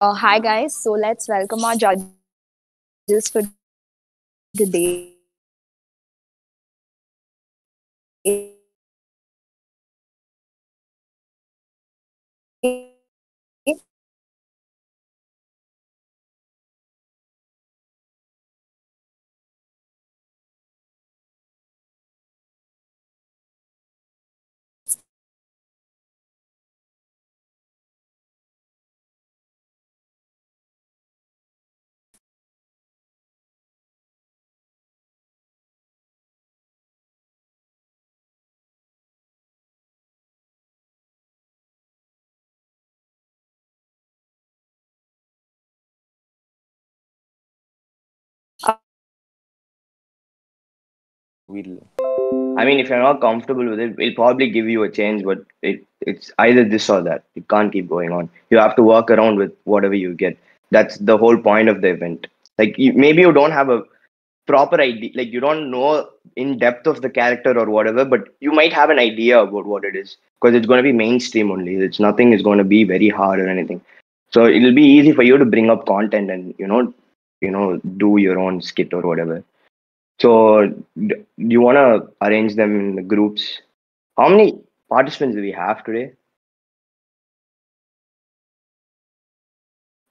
Uh, hi guys, so let's welcome our judges for today. We'll i mean if you're not comfortable with it we'll probably give you a change but it, it's either this or that. It can't keep going on. You have to work around with whatever you get. That's the whole point of the event. Like you, maybe you don't have a proper idea like you don't know in depth of the character or whatever but you might have an idea about what it is because it's going to be mainstream only. It's nothing is going to be very hard or anything. So it'll be easy for you to bring up content and you know you know do your own skit or whatever so, do you want to arrange them in the groups? How many participants do we have today?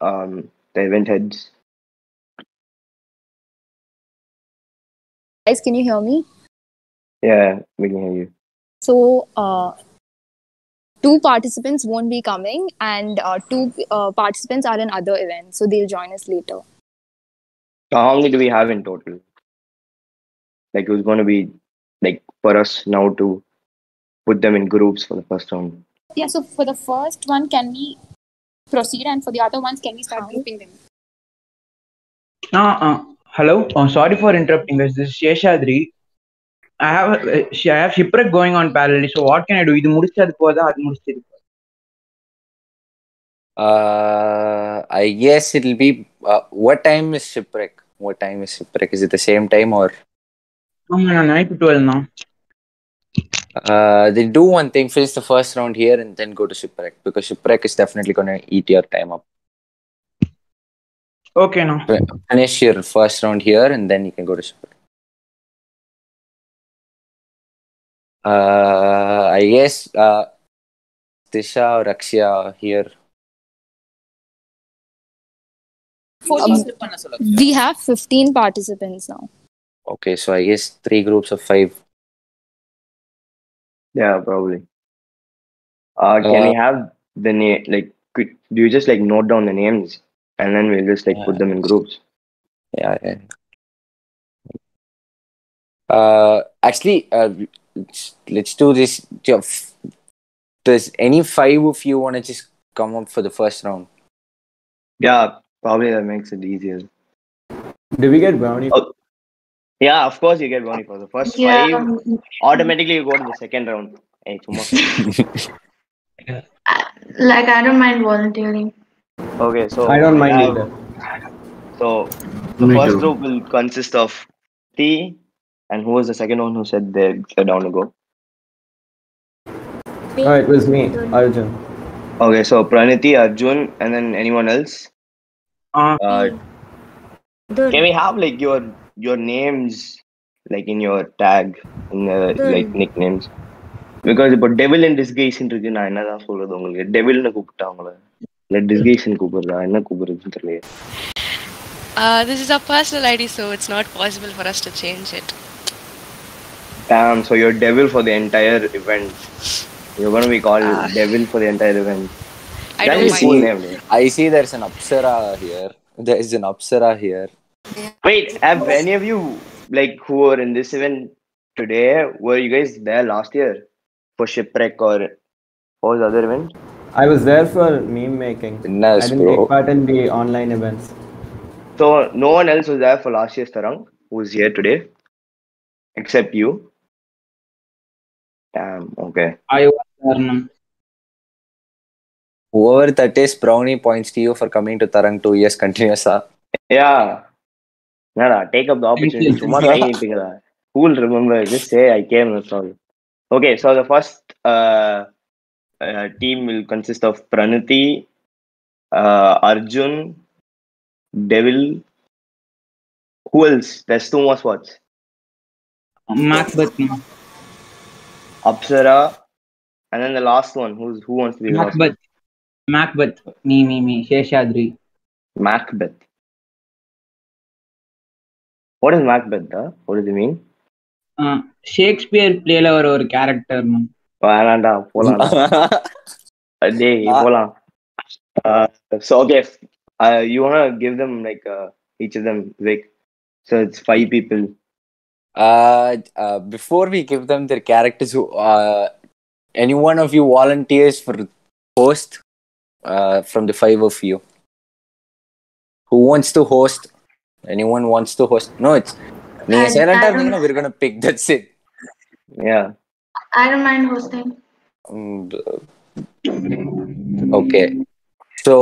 Um, the event heads. Guys, can you hear me? Yeah, we can hear you. So, uh, two participants won't be coming, and uh, two uh, participants are in other events, so they'll join us later. So, how many do we have in total? Like, it was going to be like for us now to put them in groups for the first round. Yeah, so for the first one, can we proceed? And for the other ones, can we start How? grouping them? Uh, uh, hello. Oh, sorry for interrupting guys. This is Sheshadri. I have a, I have shipwreck going on parallelly. So what can I do? இது முடிச்சது போதா அது முடிச்சது போதா? Uh, I guess it'll be. Uh, what time is shipwreck? What time is shipwreck? Is it the same time or? ஆமா நான் night twelve தான் Uh, they do one thing: finish the first round here and then go to shipwreck because shipwreck is definitely going to eat your time up. ஓகேண்ணா Finish your first round here and then you can go to shipwreck. Uh, I guess uh, Tisha or Rakshya here. Um, we have 15 participants now. Okay, so I guess three groups of five. Yeah, probably. Uh, can Uh, we have the name? Like, could, do you just like note down the names and then we'll just like put them in groups? Yeah, yeah. Uh, actually, uh, let's, let's do this. Does any five of you want to just come up for the first round? Yeah, probably that makes it easier. Do we get brownie? Oh. Yeah, of course you get brownie for the first five. Automatically you go to the second round. Hey, chumma. Like I don't mind volunteering. okay, so I don't mind have- either. So the Me first too. group will consist of T and who was the second one who said they're, they're down to go? Oh, it was me, Arjun. Okay, so Praniti, Arjun, and then anyone else? Uh, Uh, can we have like your your names like in your tag in the like nicknames? Because இப்போ devil இன் disguise இருக்கு நான் என்னதான் சொல்றது உங்களுக்கு டெவில்னு கூப்பிட்டா உங்களை இல்ல டிஸ்கைஸ்னு கூப்பிடுறதா என்ன கூப்பிடுறதுன்னு தெரியல Uh, this is our personal ID, so it's not possible for us to change it. Damn, so you're devil for the entire event. You're gonna be called Ah. devil for the entire event. I That don't is mind. cool name, dude. I see there's an Apsara here. There is an Apsara here. Wait, have any of you like who were in this event today? Were you guys there last year for shipwreck or what was the other event? I was there for meme making. Nice, I didn't bro. take part in the online events. So no one else was there for last year's Tarang who's here today, except you. Damn. Okay. I was there, no. Whoever that is, Brownie points to you for coming to Tarang two years continuous. ah. Yeah. Nada, take up the opportunity. you. சும்மா கை நீட்டுங்களா. Who will remember? Just say I came. That's all. Okay, so the first uh, uh, team will consist of Pranati, uh, Arjun, Devil. Who else? There's two more spots. Macbeth. Apsara, and then the last one. Who's who wants to be the last? Macbeth. Macbeth. Me, me, me. Sheshadri. one? Macbeth. What is Macbeth? Huh? What does it mean? Shakespeare பிளேல வர ஒரு character வேணாண்டா போலாம் டேய் Ah. போலாம் uh, so okay uh, you want to give them like uh, each of them Vic so it's five people Uh, uh, before we give them their characters, who, uh, any one of you volunteers for host uh, from the five of you? Who wants to host? Anyone wants to host? No, it's நீங்க I- silent I don't- இருந்தீங்கன்னா we're gonna pick. That's it. yeah I don't mind hosting. Mm, b- okay. So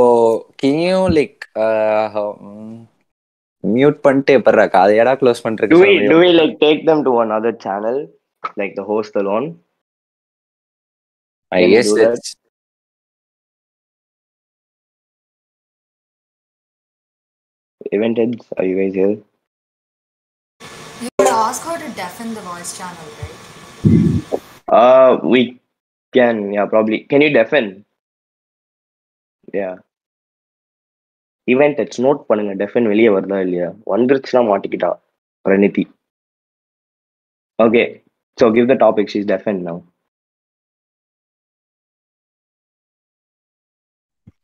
can you like uh, how, mm, mute பண்ணிட்டு எப்பறா காதையடா close பண்றதுக்கு do we சமயம்? do we like take them to another channel like the host alone I Can you guess do that? event heads are you guys here You could ask her to deafen the voice channel, right? uh we can yeah probably can you deafen yeah event heads note பண்ணுங்க deafen வெளியே வருதா இல்லையா வந்துருச்சுன்னா மாட்டிக்கிட்டா Praniti okay so give the topic she's deafen now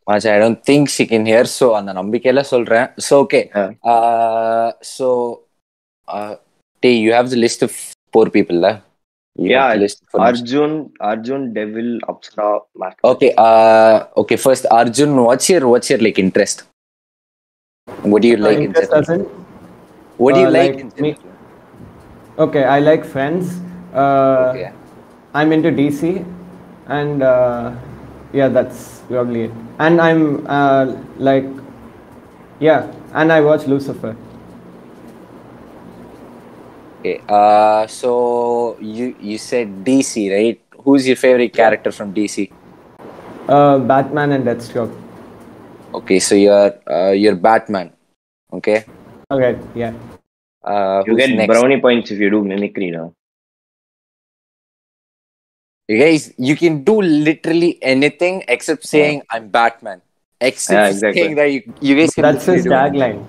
Macha, I don't think she can hear, so அந்த நம்பிக்கையில சொல்றேன். So okay. Yeah. Uh, so uh, T, you have the list of four people, lah? You Yeah, have the list for us. Arjun, Arjun, Devil, Apsara, Mac. Okay. Uh, okay. First, Arjun, what's your what's your like interest? What do you like in interest general? as in? What do you like, like in me- general? Okay, I like Friends. Okay. I'm into DC, and yeah, that's probably it. And I'm uh, like, yeah, and I watch Lucifer. Okay. Uh, so you you said DC, right? Who's your favorite character from DC? Uh, Batman and Deathstroke. Okay, so you're uh, you're Batman. Okay. Okay, yeah. Uh, You get next? brownie points if you do mimicry now. You guys, you can do literally anything except saying yeah. I'm Batman. Except yeah, exactly. saying that you, you guys can. That's his tagline.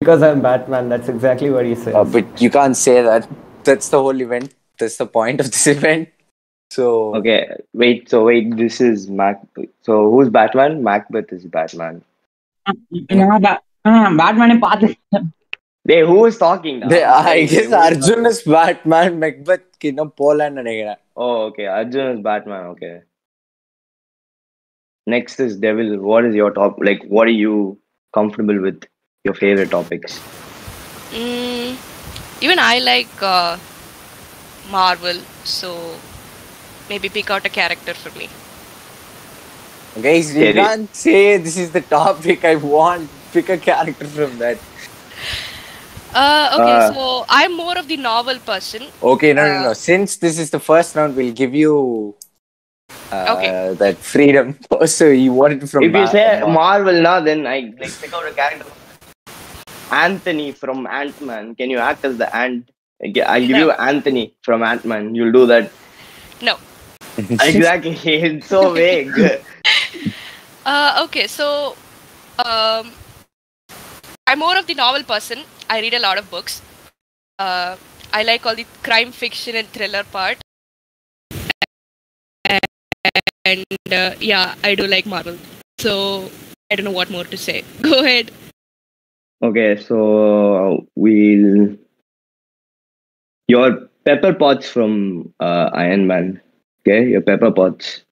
Because I'm Batman. That's exactly what he said. Uh, but you can't say that. That's the whole event. That's the point of this event. So okay, wait. So wait, this is Mac. So who's Batman? Macbeth is Batman. Batman. பார்த்து Hey, who is talking now? they, I Hey, guess who is Arjun is Batman. Macbeth இன்னும் போலன்னு நினைக்கிறேன் Oh, okay. Arjun is Batman. Okay. Next is Devil. What is your top? Like, what are you comfortable with? Your favorite topics? Mm, even I like uh, Marvel, so maybe pick out a character for me. Guys, you Terry. can't say this is the topic I want. Pick a character from that. Uh, okay, Uh, so I'm more of the novel person. Okay, no, no, Uh, no. Since this is the first round, we'll give you uh, Okay. that freedom. So you want it from if you say Ma- Marvel now, then I like pick out a character. Anthony from Ant Man. Can you act as the ant? I'll give No. you Anthony from Ant Man. You'll do that. No. exactly. It's so vague. Uh, okay, so um, I'm more of the novel person. I read a lot of books. Uh, I like all the crime fiction and thriller part. And uh, yeah, I do like Marvel. So I don't know what more to say. Go ahead. Okay, so we'll your Pepper Potts from uh, Iron Man. Okay, your Pepper Potts.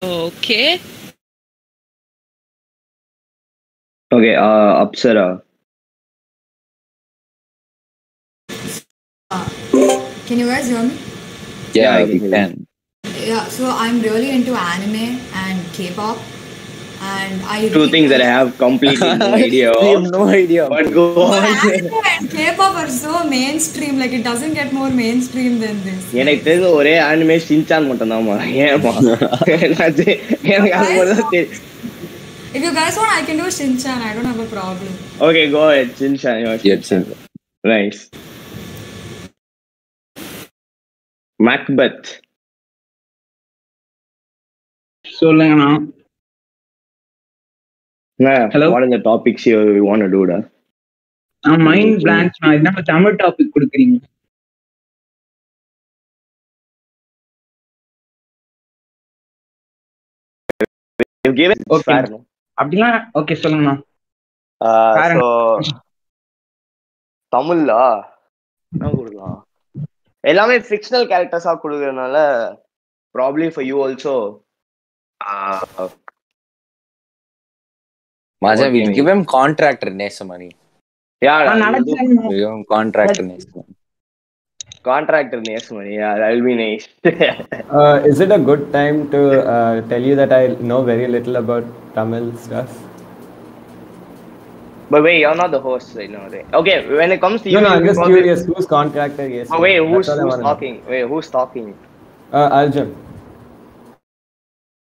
Okay. Okay, uh, Apsara. Can you guys hear me? yeah, Yeah, we okay. can. Yeah, so I'm really into anime and K-pop. and I Two really things that I have completely no idea we have of. no idea. But go on. Anime and K-pop are so mainstream. Like it doesn't get more mainstream than this. எனக்கு தெரிஞ்ச ஒரே anime Shinchan மட்டும் தான்மா ஏமா எனக்கு அது மட்டும் தான் தெரியும் If you guys want, I can do Shinchan. I don't have a problem. Okay, go ahead. Shinchan. Your Shinchan. Nice. Macbeth. சொல்லுங்கண்ணா ஹலோ வாட் இந்த டாபிக்ஸ் யூ வாண்ட் டு டா மைண்ட் பிளாங்க்ஸ் நான் நம்ம தமிழ் டாபிக் கொடுக்குறீங்க given okay. அப்படின்னா okay சொல்லுங்கண்ணா. தமிழ்லா? கொடுக்கலாம்? எல்லாமே ஃபிக்ஷனல் கேரக்டர்ஸா கொடுக்கறதுனால ப்ராப்ளம் ஃபார் யூ ஆல்சோ மஜா will give him contractor Nesamani. Yeah will நேஸ் him contractor Nesamani yeah that will be nice uh, is it a good time to uh, tell you that i know very little about tamil stuff but wait, you're not the host right now. Okay, when it comes to you, no, no, I'm just curious. Who's contractor? Yes. Oh, wait, who's, who's talking? Know. Wait, who's talking? Uh, jump.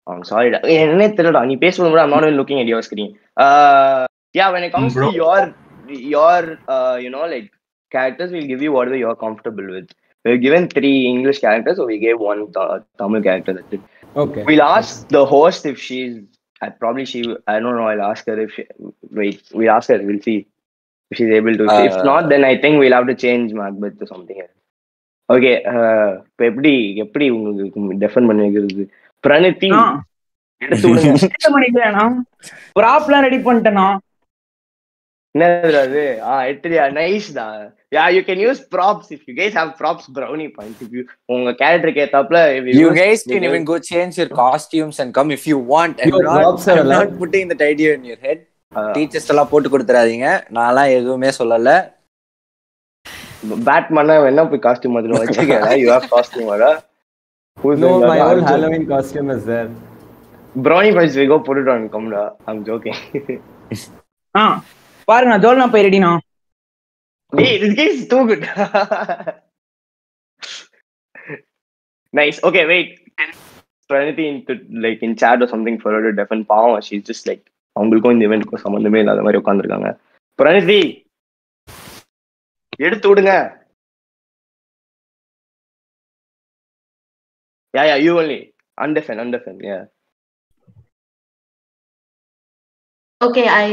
I'm sorry. Eh, I'm not even looking at your screen. Uh, yeah, when it comes Bro. to your, your, uh, you know, like characters, we'll give you whatever you're comfortable with. We've given three English characters, so we gave one Th- Tamil character. That's it. Okay. We'll ask the host if she's. I probably she. I don't know. I'll ask her if she. Wait, we'll ask her. We'll see if she's able to. if Uh, not, then I think we'll have to change Macbeth to something else. Okay இப்போ எப்படி எப்படி உங்களுக்கு டெஃபன் பண்ணி வைக்கிறது பிரணத்தி ஆ எடுத்து விடுங்க என்ன ப்ராப்லாம் ready பண்ணிட்டேண்ணா என்னது அது ஆ எடுத்துறியா நைஸ் தான் yeah you can use props if you guys have props brownie point if you உங்க கேரக்டருக்கு ஏத்தாப்ல you guys can even go change your costumes and come if you want and props are not putting the idea in your head teachers எல்லாம் போட்டு கொடுத்துறாதீங்க. நான்லாம் எதுவுமே சொல்லல. Batman என்ன போய் costume அதுல வச்சுக்கல யூ ஹேவ் காஸ்டியூம் வர No, my own Halloween costume is there. Brownie boys, we go put it on. Come, I'm joking. ah, பாருங்க ஜோல்னா போய் ரெடினா Hey, this guy is too good. nice. Okay, wait. For anything to like in chat or something for her to defend Pawan, she's just like அவங்களுக்கும் இந்த இவெண்ட்க்கும் சம்மந்தமே இல்லாத மாதிரி உட்காந்துருக்காங்க பிரணதி எடுத்து விடுங்க yeah yeah you only அண்டர்ஃபென் அண்டர்ஃபென் yeah Okay, I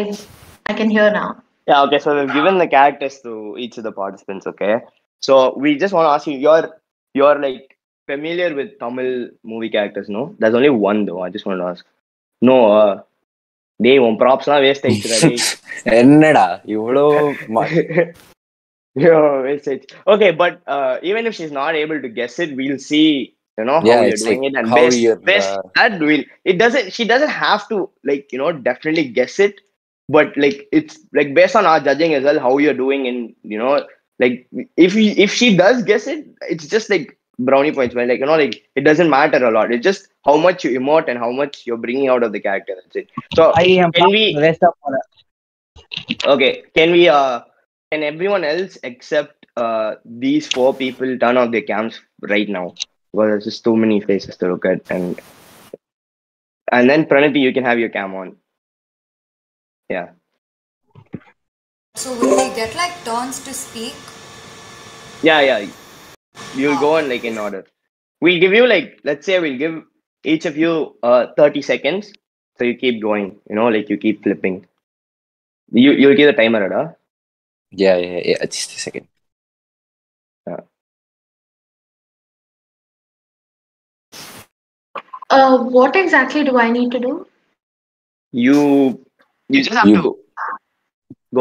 I can hear now. Yeah, okay. So we've given the characters to each of the participants. Okay. So we just want to ask you, you're you're like familiar with Tamil movie characters, no? There's only one though. I just want to ask. No, uh, they won't props not waste என்னடா இவ்வளோ ம- Yeah, wastage. Okay, but uh, even if she's not able to guess it, we'll see. You know how Yeah, you're it's doing like it, and how based, you're, based uh, that will it doesn't. She doesn't have to like you know definitely guess it, but like it's like based on our judging as well how you're doing and you know like if he, if she does guess it it's just like brownie points man. Like you know like it doesn't matter a lot. It's just how much you emote and how much you're bringing out of the character that's it. So i am can we rest up okay can we uh can everyone else except uh these four people turn off their cams right now? Well there's just too many faces to look at and and then pranati you can have your cam on. Yeah. So will we get like turns to speak? Yeah, yeah. You'll go on like in order. We'll give you like let's say we'll give each of you uh 30 seconds. So you keep going, you know, like you keep flipping. You you'll give the timer, huh? yeah, yeah, yeah. Just a second. Uh, what exactly do I need to do? You you just have You- to go.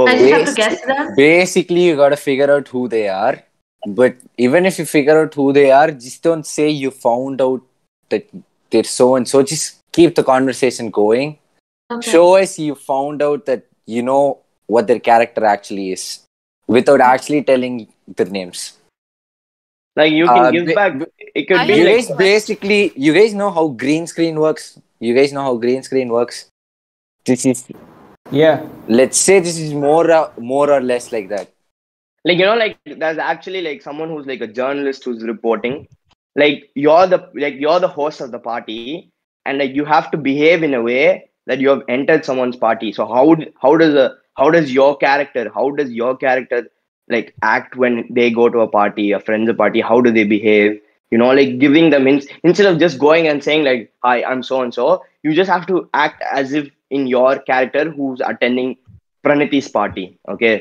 I just have to guess them. Basically, you gotta figure out who they are. But even if you figure out who they are, just don't say you found out that they're so and so. Just keep the conversation going. Okay. Show us you found out that you know what their character actually is without actually telling their names. Like you can Uh, give ba- back. It could I be you like guys basically, you guys know how green screen works. You guys know how green screen works. This is Yeah. let's say this is more uh, more or less like that. like you know like there's actually like someone who's like a journalist who's reporting like you're the like you're the host of the party and like you have to behave in a way that you have entered someone's party so how how does a how does your character how does your character like act when they go to a party a friend's party how do they behave you know like giving them hints instead of just going and saying like hi i'm so and so you just have to act as if in your character who's attending praniti's party okay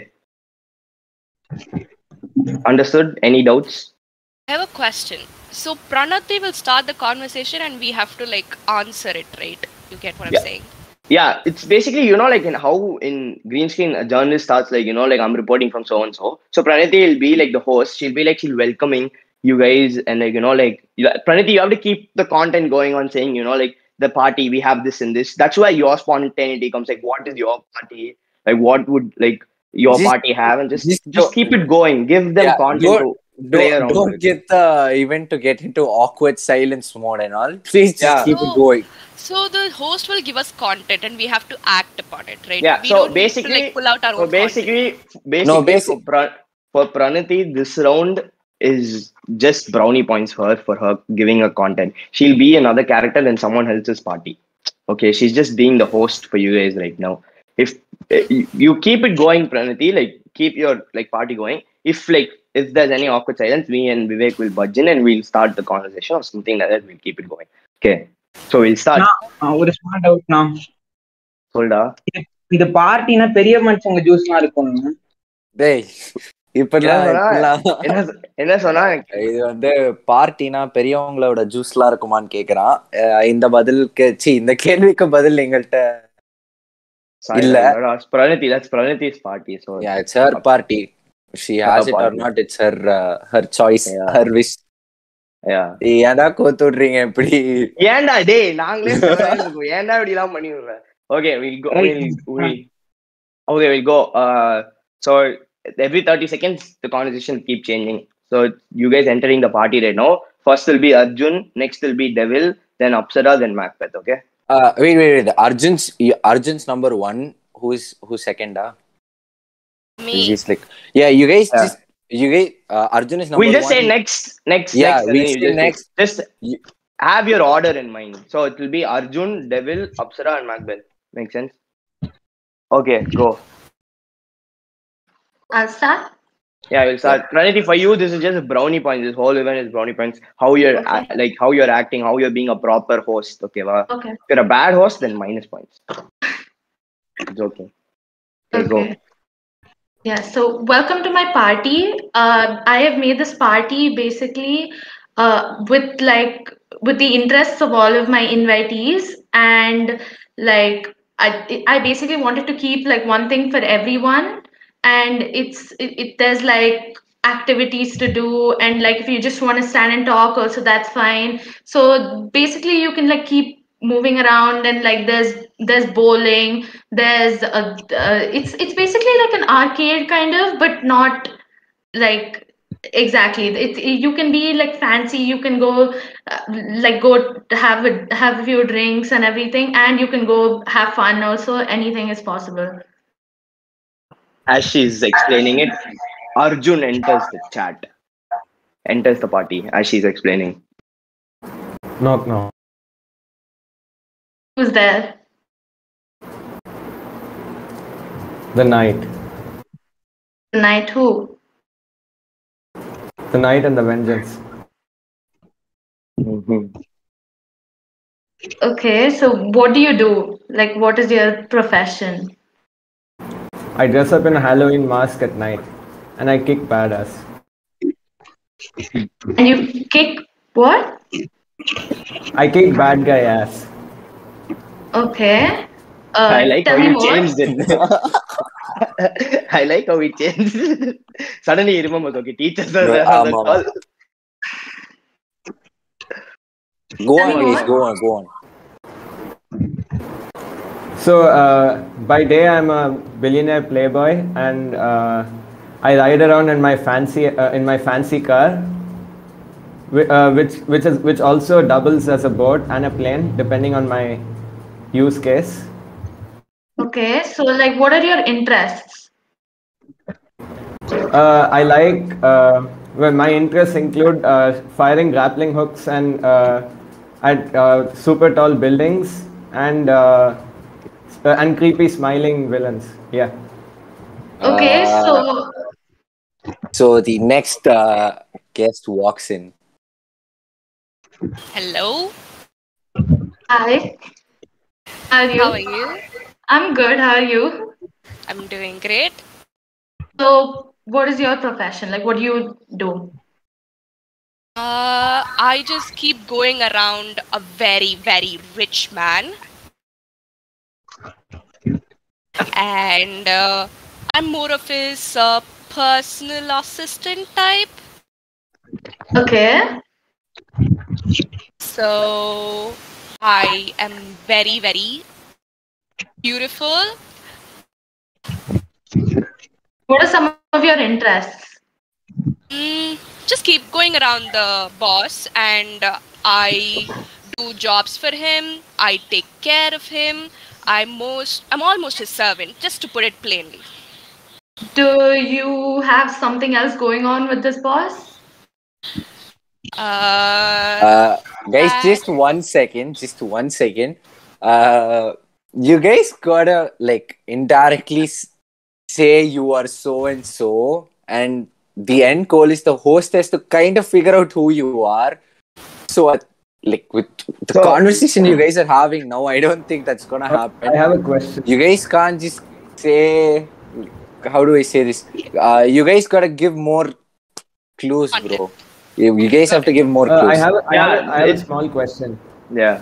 understood any doubts I have a question. So Pranati will start the conversation and we have to like answer it, right? You get what I'm saying? yeah it's basically you know like in how in green screen a journalist starts like you know like i'm reporting from so and so so Pranati will be like the host she'll be like she'll welcoming you guys and like you know like praniti you have to keep the content going on saying you know like the party we have this and this that's where your spontaneity comes like what is your party like what would like your Just- party have and just just just keep it going give them Yeah, content don't- to play Don't, don't get the event to get into awkward silence mode and all. Please just Yeah. keep it going. So the host will give us content and we have to act upon it, right? Yeah, We so don't need to, basically- like pull out our So own content. basically, basically No, basi- for, Pra- for Pranati, this round is just brownie points for her for her giving her content. She'll be another character in someone else's party. Okay, she's just being the host for you guys right now. If uh, you, you keep it going, Pranati, like keep your like party going. If like if there's any awkward silence, me and Vivek will budge in and we'll start the conversation or something like that. We'll keep it going. Okay, so we'll start. ஆஹ் ஒரு smart அவுட்னா Solda. இது பார்ட்டினா பெரிய மனுஷங்க ஜூஸ்லாம் இருக்கும்னா டேய் இப்ப என்ன என்ன சொன்னா இது வந்து பார்ட்டினா பெரியவங்களோட ஜூஸ் எல்லாம் இருக்குமான்னு கேக்குறான். இந்த பதிலுக்கு சி இந்த கேள்விக்கு பதில் எங்கள்கிட்ட இல்ல. Pranati that's Pranati is party so yeah it's her party she it are not it's her her choice her wish ஏன்டா கோத்து விடுறீங்க இப்படி? ஏன்டா டேய் நாங்களே ஏன்டா இப்படி எல்லாம் பண்ணி விடுறேன் okay will go will okay will go so every 30 seconds the conversation keep changing. So you guys entering the party right now first will be arjun next will be devil then apsara then macbeth okay? Uh, wait wait wait. Arjun's arjun's number one. Who's who's second ah? Me. he's like yeah you guys Yeah. just you guys uh, arjun is number we'll just one. say next next Yeah, next we'll say just, next. just You- have your order in mind. So it will be arjun devil apsara and macbeth. Make sense? Okay go I'll start. Yeah, we'll start. Praniti, for you, this is just a brownie points. This whole event is brownie points. How you're Okay. a- like, how you're acting, how you're being a proper host. Okay, wow. Okay. If you're a bad host, then minus points. Joking. Okay, go. Okay. Yeah, so welcome to my party. Uh, I have made this party basically uh, with like with the interests of all of my invitees and like I, I basically wanted to keep like one thing for everyone and it's it, it there's like activities to do and like if you just want to stand and talk also that's fine. So basically you can like keep moving around and like there's there's bowling there's a uh, it's it's basically like an arcade kind of but not like exactly. It, you can be like fancy you can go uh, like go have a have a few drinks and everything and you can go have fun also anything is possible As she's explaining it, Arjun enters the chat. Enters the party as she's explaining. Knock, knock. who's there The night. the night who The night and the vengeance. Mm-hmm. okay so what do you do like what is your profession I dress up in a Halloween mask at night and I kick badass. and you kick what I kick bad guy ass. okay uh, I like how tell you more. changed it. I like how we changed. Suddenly he remembers. Okay, teachers are there. That's mama. go Tell on me guys more. go on go on So uh, by day I'm a billionaire playboy and uh, I ride around in my fancy uh, in my fancy car, uh, which which is which also doubles as a boat and a plane depending on my use case. Okay, so like, what are your interests? Uh, I like, uh, well, my interests include uh, firing grappling hooks and uh, at uh, super tall buildings and uh, and creepy smiling villains. Yeah. Okay, Uh, so So the next uh, guest walks in. Hello. hi. How are you? How are you? I'm good. How are you? I'm doing great. So, what is your profession? Like, what do you do? Uh, I just keep going around a very, very rich man. And uh, I'm more of his uh, personal assistant type. Okay. So I am very, very beautiful. What are some of your interests? Mm, just keep going around the boss, and uh, I do jobs for him. I take care of him. I'm most, I'm almost his servant, just to put it plainly. Do you have something else going on with this boss? Uh, Uh, guys, Uh, just one second. Just one second. Uh, you guys gotta like indirectly say you are so and so, and the end goal is the host has to kind of figure out who you are. So, uh, like with the So- conversation you guys are having now, I don't think that's gonna happen. I have a question. you guys can't just say how do I say this? Uh, you guys gotta give more clues, bro. You, you guys have to give more Uh, clues. I have, a- I have, a- I have a small question. Yeah.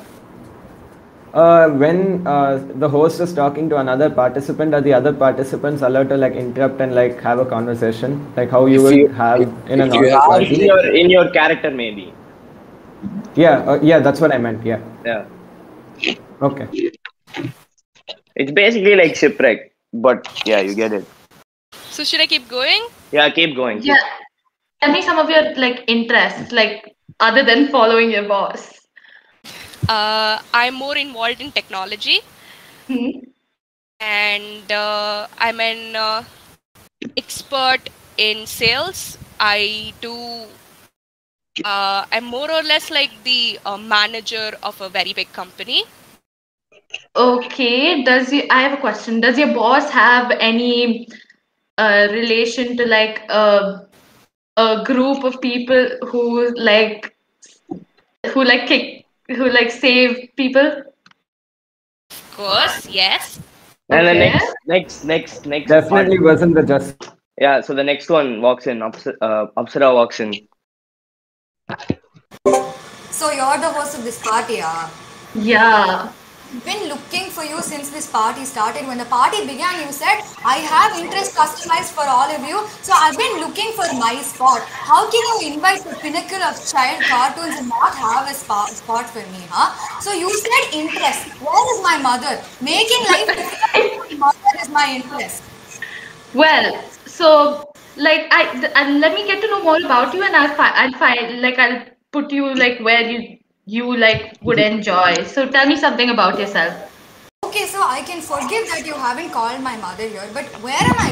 Uh, when uh, the host is talking to another participant, are the other participants allowed to like interrupt and like have a conversation, like how you If would you- have in a if you have- In your in your character maybe. Yeah, uh, yeah, that's what I meant. Yeah. Yeah. Okay. It's basically like shipwreck, but yeah, you get it. so should I keep going? Yeah, keep going. keep- Yeah. Tell me some of your like interests, like other than following your boss. Uh, I'm more involved in technology, Hmm. and uh, I'm an uh, expert in sales. I do. Uh, I'm more or less like the uh, manager of a very big company. Okay. Does you? I have a question. Does your boss have any uh, relation to like a a group of people who like who like kick who like save people? Of course, yes. And the next next next next Definitely wasn't the just. Yeah, so the next one walks in. Ups- uh, Apsara walks in. So you're the host of this party, ah? Yeah. Been looking for you since this party started. When the party began, you said, I have interest customized for all of you. So I've been looking for my spot. How can you invite the pinnacle of child cartoons and not have a spot, spot for me, huh? So you said interest. Where is my mother? Making life difficult my mother is my interest. Well, so like I th- and let me get to know more about you, and I'll fi- I'll find like I'll put you like where you you like would mm-hmm. enjoy. So tell me something about yourself. Okay, so I can forgive that you haven't called my mother here, but where am I?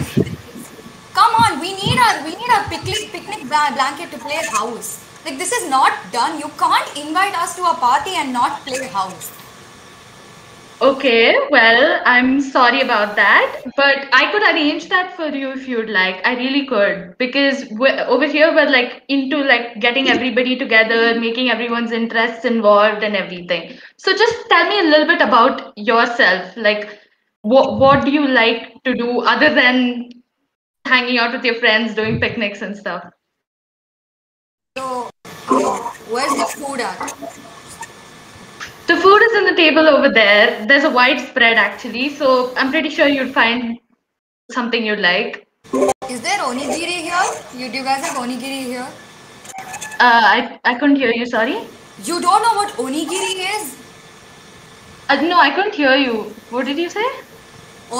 Come on, we need our we need our picnic picnic blanket to play house. Like this is not done. You can't invite us to a party and not play house. Okay, well, I'm sorry about that, but I could arrange that for you if you'd like. I really could because over here we're like into like getting everybody together, making everyone's interests involved and everything. So just tell me a little bit about yourself. Like, what what do you like to do other than hanging out with your friends, doing picnics and stuff? So where's the food at? The food is on the table over there. There's a wide spread actually, so I'm pretty sure you'd find something you'd like. Is there onigiri here? You do you guys have onigiri here? Uh, I I couldn't hear you. Sorry. You don't know what onigiri is? Uh, no, I couldn't hear you. What did you say?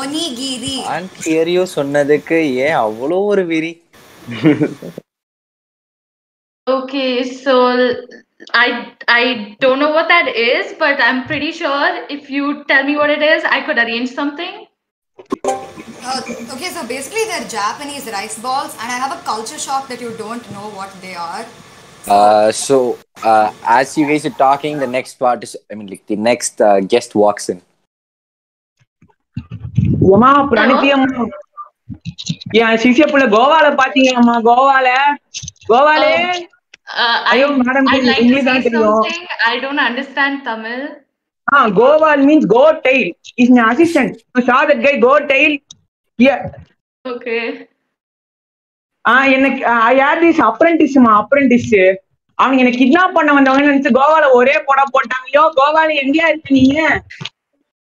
Onigiri. நான் கிளியரியோ சொன்னதுக்கு ஏன் அவ்வளோ ஒரு விரி Okay, so I I don't know what that is, but I'm pretty sure if you tell me what it is, I could arrange something. Uh, okay, so basically they're Japanese rice balls, and I have a culture shock that you don't know what they are. Uh, so uh, as you guys are talking, the next part is I mean like the next uh, guest walks in. ஏமா பிரணத்தி அம்மா என் சிசிய புள்ள கோவால பாத்தீங்கம்மா கோவால கோவாலே Uh, I, ஐயோ understand Tamil ah கோவால் means go tail is my சா that guy go tail yeah okay ஆ எனக்கு I hate this apprentice மா apprentice அவங்க என்ன கிட்னாப் பண்ண வந்தவங்க நினைச்சு கோவால ஒரே போட போட்டாங்கயோ கோவால எங்கயா இருக்கு நீங்க?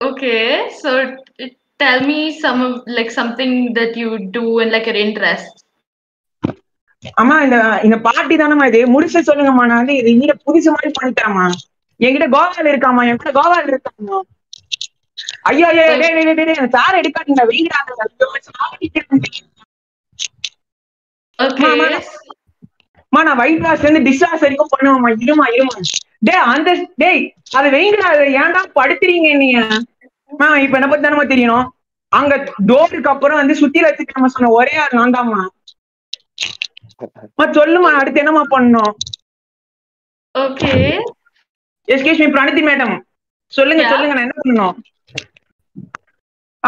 Okay so tell me some like something that you do and like your interest அம்மா இந்த இந்த பார்ட்டி தானம்மா இது? முடிச்சு சொல்லுங்கம்மா. நான் வந்து இது இங்க புதுசு மாதிரி பண்ணித்தரேம்மா என்கிட்ட கோவால இருக்காமா என்கிட்ட கோவால இருக்காமா ஐயோ ஐயோ சார் எடுக்காதீங்க வெயிடாங்க நான் ஒயிட் வாஷ்ல இருந்து டிஷ்வாஷ் வரைக்கும் பண்ணுவேம்மா. இருமா இருமா. டேய் அந்த டேய் அது அதை ஏன்டா படுத்துறீங்க நீங்க அம்மா இப்ப என்ன பத்தி தானே தெரியணும்? அங்க டோருக்கு அப்புறம் வந்து சுத்தி வச்சுட்டு நம்ம சொன்ன ஒரே ஆள் நான் தான்மா அம்மா, சொல்லுமா அடுத்து என்னம்மா பண்ணணும்? Okay. Excuse me Pranati madam. சொல்லுங்க. சொல்லுங்க நான் என்ன பண்ணணும்?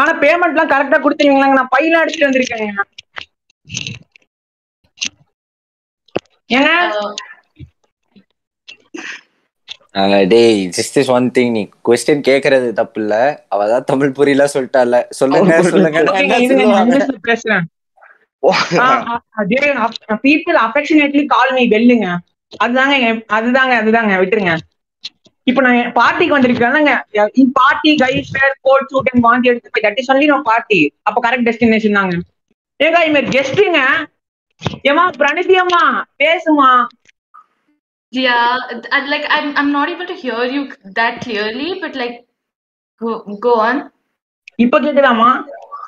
ஆனா பேமெண்ட்லாம் கரெக்டா கொடுத்துருவீங்களாங்க. நான் பையெல்லாம் அடிச்சுட்டு வந்திருக்கேங்க. ஏங்க? டேய் ஜஸ்ட் இஸ் ஒன் திங் நீ கொஸ்டின் கேக்குறது தப்பு இல்ல. அவ தான் தமிழ் புரியல சொல்லிட்டால. சொல்லுங்க சொல்லுங்க. பேசுறேன். பீப்புள் அஃபெக்ஷனேட்லி கால் மீ வெல்லுங்க அதுதாங்க என்- அதுதாங்க அதுதாங்க விட்டுருங்க இப்ப நான் பார்ட்டிக்கு வந்திருக்கேன் in party guys wear coat suit and வாந்தி எடுத்து that is only no party அப்ப கரெக்ட் டெஸ்டினேஷன் தாங்க ஏங்க இவர் கெஸ்ட்டுங்க ஏமா பிரணதி அம்மா பேசுமா yeah. uh, Like I'm I'm not able to hear you that clearly, but like go go on. இப்ப கேக்குதாமா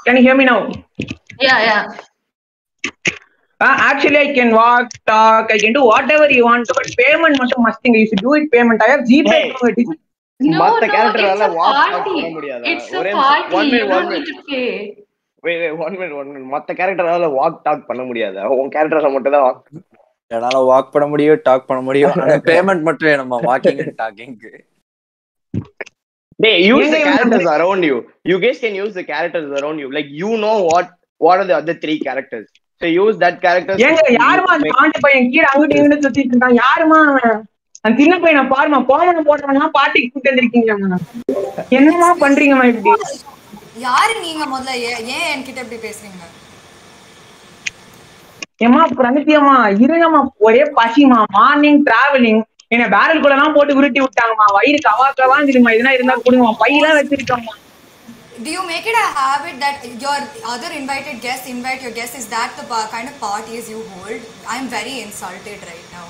can hear me now Yeah. Yeah. actually I can walk talk I can do whatever you want but payment மட்டும் மஸ்திங் you should do it payment I have GPay மத்த character walk பண்ண முடியாது? ஒரே 1 minute 1 minute wait one minute one minute மத்த கேரக்டரால walk talk பண்ண முடியாது? உன் கேரக்டரால மட்டும் தான் வாக் என்னால வாக் பண்ண முடியும் டாக் பண்ண முடியும். பேமெண்ட் மட்டும் வேணுமா? Walking and டாக்கிங்க்கு use the characters around you you guys can use the characters around you like you know what what are the other three characters use that characters. ஏங்க யாருமா அந்த பாண்டி பையன் கீழே அங்கிட்டு இங்கிட்டு சுத்திட்டு இருக்கான்? யாருமா அந்த சின்ன பையனை பாருமா போமன போட்டவனா பாட்டிக்கு கூட்டு வந்திருக்கீங்க. என்னமா பண்றீங்கம்மா இப்படி? யாரு நீங்க முதல்ல? ஏன் என்கிட்ட இப்படி பேசுறீங்க? ஏமா பிரகத்தியம்மா இருங்கம்மா. ஒரே பசிமா மார்னிங் டிராவலிங் என்ன பேரல் குள்ள எல்லாம் போட்டு உருட்டி விட்டாங்கம்மா. வயிறு கவா கவான்னு இதெல்லாம் இருந்தா கொடுங்கம்மா. பையெல்லாம் வச்சிருக்கோம்மா. do you make it a habit that your other invited guests invite your guests? Is that the kind of parties you hold? I'm very insulted right now.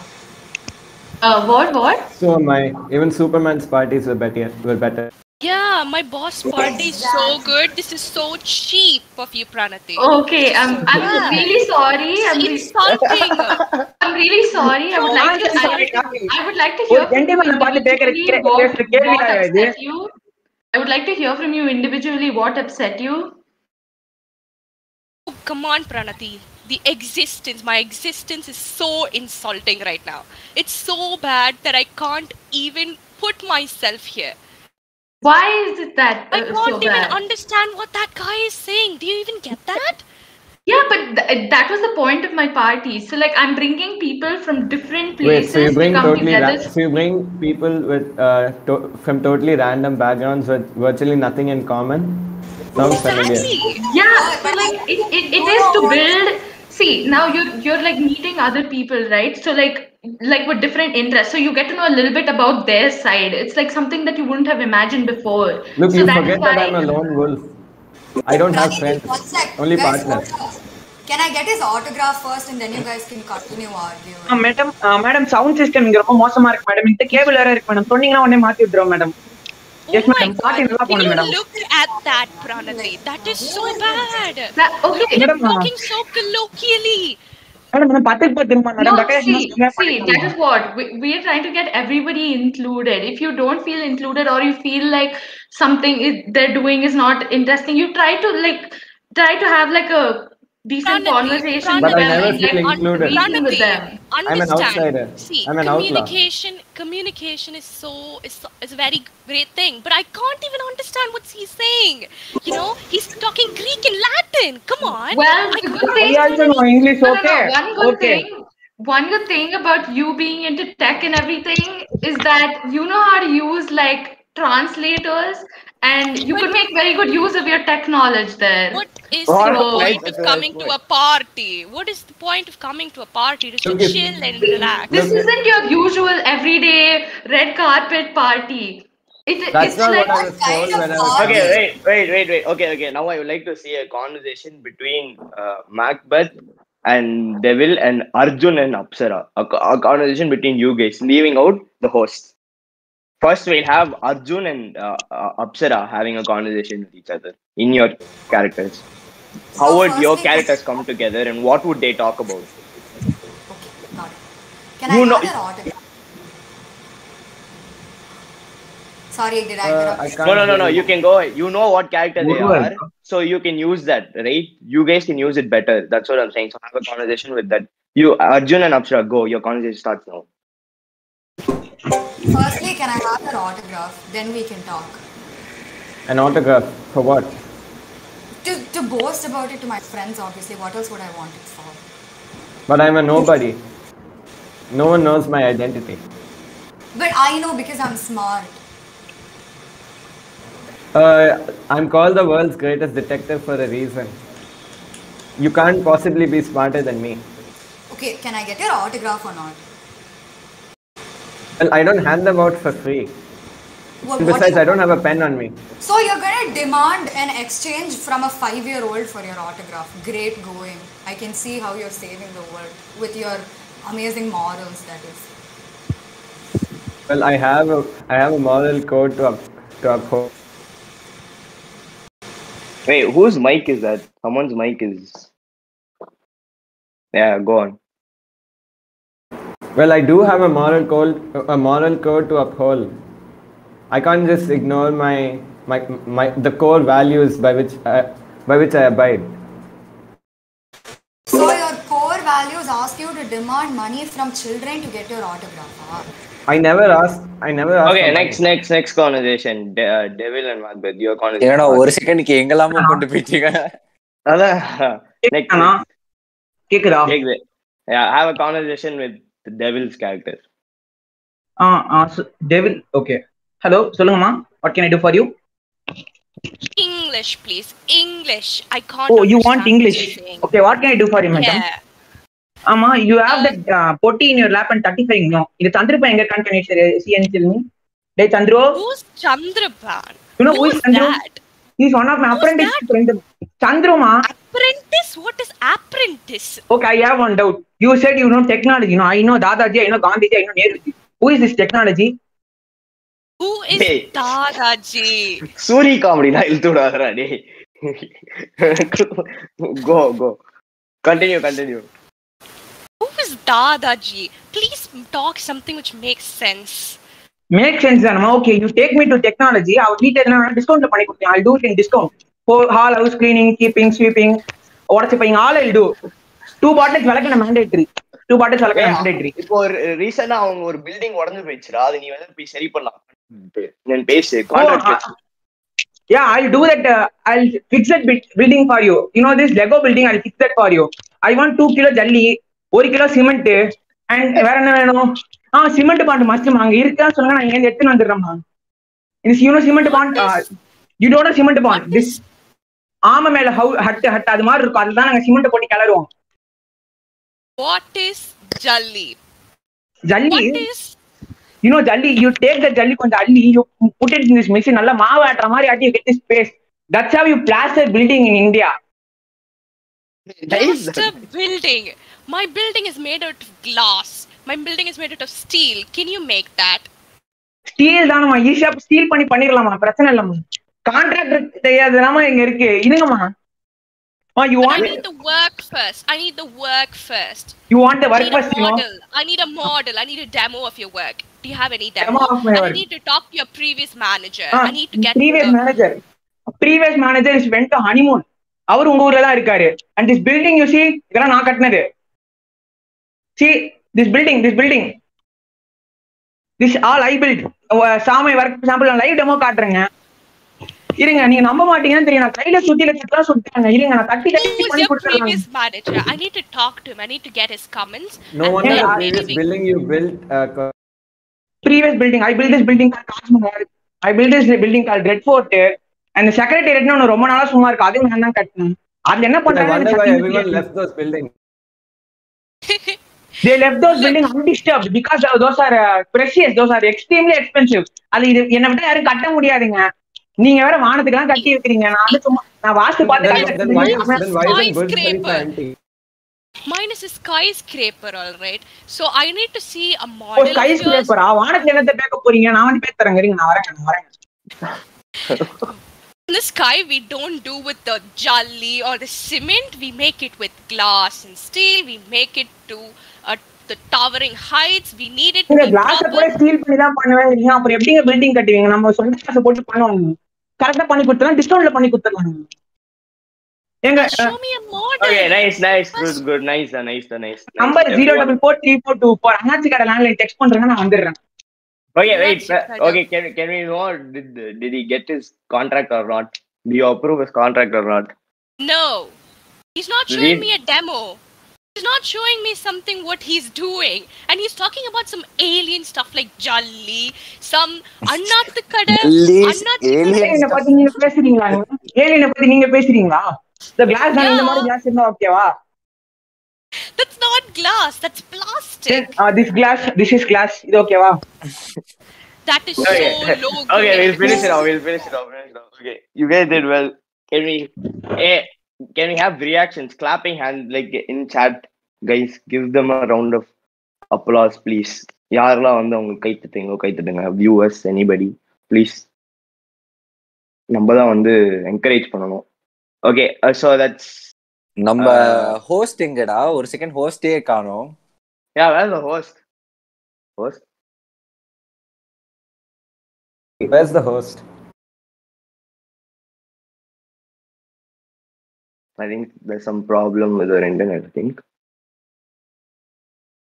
Uh, what? What? So am I. Even Superman's parties were better. Were better. Yeah, my boss party is so good. This is so cheap of you, Pranati. Okay, I'm, I'm yeah. really sorry. I'm insulting. I'm really sorry. I would like to. I would, I would like to oh, hear. From you what upset you. I would like to hear from you individually what upset you. Oh, come on, Pranati. The existence, my existence is so insulting right now. It's so bad that I can't even put myself here. Why is it that I uh, can't so even bad? understand what that guy is saying. Do you even get that? Yeah, but th- that was the point of my party. So like I'm bringing people from different places Wait, so you bring to come totally together. ra- so you bring people with uh, to- from totally random backgrounds with virtually nothing in common. Sounds familiar. Yeah, but like it, it, it is to build. See, now you're you're like meeting other people, right? So like like with different interests. So you get to know a little bit about their side. It's like something that you wouldn't have imagined before. Look, so you forget that I'm a lone wolf. I don't have Praniti, friends. one sec. Only Guys, partners. hold on. Can I get his autograph first and then you guys can continue arguing? Madam madam sound system இங்க ரொம்ப மோசமா இருக்கு madam இந்த cable வேற இருக்கு madam சொன்னீங்கன்னா உடனே மாத்தி விட்டுருவோம் madam Oh S my madam பாட்டி god. நல்லா Can போகணும் you madam look at that, Pranati? That is so bad. That- okay, Look at him Madam, uh, talking so colloquially. No, see, see, that is what we, we are trying to get everybody included. If you don't feel included or you feel like something is, they're doing is not interesting, you try to like try to have like a decent Pranati, conversation But I them, never and, feel included. reason with them. I'm an understand. outsider. See, I'm an outlaw. communication, communication is so is is a very great thing, but I can't even understand what he's saying. You know, he's talking Greek and Latin. Come on. Well, I couldn't good thing- I also know English, No, no, no. okay? One good Okay. thing, one good thing about you being into tech and everything is that you know how to use like translators, and you could make very good use of your tech knowledge there. What is the no, point of coming right to a party? What is the point of coming to a party to Look, chill and relax? This isn't your usual everyday red carpet party. It, That's it's not like what I was kind told of when I was. Okay, wait, wait, wait, wait. Okay, okay. Now I would like to see a conversation between uh, Macbeth and Devil and Arjun and Apsara. A, co- a conversation between you guys, leaving out the host. First, we'll have Arjun and uh, uh, Apsara having a conversation with each other in your characters. How So would your firstly- characters come together and what would they talk about? Okay, got it. Can You I know- have your autograph? Sorry, did I Uh, interrupt? I No, no, no, no. You can go. You know what character they Good one. are, so you can use that, right? You guys can use it better. That's what I'm saying. So have a conversation with that. You, Arjun and Apsara, go. Your conversation starts now. Firstly, can I have an autograph? Then we can talk. An autograph for what? To, to boast about it to my friends, obviously. What else would I want it for? But I'm a nobody. No one knows my identity. But I know because I'm smart. Uh, I'm called the world's greatest detective for a reason. You can't possibly be smarter than me. Okay, can I get your autograph or not? Well, I don't hand them out for free. What, And what besides, I don't have a pen on me. So you're gonna demand an exchange from a five-year-old for your autograph. Great going. I can see how you're saving the world with your amazing morals. That is. Well, I have a I have a moral code to up, to uphold. Wait, whose mic is that? Someone's mic is. Yeah, go on. Well, I do have a moral code a moral code to uphold. I can't just ignore my my, my the core values by which I, by which I abide. So your core values ask you to demand money from children to get your autograph. huh? I never asked. I never asked. Okay, for money. next, next, next conversation. De- uh, Devil and Macbeth, your என்னடா conversation. ஒரு செகண்ட்க்கு எங்கெல்லாமோ கொண்டு போயிட்டீங்க அதான். next, கேக்குதாண்ணா? கேக்குதா கேக்குது. Yeah, have a conversation with the Devil's character. Ah ah devil okay hello சொல்லுங்கம்மா what can I do for you English, please. English. I can't. Oh you want English. Okay what can I do for you madam Yeah. ஆமா you have that பொட்டி in your lap and thirty five no இது சந்திரப்பா எங்க can சிஎன் சில்மி டே Chandru Chandrapan? You know who Who is He's one of my Who's apprentice friend. Apprentice? What is apprentice? Okay, I have one doubt. You said you know technology. You know, I know Dadaji, I know Gandhiji, I know Nehruji. Who is this technology? Who is hey. Dadaji? Suri comedy. go, go. Continue, continue. Who is Dada ji? Please talk something which makes sense. Make sense தானே okay you take me to technology அவர் வீட்டில் எதுனா டிஸ்கவுண்ட்ல பண்ணி கொடுத்தேன் I do in discount hall house cleaning keeping sweeping உடச்சிப்பைங்க all I do two bottles விளக்கின mandatory two bottles விளக்கின mandatory இப்போ ஒரு ரீசெண்டா அவங்க ஒரு பில்டிங் உடஞ்சு போயிடுச்சுடா. அது நீ வந்து போய் சரி பண்ணலாம். பேசு oh, ah. Contract yeah i'll do that uh, i'll fix that building for you. You know this I building i'll fix that for you. I want 2 kilo jelly 1 kilo வேற என்ன வேணும்? ஆஹ் சிமெண்ட் பாண்ட் மஸ்ட்மா அங்க இருக்கா சொன்னாங்க நான் ஏன் எடுத்து வந்துடுறேம்மா இது யூனோ சிமெண்ட் பாண்ட் யூனோட சிமெண்ட் பாண்ட். திஸ் ஆம மேல ஹவு ஹட் ஹட் அது மாதிரி இருக்கும். அதுதான் நாங்க சிமெண்ட் போட்டு கிளறுவோம். வாட் இஸ் ஜல்லி? ஜல்லி? யூ ஜல்லி யூ டேக் த ஜல்லி கொஞ்சம் அள்ளி you put it in this machine நல்லா மாவு ஆட்டுற மாதிரி ஆட்டி get this space that's how you plaster building in India building my building is made out glass My building is made out of steel. Can you make that? Steel தானம்மா ஈஸியா steel பண்ணி பண்ணிடலாமா பிரச்சனை இல்லம்மா கான்ட்ராக்டர் தெரியாததாம இங்க இருக்கு இதுங்கம்மா Oh, you But I want need the work first. I need the work first. you want the I work need a first, you know? model. I need a model. I need a demo of your work. Do you have any demo? Demo of my and I work. need to talk to your previous manager. Ah, I need to get previous the- manager. Previous manager is went to honeymoon. அவர் உங்க ஊர்ல தான் இருக்காரு and this building you see இதெல்லாம் நான் கட்டினது see this building this building this all I built சாமை work sample நான் live demo காட்டுறேங்க இருங்க நீங்க நம்ப மாட்டீங்கன்னு தெரியும் நான் கையில சுத்தில கட்டலாம் சுட்டாங்க இருங்க நான் கட்டி கட்டி is பண்ணி your கொடுத்துறேன் previous manager? I need to talk to him. I need to get his comments. No and wonder then the maybe previous we- building you built. Uh, co- previous building. I built this building called Taj Mahal. I built this building called Red Fort. And the secretariat ஒன்று ரொம்ப நாளா சும்மா இருக்கு அதுவும் நான் தான் கட்டினேன் அதுல என்ன பண்றாங்க everyone left those buildings. They left those building undisturbed because uh, those are uh, precious those are extremely expensive அது இது என்னை விட்டு யாரும் கட்ட முடியாதுங்க நீங்க வேற வானத்துக்கெல்லாம் கட்டி வைக்கிறீங்க நான் வந்து சும்மா நான் வாஸ்து பார்த்து? Mine is a skyscraper, all right. So I need to see a oh model. Sky of yours. ஸ்கிரேப்பரா வானத்துல என்னத்த பேக்க போறீங்க நான் வந்து பேத்து தரேங்க இருங்க நான் வரேங்க நான் வரேங்க In the sky, we don't do with the jolly or the cement. We make it with glass and steel. We make it to uh, the towering heights. We needed to glass கூட steel பண்ணி தான் பண்ணுவேன். நீங்க அப்புறம் எப்படிங்க building கட்டுவீங்க? நம்ம சொந்த காசு போட்டு பண்ணுவாங்க கரெக்டா பண்ணி கொடுத்தலாம் டிஸ்கவுண்ட்ல பண்ணி கொடுத்தலாம் எங்க okay nice nice good good nice தான் நைஸ் தான் நைஸ் நம்பர் 0443424 அண்ணாச்சி கடை லேண்ட்லைன் டெக்ஸ்ட் பண்றேன் நான் வந்துடுறேன். Okay wait okay can can we know did did he get his contract or not do you approve his contract or not no he is not showing me a demo He's not showing me something what he's doing, and he's talking about some alien stuff like Jolly, some Annathukada, Least alien ஏலியனை பத்தி நீங்க பேசுறீங்களா ஏலியனை பத்தி நீங்க பேசுறீங்களா இந்த class தான் இந்த மாதிரி கிளாஸ் இருந்தா ஓகேவா That's not glass. That's plastic. This class this is class இது ஓகேவா That is Okay, so low okay, grade. we'll finish it off. We'll finish it off. Finish it off. Okay, you guys did well. Can we? Hey, can we have reactions? Clapping hand like in chat, guys. Give them a round of applause, please. யாரெல்லாம் வந்து அவங்க கை தட்டுங்க கை தட்டுங்க viewers anybody please நம்ம தான் வந்து encourage பண்ணணும் okay so that's நம்ம Uh, ஹோஸ்ட் எங்கடா ஒரு செகண்ட் ஹோஸ்டே காணோம் yeah where the host host Where's the host? I think there's some problem with her internet. I think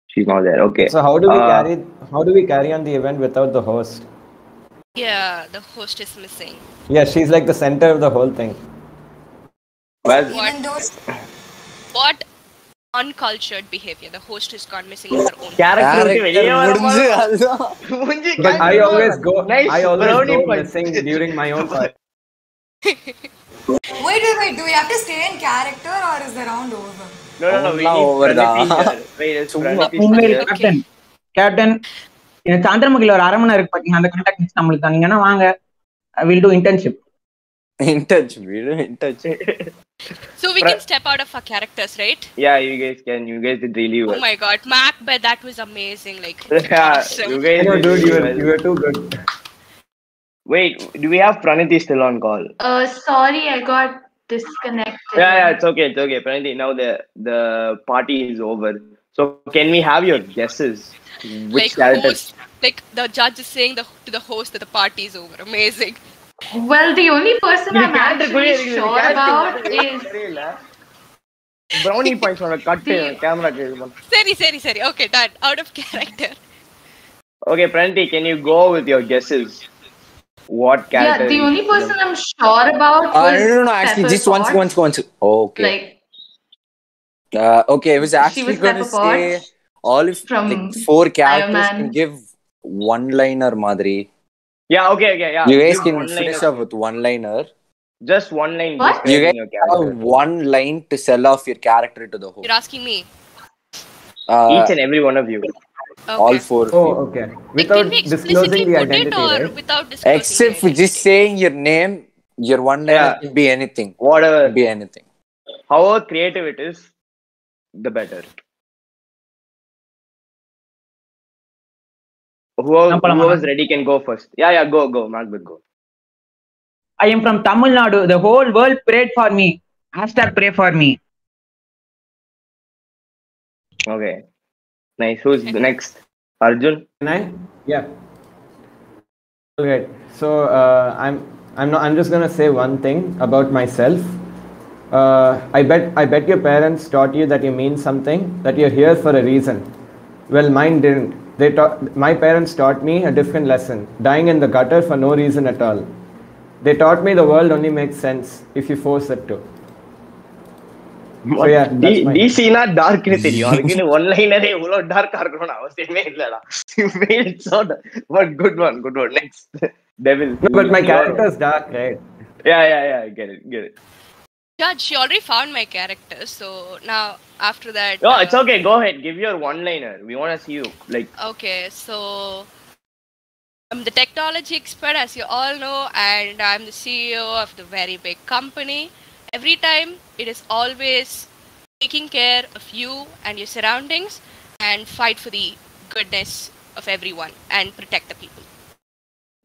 she's not there. Okay. So how do we uh, carry how do we carry on the event without the host? Yeah, the host is missing. Yeah, she's like the center of the whole thing. Well, what, what uncultured behavior. The host has gone missing in her own. Character. but I always go. Nice I always go missing during my own. Wait, wait, wait. Do we have to stay in character or is the round over? No, no, no. We Now need over Praniti the- here. Wait, it's சும்மா. Praniti உண்மையில் here. Captain captain எனக்கு சந்திரமுகில ஒரு அரமனை இருக்கு பாத்தீங்க அந்த contact நம்மளுக்கு தான் நீங்கன்னா வாங்க will do internship in touch வீடு in touch So we Pra- can step out of our characters, right? Yeah, you guys can. You guys did really Oh well. my god, Macbeth, that was amazing. Like, Yeah, awesome. you guys No, did dude, you really were, well. you were too good. Wait, do we have Praniti still on call? Uh, sorry, I got disconnected. Yeah, yeah, it's okay, it's okay, Praniti. Now the the party is over. So can we have your guesses? Which like characters? Host, like the judge is saying the, to the host that the party is over. Amazing. Well, the only person I'm actually sure about is. brownie points on a cut camera. Sorry, sorry, sorry. Okay, done. Out of character. Okay, Praniti, can you go with your guesses? What character? yeah. The only person I'm sure about uh, was no no no actually Pepper just once Potts. once once okay Like uh, okay I was she actually was going to say all if from like four characters can give one liner madri Yeah, okay, okay, yeah. you guys Give can one finish up with one liner Just one line What? you describing guys your have one line to sell off your character to the whole. You're asking me. uh, Each and every one of you. Okay. All four. Oh, okay. Without like, disclosing the identity, right? Without disclosing Except for just saying your name, your one name yeah. can be anything. Whatever. Be anything. However creative it is, the better. Whoever, whoever's ready can go first. Yeah, yeah, go, go, Macbeth, go. I am from Tamil Nadu. The whole world prayed for me. Hashtag pray for me. Okay. Nice. Who's the next? Arjun? Can I? Yeah. All right. So uh, I'm I'm not I'm just gonna say one thing about myself. Uh, I bet I bet your parents taught you that you mean something, that you're here for a reason. Well, mine didn't. They taught my parents taught me a different lesson, dying in the gutter for no reason at all. They taught me the world only makes sense if you force it to. So yeah, that's my- டிசினா டார்க்னு தெரியும் அதுக்குன்னு ஒன்லைனரே இவ்வளவு டார்க்கா இருக்கணும்னு அவசியமே இல்லடா but good one good one next devil No, but my character is dark, right? Yeah yeah yeah get it get it Judge, she already found my character, so now after that. no uh, it's okay go ahead give your one liner we want to see you like Okay, so I'm the technology expert, as you all know, and I'm the CEO of the very big company. Every time, it is always taking care of you and your surroundings and fight for the goodness of everyone and protect the people.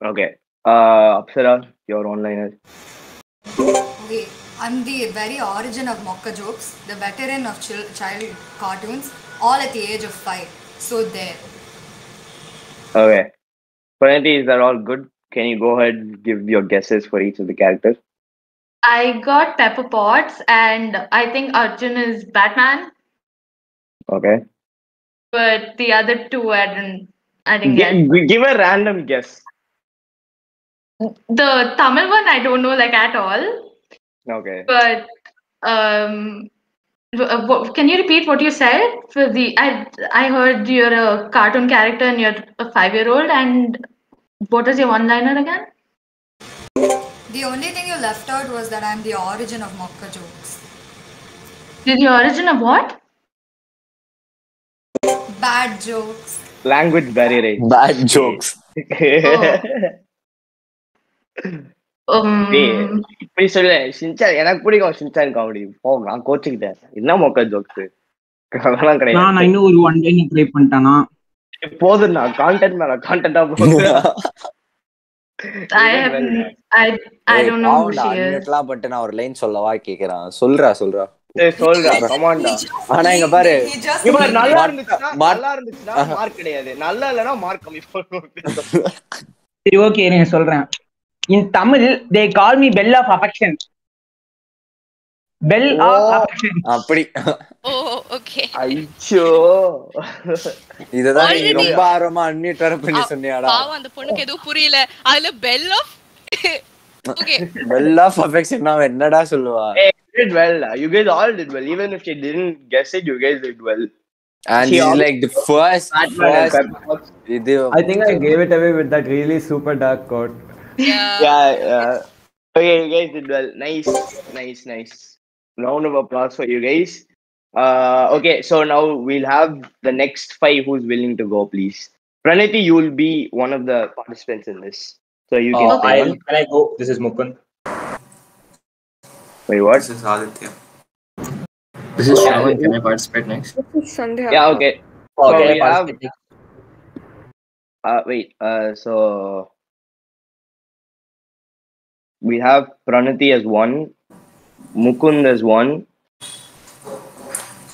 okay uh apsara your one liner Okay, I'm the very origin of Mokka jokes, the veteran of chil- child cartoons, all at the age of five. So there. okay Pranati, is that all good can you go ahead and give your guesses for each of the characters I got Pepper Potts, and I think Arjun is Batman, okay but the other two I didn't. I didn't get. give, a random guess The Tamil one I don't know like at all, okay but um, uh, can you repeat what you said? For the I I heard you're a cartoon character and you're a five year old, and what is your one liner again? The only thing you left out was that I'm the origin of Mokka jokes. The the origin of what? Bad jokes. language barrier Bad jokes. Um, இப்படி சொல்லு Shinchan எனக்கு பிடிக்கும் Shinchan comedy போ நான் கோச்சுக்கிட்டேன் என்ன மொக்க jokes அதெல்லாம் நான் கிடையாது இன்னும் ஒரு ஒன் டே ட்ரை பண்ணிட்டானா போதும் நான் கான்டென்ட் மேல கான்டென்ட்டா போகுது பட்டு நான் ஒரு லைன் சொல்லவா கேக்குறான். சொல்றா சொல்றா. சொல்றா கமாண்டா ஆனா இங்க பாரு. நல்லா இருந்துச்சுன்னா நல்லா இருந்துச்சுன்னா மார்க் கிடையாது. நல்லா இல்லைன்னா மார்க் கம்மி சரி ஓகே சொல்றேன். In Tamil they call me bell of affection bell Oh. அப்படி Oh, okay. ஐயோ இதுதான் நீ ரொம்ப ஆர்வமா அன்மியூட் வர பண்ணி சொன்னியாடா பாவம் அந்த பொண்ணுக்கு எதுவும் புரியல அதுல bell of okay well of affection அவன் என்னடா சொல்லுவா Hey, you did well. You guys all did well. Even if she didn't guess it, you guys did well. and She he's al- like the first Batman and first Pepper Potts. இது I think I gave it away with that really super dark quote. yeah. Yeah, yeah. Okay, you guys did well. Nice, nice, nice. Round of applause for you guys. Uh, okay, so now we'll have the next five who's willing to go, please. Praniti, you will be one of the participants in this. So you can Uh, say, I, can I go? This is Mukund. wait, what? This is Aditya. This is Shravan. Can I participate next? This is Sandhya. Yeah, okay. Oh, So I we have- Uh, wait, uh, so we have Pranati as one, Mukund as one,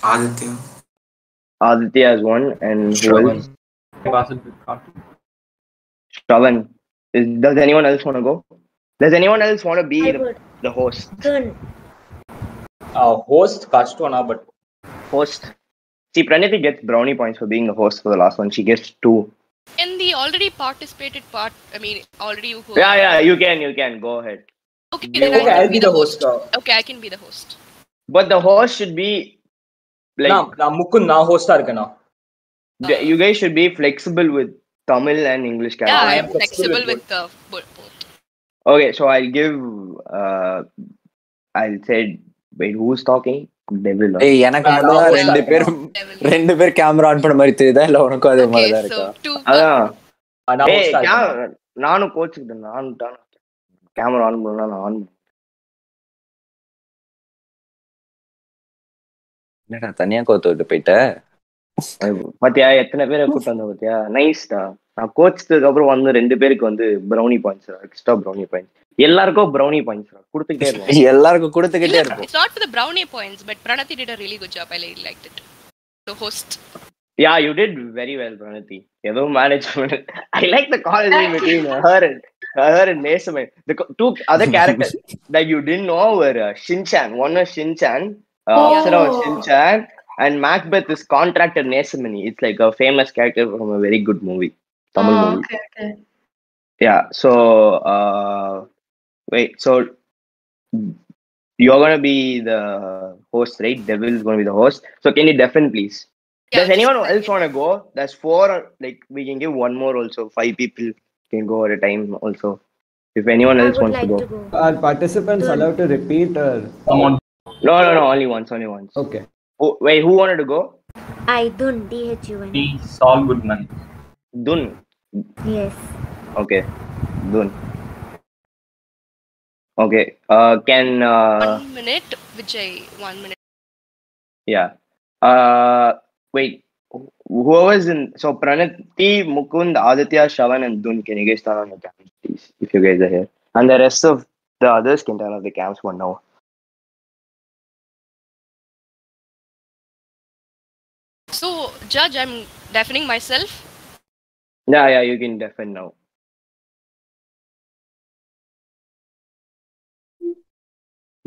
Aditya. Aditya as one, and who else? Shravan. Shravan. Is, does anyone else want to go? Does anyone else want to be the, the host? Uh, host Kastwana, but Host. See, Praniti gets brownie points for being the host for the last one. She gets two. In the already participated part, I mean, already who? Yeah, yeah, you can, you can. Go ahead. Okay, Okay, then I can I'll be the host. Uh, Okay, I can be the host. But the host should be like நான் நான் முக்குந்த் நான் ஹோஸ்டா இருக்கேனா th- you guys should be flexible with Tamil and English Yeah, characters. I am am flexible flexible with with the both. both. Okay, so I'll give. Uh, I'll say. Wait, who's talking? Devil. huh? ஏய் எனக்கு மட்டும் தான் ரெண்டு பேரும் Level. ரெண்டு பேர் camera on பண்ண மாதிரி தெரியுதா இல்ல உனக்கும் அதே மாதிரி Okay, தான் இருக்கா so two. அதான் நான் ஏய், ஹோஸ்டா கே- இருக்கேன் நானும் கோச்சுக்கிட்டேன் நானும் தான் கேமரா ஆன் பண்ணா நான் ஆன் என்னடா தனியா கோத்து விட்டு போயிட்ட? பாத்தியா எத்தனை பேரை கூட்டு வந்த பாத்தியா? நைஸ்டா நான் கோச்சதுக்கு அப்புறம் வந்து ரெண்டு பேருக்கு வந்து brownie points extra brownie points எல்லாருக்கும் ப்ரௌனி பாயிண்ட்ஸ் கொடுத்துக்கிட்டே இருப்போம். எல்லாருக்கும் கொடுத்துக்கிட்டே It's not for the brownie points, but Pranati did a really good job. I really liked it. The host. Yeah, you did very well, Pranati. ஏதோ manage பண்ண I like the quality between her and her and Nesaman. The two other characters that you didn't know were uh, Shinchan. One was Shinchan, uh, Oh. Apsara was Shinchan, and Macbeth is contractor Nesamani. It's like a famous character from a very good movie, Tamil Oh, movie. okay, okay. Yeah. So, uh, wait. So you're gonna be the host, right? Devil is gonna be the host. So can you defend, please? Does anyone else want to go? There's four. Like we can give one more also. Five people can go at a time also. If anyone else wants to go. Are participants allowed to repeat or? Someone. No, no, no. Only once. Only once. Okay. Oh, wait. Who wanted to go? I don't DHUN. Me, Saul Goodman. Dun. Yes. Okay. Dun. Okay. Uh, can uh, One minute, Vijay. One minute. Yeah. Uh, wait. Whoever's in so Pranati, Mukund, Aditya, Shavan, and Dun, can you guys turn on the cams, please, if you guys are here? And the rest of the others can turn on the cams for now. So, Judge, I'm deafening myself. Yeah, yeah, you can defend now.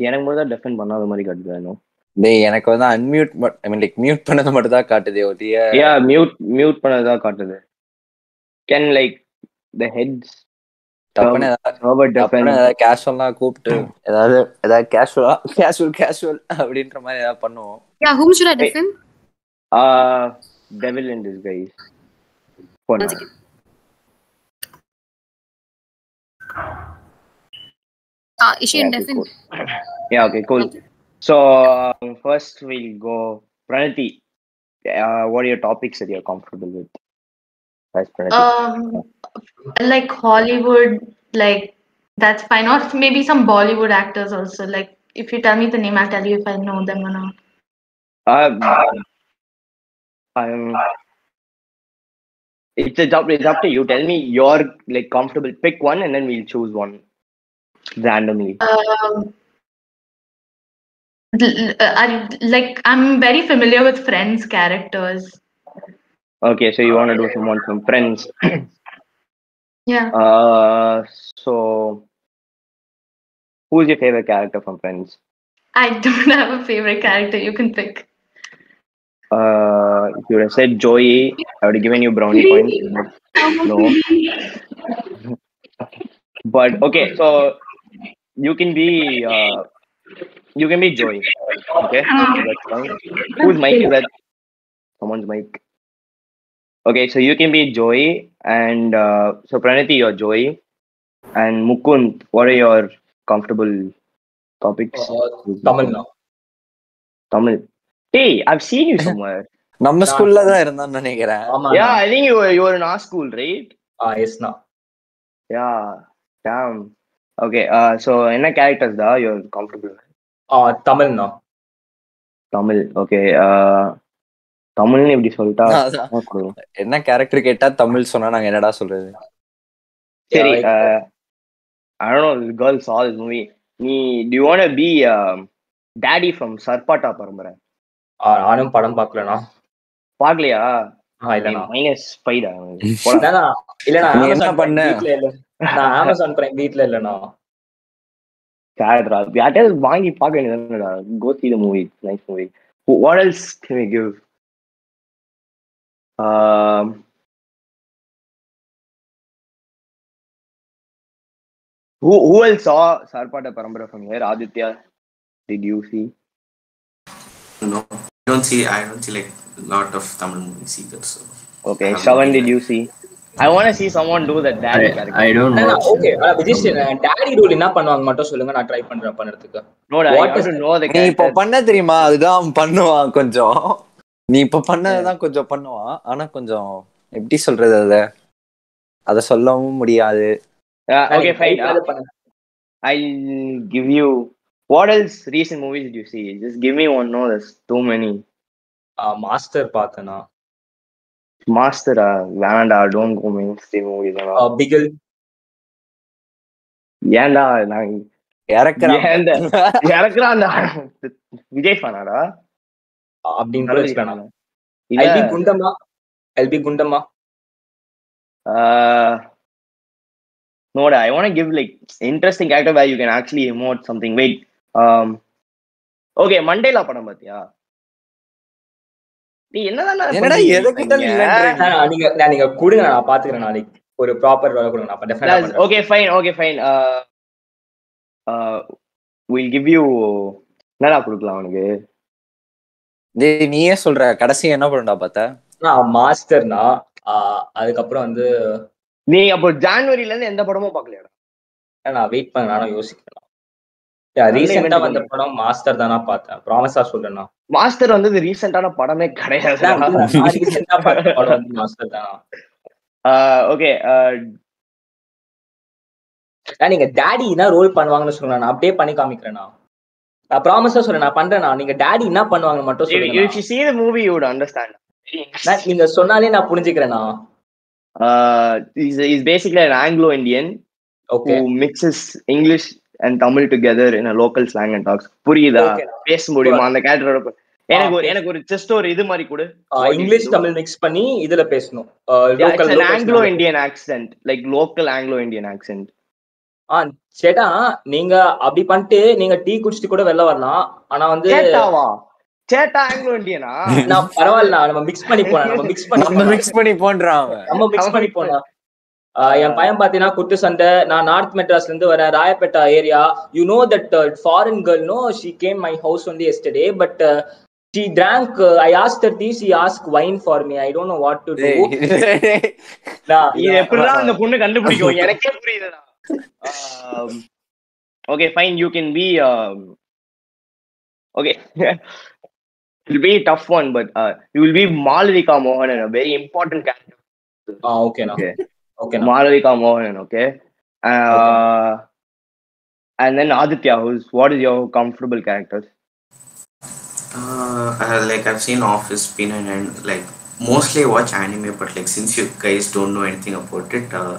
எனக்கு மட்டும் தான் டெஃபன் பண்ணாத மாதிரி காட்டுது டேய் எனக்கு வந்து unmute I mean like mute பண்ணது மட்டும் தான் காட்டுதே ஒட்டிய யா மியூட் மியூட் பண்ணதா காட்டுது கேன் லைக் த ஹெட்ஸ் தப்புன்னு ஏதாவது கேஷுவலா கூப்பிட்டு ஏதாவது ஏதாவது கேஷுவலா கேஷுவல் கேஷுவல் அப்படின்ற மாதிரி ஏதாவது பண்ணுவோம் Yeah, whom should I defend? uh. Uh, is she in Yeah, okay, defend? cool. Yeah, okay, cool. So um, first we'll go Pranati. Uh, what are your topics that you're comfortable with? Pranati. Um, like Hollywood, like that's fine. Or maybe some Bollywood actors also. Like if you tell me the name, I'll tell you if I know them or not. Um, I'm. It's, it's up. It's up to you. Tell me you're like comfortable. Pick one, and then we'll choose one randomly. Um, I, like I'm very familiar with Friends characters. Okay, so you want to do someone from Friends. Yeah. Uh, so who's your favorite character from Friends? I don't have a favorite character. You can pick. Uh, if you would have said Joey, I would have given you brownie points. No. But okay, so you can be uh, you can be Joey. Okay, that's fine. Whose mic is that? Someone's mic. Okay, so you can be Joey, and uh, so Pranati, you're Joey, and Mukund, what are your comfortable topics? Tamil now. Tamil. Hey, I've seen you somewhere. நம்ம ஸ்கூல்ல தான் இருந்தான்னு நினைக்கிறேன் ஆமா yeah, I think you were you were in our school, right? Ah, yes, now. Yeah. Damn. Okay. Uh, so என்ன characters da you're comfortable with? தமிழ்ண்ணா Tamil okay தமிழ்னு இப்படி சொல்லிட்டா? என்ன கேரக்டர் கேட்டா தமிழ் சொன்னா நாங்க என்னடா சொல்றது? சரி ஐ டோன்ட் கேர்ள் மூவி நீ do want be Daddy from Sarpatta Parambarai? நானும் படம் பார்க்கலண்ணா. பார்க்கலையா? மைனஸ் ஃபைவ் இல்லண்ணா என்ன பண்ண? நான் அமேசான் பிரைம் வீட்ல இல்லண்ணா. சேட்ரா யார்ட்டையாவது வாங்கி பார்க்க the go see the movie movie. Movie what else can we give Who, who else saw Sarpatta Parambarai from here? Aditya, did you see? No, I don't see. I don't see like a lot of Tamil movies either. So okay, Shravan, did you see? I want see someone do that Daddy character I don't know okay Vijay Daddy role என்ன பண்ணுவாங்க மட்டும் சொல்லுங்க நான் try பண்றேன் பண்ணதுக்கு no I want know the நீ இப்ப பண்ண தெரியுமா? அதுதான் பண்ணுவான் கொஞ்சம். நீ இப்ப பண்ணதான் கொஞ்சம் பண்ணுவான். ஆனா கொஞ்சம் எப்படி சொல்றது அத? அத சொல்லவும் முடியாது. Okay fine I give you what else recent movies to see just give me one no that's too many Master பார்த்தேனா மாஸ்டரா? வேண்டாம் don't go mainstream movies Bigil. ஏன்டா நான் இறக்குறேன். இறக்குறான் அந்த விஜய் ஃபேனாடா? அப்படின்னு எல்பி குண்டம்மா? எல்பி குண்டமா நோடா I want give like interesting character where you can actually emote something wait okay Mandela படம் பார்த்தியா நீ என்னடா நீங்க நான் நீங்க கொடுங்க நான் பாத்துக்கிறேன் நாளைக்கு. ஒரு ப்ராப்பர் வேலை கொடுங்க நான் டெஃபினட்டா okay fine okay fine will give you என்னடா கொடுக்கலாம் அவனுக்கு டேய் நீயே சொல்ற கடைசி என்ன பண்ணடா பார்த்த? நான் மாஸ்டர்னா அதுக்கப்புறம் வந்து நீ அப்போ ஜான்வரில இருந்து எந்த படமும் பார்க்கலையாடா? நான் வெயிட் பண்ண நானும் யோசிக்கிறேன் ரீசெண்டா வந்த படம் மாஸ்டர் தானா பார்த்தேன் ப்ராமிஸா சொல்றேன்னா. மாஸ்டர் வந்து ரீசெண்டான படமே கிடையாது. மாஸ்டர் தானா? ஓகே நீங்க டேடி என்ன ரோல் பண்ணுவாங்கன்னு சொல்லுங்க நான் அப்படியே பண்ணி காமிக்கிறேனா நான் ப்ராமிஸா சொல்றேன் நான் பண்றேனா நீங்க டேடி என்ன பண்ணுவாங்க மட்டும் சொல்லுங்க இஃப் யூ சீ அண்டர்ஸ்டாண்ட் நீங்க சொன்னாலே நான் புரிஞ்சுக்கிறேனா is basically Anglo Indian okay mixes English and Tamil together in local slang and talks புரியுதா? பேச முடியுமா அந்த கேரக்டரோட ah, எனக்கு ஒரு எனக்கு ஒரு ஜஸ்ட் ஒரு இது மாதிரி கூட. இங்கிலீஷ் தமிழ் மிக்ஸ் பண்ணி இதுல பேசணும். Anglo Indian accent like local Anglo Indian accent ah சேட்டா நீங்க அப்படி பண்ணிட்டு நீங்க டீ குடிச்சிட்டு கூட வெளில வரலாம். ஆனா வந்து சேட்டா ஆங்கிலோ இந்தியனா நான் பரவாயில்ல நம்ம மிக்ஸ் பண்ணி போனா நம்ம மிக்ஸ் பண்ணி நம்ம மிக்ஸ் பண்ணி போன்றான் நம்ம மிக்ஸ் பண்ணி போனா என் பையன் பாத்தீங்கன்னா குட்டு சண்டை. நான் நார்த் மெட்ராஸ்ல இருந்து வரேன். Royapettah area you know that foreign girl no she came my house only stay but she drank uh, i asked her tea she asked wine for me. I don't know what to எப்படிதான் அந்த பொண்ணு கண்டுபிடிக்கும்? எனக்கே புரியுதுடா. Okay fine you can be okay it be tough one but you will be Malavika மோகன் very important character ஓகேண்ணா okay ஓகேண்ணா Malavika Mohanan okay uh, and then Aditya who's what is your comfortable characters Uh, I- like I've seen Office, Spinner, and like mostly I watch anime, but like since you guys don't know anything about it, uh,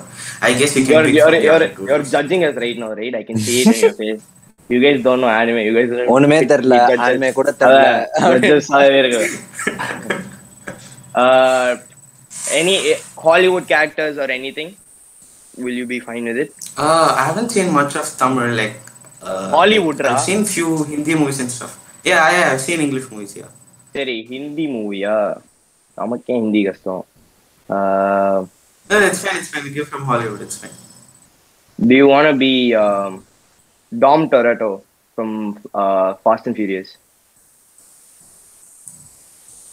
I guess we can. you're, pick you're, from the you're, other two. you're judging us right now right I can see it in your face you guys don't know anime you guys don't ஒண்ணுமே தெரியல judges. anime கூட தெரியல. அதான், judges ஆவே இருக்கு. uh, any eh, Hollywood characters or anything will you be fine with it Uh, I haven't seen much of Tamil, like uh, Hollywood, I've ra? seen few Hindi movies and stuff. Yeah, yeah, I've seen English movies. Yeah. சரி ஹிந்தி மூவியா நமக்கே ஹிந்தி கஷ்டம் uh, No, it's fine. It's fine. We give from Hollywood. It's fine. do you want to be um, Dom Toretto from uh, Fast and Furious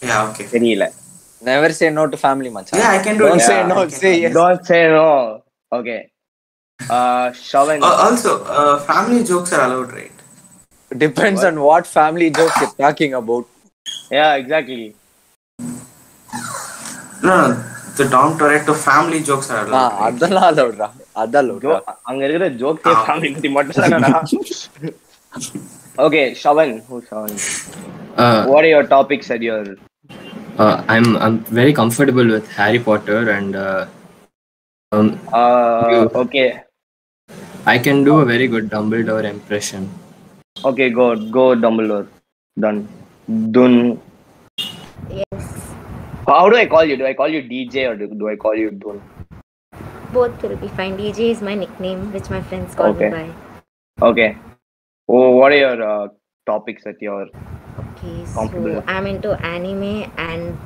Yeah. Okay. தெரியல never say no to family மச்சான் Yeah, I can do don't it. say Yeah, no I can say do it. yes don't say no okay uh, Shavan Uh, also, uh, family jokes are allowed, right? depends on what family joke you're talking about yeah exactly No, no. The Dom Toretto family jokes are ah, allowed. right? அதெல்லாம் allowed-டா. அதான் allowed-டா. Joe அங்க இருக்கிற ஜோக்ஸே Ah. Family பத்தி மட்டும் தானடா okay ஷவன் who ஷவன் Uh, what are your topics at your Uh, I'm I'm very comfortable with Harry Potter and uh, um, uh, okay. I can do a very good Dumbledore impression. Okay, go go Dumbledore. Done. Dun. Yes. How do I call you? Do I call you DJ or do, do I call you Dun? Both will be fine. DJ is my nickname, which my friends call okay. me by. Okay. Oh, what are your uh, topics at your okay so i'm into anime and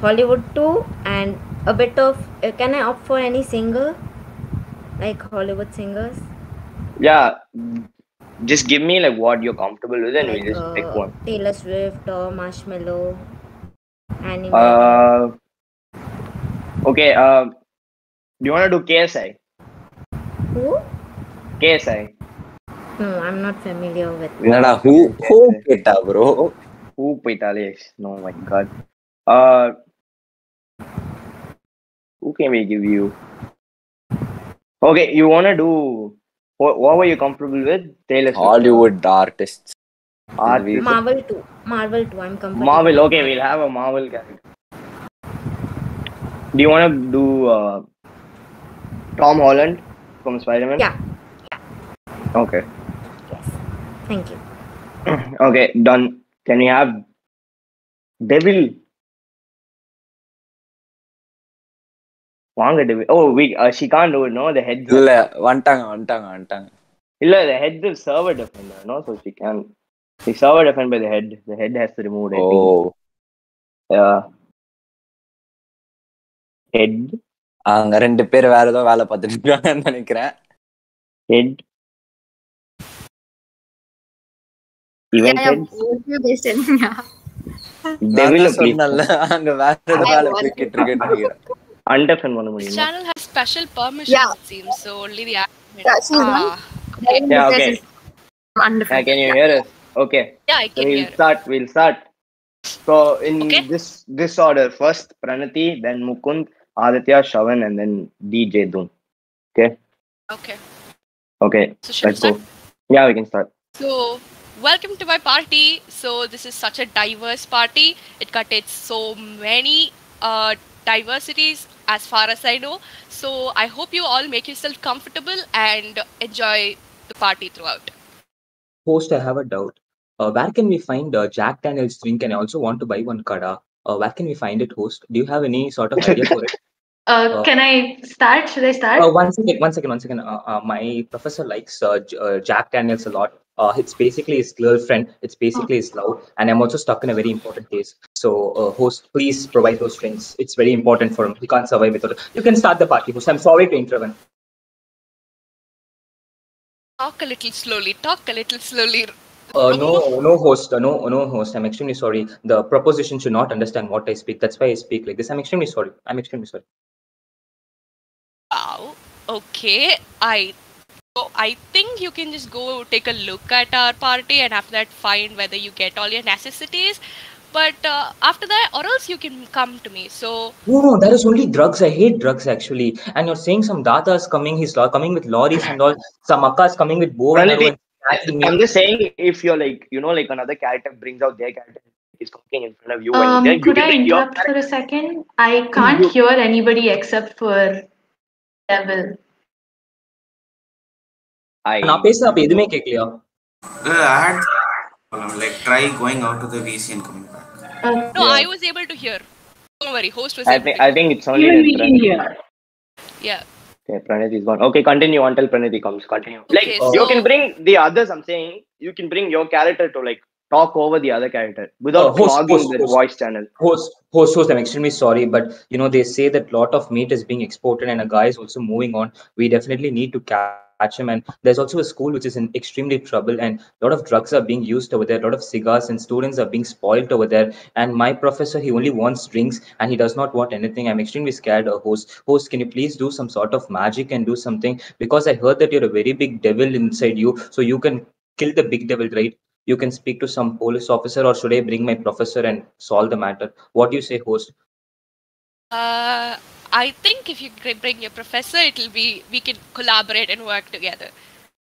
hollywood too and a bit of uh, can i opt for any singer? Like hollywood singers? Yeah just give me like what you're comfortable with and like, we'll just uh, pick one. Taylor swift or Marshmello anime. Uh okay uh do you want to do ksi who? Ksi no i'm not familiar with who who bro? Who Paitalesh? No, my God. Uh, who can we give you? Okay, you want to do. What, what were you comfortable with? Taylor Swift. Hollywood artists Artist. Marvel too. Marvel too. I'm comfortable. Marvel. Okay, we'll have a Marvel character. Do you want to do uh, Tom Holland from Spider Man? Yeah. Okay. Yes. Thank you. Okay, done. Can we have Devil? வாங்க devil oh we she can do no the head இல்ல வந்துட்டாங்க வந்துட்டாங்க வந்துட்டாங்க. இல்ல the head is server defender no so she can she server defend by the head the head has to remove oh yeah head அங்க ரெண்டு பேர் வேற ஏதோ வேலை பார்த்துட்டு இருக்காங்கன்னு நினைக்கிறேன். Head Yeah. Devil, நான் தான் please. சொன்னேன்ல அங்க வேற ஏதோ வேலை போய்கிட்டு இருக்குன்னு நினைக்கிறேன் Undefend பண்ண This முடியுமா? channel has special permissions, Yeah. it seems. So only the admin. Yeah, she's ah, one. okay. Yeah, okay. Wonderful. Yeah, can you hear us? Okay. Yeah, I So can we'll hear. start. We'll start. So in Okay. this this order, first Pranati, then Mukund, Aditya, Shavan, and then DJ Doom. Okay. Okay. Okay. So should we Let's go. start? Yeah, we can start. So, welcome to my party. So, this is such a diverse party. It contains so many uh, diversities as far as I know. So, I hope you all make yourself comfortable and enjoy the party throughout. Host, I have a doubt. Uh, where can we find uh, Jack Daniels drink? And I also want to buy one kada. Uh, where can we find it, host? Do you have any sort of idea for it? Uh, Uh, can I start? Should I start? Uh, one second, one second, one second. Uh, uh, my professor likes uh, J- uh, Jack Daniels a lot. Uh, it's basically his girlfriend. It's basically his love, and I'm also stuck in a very important case. So, uh, host, please provide those drinks. It's very important for him. He can't survive without it. You can start the party, host. I'm sorry to intervene. Talk a little slowly. Talk a little slowly. Uh, no, no host, uh, no, no host. I'm extremely sorry. The proposition should not understand what I speak. That's why I speak like this. I'm extremely sorry. I'm extremely sorry. Wow. Okay. I. So I think you can just go take a look at our party and after that find whether you get all your necessities. But uh, after that, or else you can come to me. So No, no, that is only drugs. I hate drugs actually. And you're saying some datas coming. He's lo- coming with lorries and all. Some akkas coming with bow and and. I'm just saying, if you're like, you know, like another character brings out their character, is cooking in front of you, Um, and then you could I bring your interrupt for a second? I can't hear anybody except for level i napesa appo edume kekliya i had like try going out to the vc and coming back. No i was able to hear. Don't worry host was i think i think it's only Even we can yeah. Okay, Praniti is gone. Okay, continue until Praniti comes. Continue. Like you can bring the others. I'm saying. You can bring your character to like talk over the other character without Uh, host, clogging the voice channel. host host host i'm extremely sorry but you know they say that lot of meat is being exported and a guy is also moving on. We definitely need to catch him. And there's also a school which is in extremely trouble and a lot of drugs are being used over there. A lot of cigars and students are being spoiled over there. And my professor he only wants drinks and he does not want anything. I'm extremely scared uh, host. Host can you please do some sort of magic and do something? Because i heard that you're a very big devil inside you so you can kill the big devil right you can speak to some police officer or should i bring my professor and solve the matter what do you say host Uh, I think if you bring your professor, it'll be we can collaborate and work together.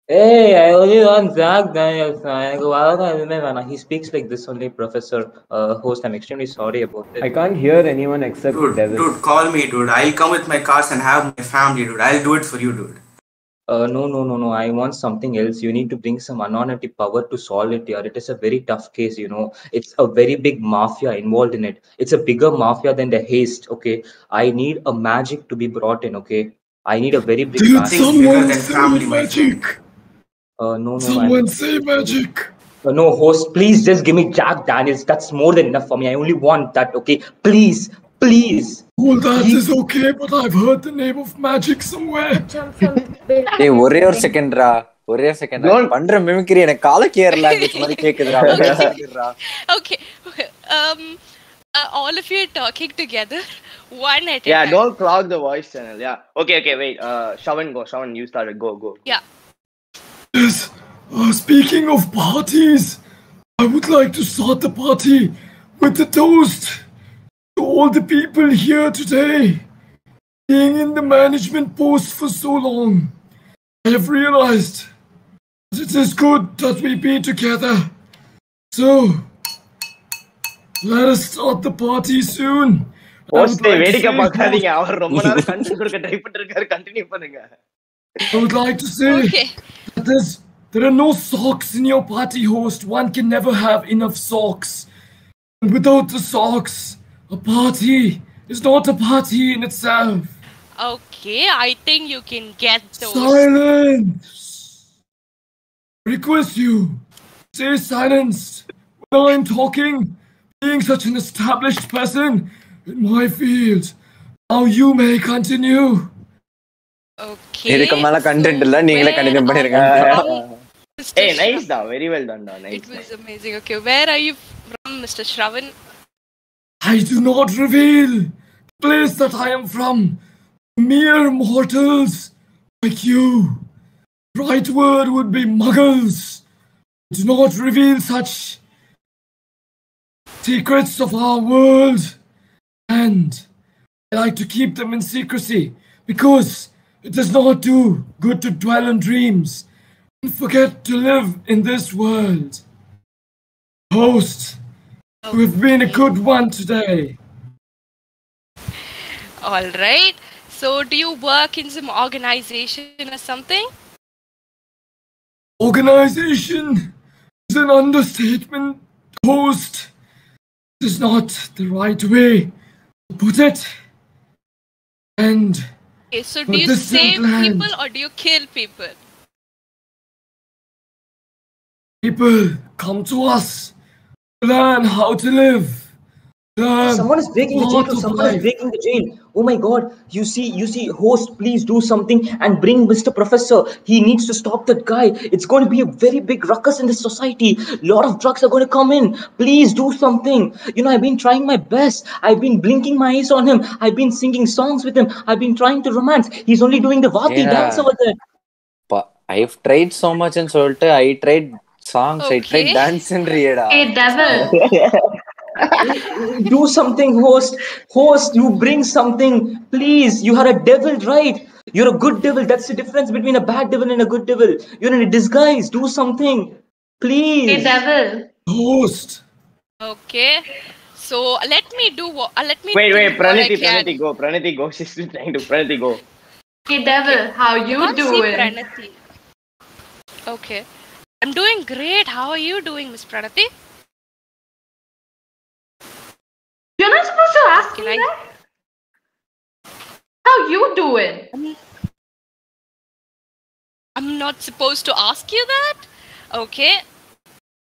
hey i only want jack daniels I go, "Why don't I he speaks like this only professor uh, host i'm extremely sorry about it I can't hear anyone except Dude, Devil. dude, call me, dude. I'll come with my cars and have my family, dude. I'll do it for you, dude. Uh, no no no no. I want something else. You need to bring some anonymity power to solve it here. It is a very tough case you know. It's a very big mafia involved in it. It's a bigger mafia than the haste okay? I need a magic to be brought in okay? I need a very big Did magic. someone than say family, magic? uh, no no Someone I'm, say magic. uh, no host please just give me jack daniels. That's more than enough for me. I only want that okay? Please please Well, that is okay, but I've heard the name of magic somewhere. Jump from building. டேய் ஒரே ஒரு செகண்ட்ரா ஒரே ஒரு second Don't- பண்ற mimicry எனக்கு கால care language மாதிரி கேக்குதுடா ஒரே செகண்ட்ரா Okay. Um, uh, all of you are talking together, one at Yeah, a time. don't clog the voice channel. Yeah. Okay, okay, wait. Uh, Shavan, go. Shavan, you started. Go, go. Yeah. Yes. Uh, speaking of parties, I would like to start the party with the toast to all the people here today. Being in the management post for so long, I have realized that it is good that we be together. So, let us start the party soon. I would post like to வேடிக்கை say- பார்க்காதீங்க அவர் ரொம்ப நேரம் content கொடுக்க try பண்ணிட்டு இருக்காரு continue பண்ணுங்க I would like to say Okay. that this There are no socks in your party host. One can never have enough socks. And without the socks, a party is not a party in itself. Okay, I think you can get those. Silence! Request you. Stay silence when I'm talking. Being such an established person in my field. Now you may continue. இதுக்கு மேல content இல்ல நீங்களே continue பண்ணிருங்க Hey, nice da. Very well done da. Nice. It was amazing. Okay, where are you from, Mr. Shravan? I do not reveal the place that I am from. Mere mortals like you. Right word would be muggles. Do not reveal such secrets of our world. And I like to keep them in secrecy because it does not do good to dwell in dreams and forget to live in this world. Host, have been a good one today. All right. So, do you work in some organization or something? Organization is an understatement. Host is not the right way to put it. And Okay, so do you save land. people or do you kill people? people come to us Learn how to live. Learn someone is breaking the chain. Someone life. is breaking the chain. Oh my God! You see, you see, host, please do something and bring Mr. Professor. He needs to stop that guy. It's going to be a very big ruckus in the society. A lot of drugs are going to come in. Please do something. You know, I've been trying my best. I've been blinking my eyes on him. I've been singing songs with him. I've been trying to romance. He's only doing the Vati yeah. dance over there. But I've tried so much and Solta. I tried songs. Okay. I tried dance and Rieda. Hey, devil. do something, host. Host, you bring something. Please, you are a devil, right? You're a good devil. That's the difference between a bad devil and a good devil. You're in a disguise. Do something. Please. Hey, devil. Host. Okay. So let me do what. Uh, let me. Wait, wait, Praniti, Praniti, go. Praniti, go. She's still trying to. Praniti, go. Hey, devil, how you do it? Okay. I'm doing great. How are you doing, Miss Pranati? You're not supposed to ask Can me I- that. How you doing? I'm not supposed to ask you that. Okay.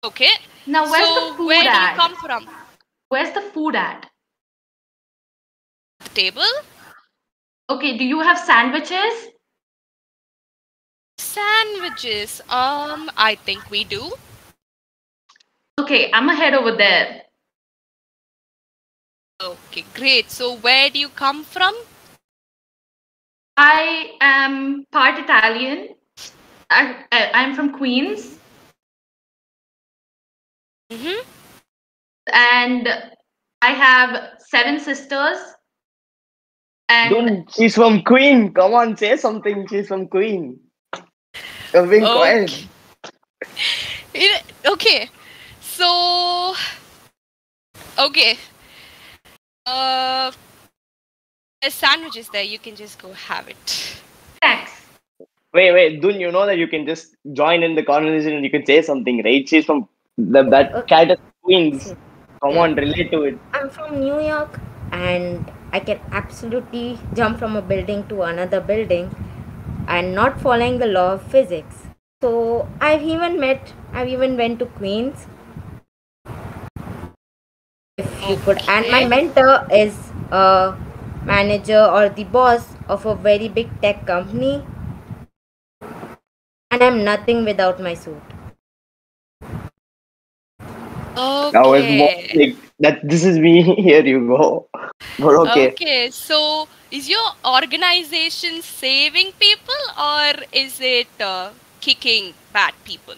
Okay. Now, where's so the food where do you come from? Where's the food at? The table? Okay, do you have sandwiches? Sandwiches. Um, I think we do. Okay, I'm gonna head over there. Okay, great. So where do you come from? I am part Italian. I, I, I'm from Queens. Mm-hmm. And I have seven sisters. And Don't. She's from Queen. Come on, say something. She's from Queen. You're being quiet. It- okay. So okay. Uh there's sandwiches there, you can just go have it. Thanks. Wait, wait, Dun, you know that you can just join in the conversation and you can say something, right? She's from the, that cat is Queens. Come on, relate to it. I'm from New York and I can absolutely jump from a building to another building and not following the law of physics. So I've even met, I've even went to Queens. If you could, and my mentor is a manager or the boss of a very big tech company. And I'm nothing without my suit. Now it's more Okay. like that. This is me. Here you go. But okay. Okay, so is your organization saving people or is it uh, kicking bad people?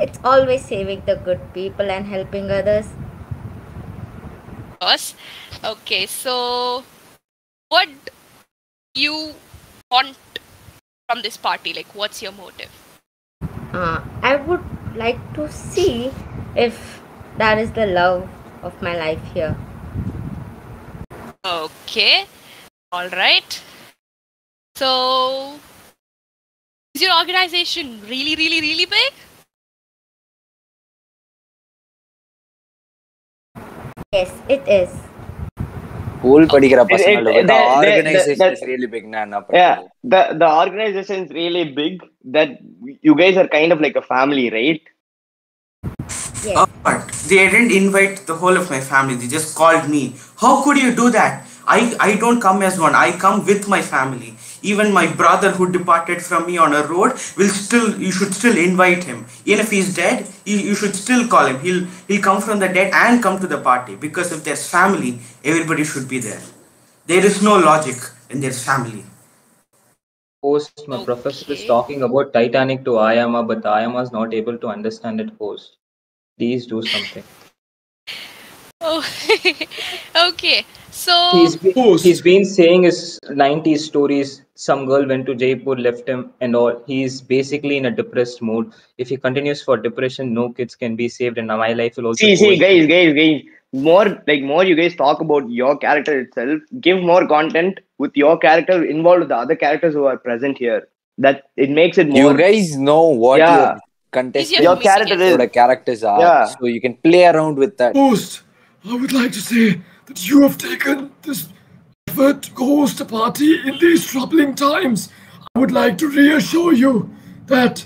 It's always saving the good people and helping others. Us. Okay, so what you want from this party? Like, what's your motive? Uh, I would like to see if that is the love of my life here. Okay, all right. So, Is your organization really, really, really big? Yes, it is. School படிக்கிற It- it- பசங்களோட the- the- organisation the- is really big நான் என்ன Yeah, பண்றது the the organization is really big that you guys are kind of like a family, right? Yes. But they didn't invite the whole of my family. They just called me. How could you do that? I, I don't come as one. I come with my family. Even my brother who departed from me on a road will still you should still invite him. Even if he's dead, you, you should still call him. He'll he'll come from the dead and come to the party. Because if there's family, everybody should be there. There is no logic in there's family. Host, my professor is talking about Titanic to Ayama, but Ayama is not able to understand it. Host, please do something. Oh, okay. So He's been, he's been saying his 90s stories. Some girl went to Jaipur, left him, and all. He's basically in a depressed mood. If he continues for depression, no kids can be saved, and my life will also. See, go see, guys, guys, guys. More like more you guys talk about your character itself. Give more content with your character involved with the other characters who are present here. That it makes it more. you guys know what Yeah. your contestants Your character is- What the characters are Yeah. so you can play around with that Host, I would like to say that you have taken this effort to host a party in these troubling times. I would like to reassure you that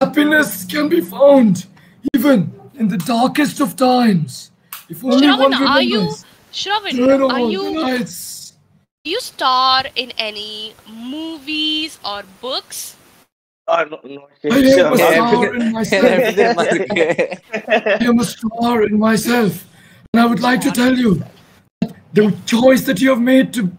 happiness can be found even in the darkest of times. If only one Shravan, are you. Shravan, Turn are you the lights. do you star in any movies or books? Oh, no, no, I am a star in myself. myself. I am a star in myself. And I would like to tell you that the choice that you have made to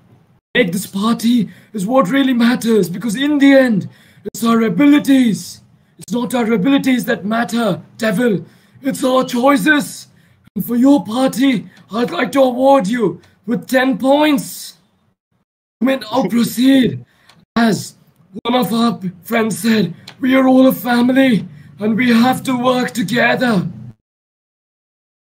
make this party is what really matters because in the end, it's our abilities. It's not our abilities that matter, devil. It's our choices. And for your party, I'd like to award you with 10 points. I mean, I'll proceed. As one of our friends said, we are all a family and we have to work together.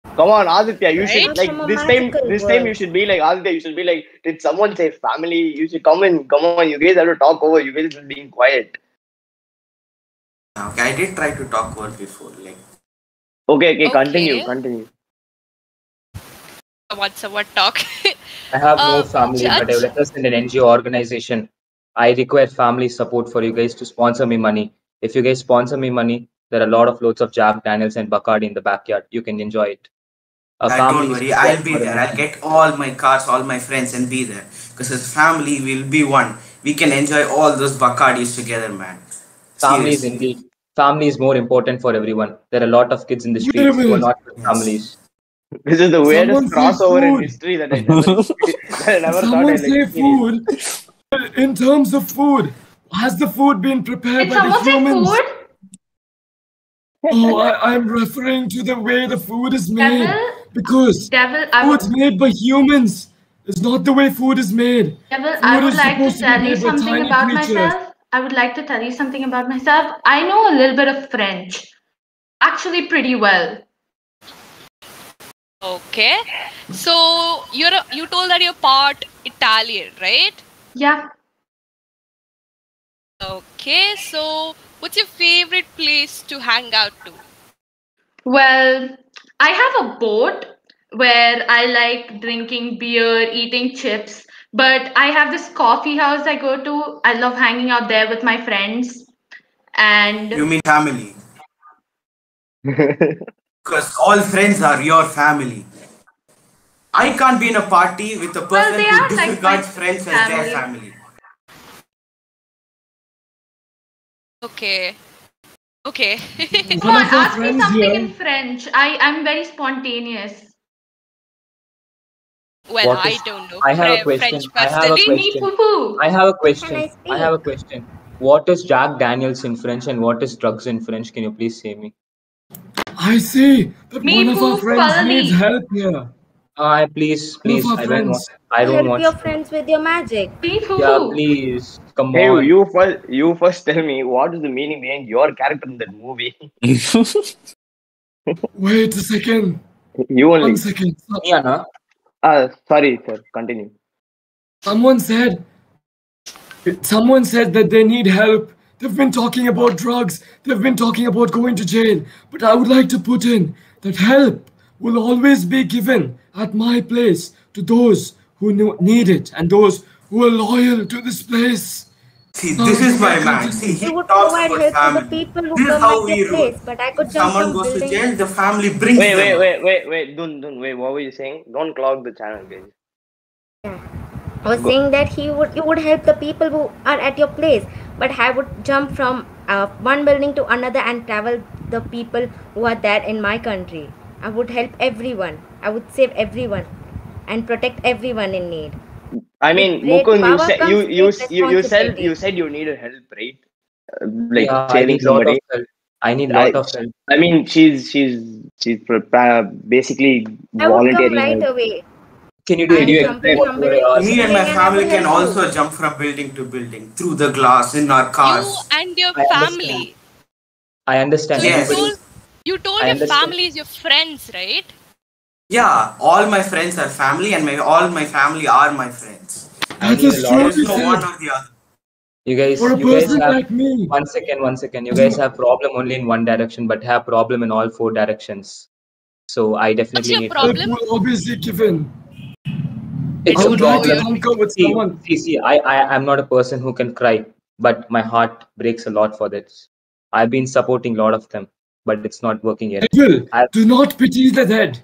Come on, Aditya, you should like From this time. magical This time you should be like Aditya. You should be like, did someone say family? You should come in. Come on, you guys have to talk over. You guys are being quiet. Okay, I did try to talk over before. Like Okay, okay, continue, Okay. continue. What's a what talk? I have no Uh, family, but I Judge- represent an NGO organization. I require family support for you guys to sponsor me money. If you guys sponsor me money, there are a lot of loads of Jack Daniels and Bacardi in the backyard. You can enjoy it. A Uh, family don't worry, I'll be for there. I'll get all my cars, all my friends, and be there. Because as family, we'll be one. We can enjoy all those Bacardis together, man. Family is indeed. Family is more important for everyone. There are a lot of kids in the Wait a streets who are not with families. This is the weirdest Someone crossover in history that I never, that I never thought Someone I'd say food. In terms of food, has the food been prepared Did by the humans? food? Oh, I, I'm referring to the way the food is made. Devil? Because Devil, I food's would, made by humans. It's not the way food is made. Devil, Food I would like to supposed to be tell you something about creatures. myself. I would like to tell you something about myself. I know a little bit of French. Actually, pretty well. Okay. So you're a, you told that you're part Italian, right? Yeah. Okay. So what's your favorite place to hang out to? Well, I have a boat where I like drinking beer, eating chips, but I have this coffee house I go to. I love hanging out there with my friends. And You mean family? Because all friends are your family. I can't be in a party with a person they who are like disregards my friends as their family. Okay. Okay. come on, ask me something here- in French. I, I'm very spontaneous. well, What I is- don't know I have a question. French I have a question. poo poo. I have a question. I I have a question. What is Jack Daniels in French and what is drugs in French? Can you please say me? I see that Me one of our friends Pali. needs help here. Uh, please, please. I don't want. friends. I don't Help want. your friends with your magic. Me Yeah, please. Come Hey, on. you first, you first tell me what is the meaning behind your character in that movie? Wait a second. you only. One second. Yeah, na? Uh, sorry, sir. Continue. Someone said someone said that they need help They've been talking about drugs. They've been talking about going to jail. But I would like to put in that help will always be given at my place to those who no- need it and those who are loyal to this place. See, this is my man. See, he You would talks provide about help to the people who This come how at we place, but I could If jump someone from goes to building. jail, the family brings Wait, wait, wait, wait, wait. Don't, don't, wait. What were you saying? Don't clog the channel, guys. I was Go. saying that he would you would help the people who are at your place, but I would jump from uh, one building to another and travel the people who are there in my country. I would help everyone. I would save everyone and protect everyone in need. I mean, great Mukund, you said you you you you said you said you needed help, right? Uh, like Yeah, I saving need lot of somebody. help. I need I, lot of help. I mean, she's she's she's pre- pra- basically I would come volunteering. right away. Can you do I'm you jumping explain what from you building were to asking? Me and my building and I family can also jump from building to building through the glass in our cars. You and your I understand. family. I understand. So you Yes. Everybody. told you told your understand. family is your friends, right? Yeah, all my friends are family, and my all my family are my friends. I That need a true, of There's he no one or the other. You guys, For a you guys have like me. one second, one second. You guys have problem only in one direction, but have problem in all four directions. So I What's definitely your need Help problem? will always be given. It's I a would like to problem. conquer with See, someone. see, see. I, I, I'm not a person who can cry, but my heart breaks a lot for this. I've been supporting a lot of them, but it's not working yet. Will, I, do not pity the dead.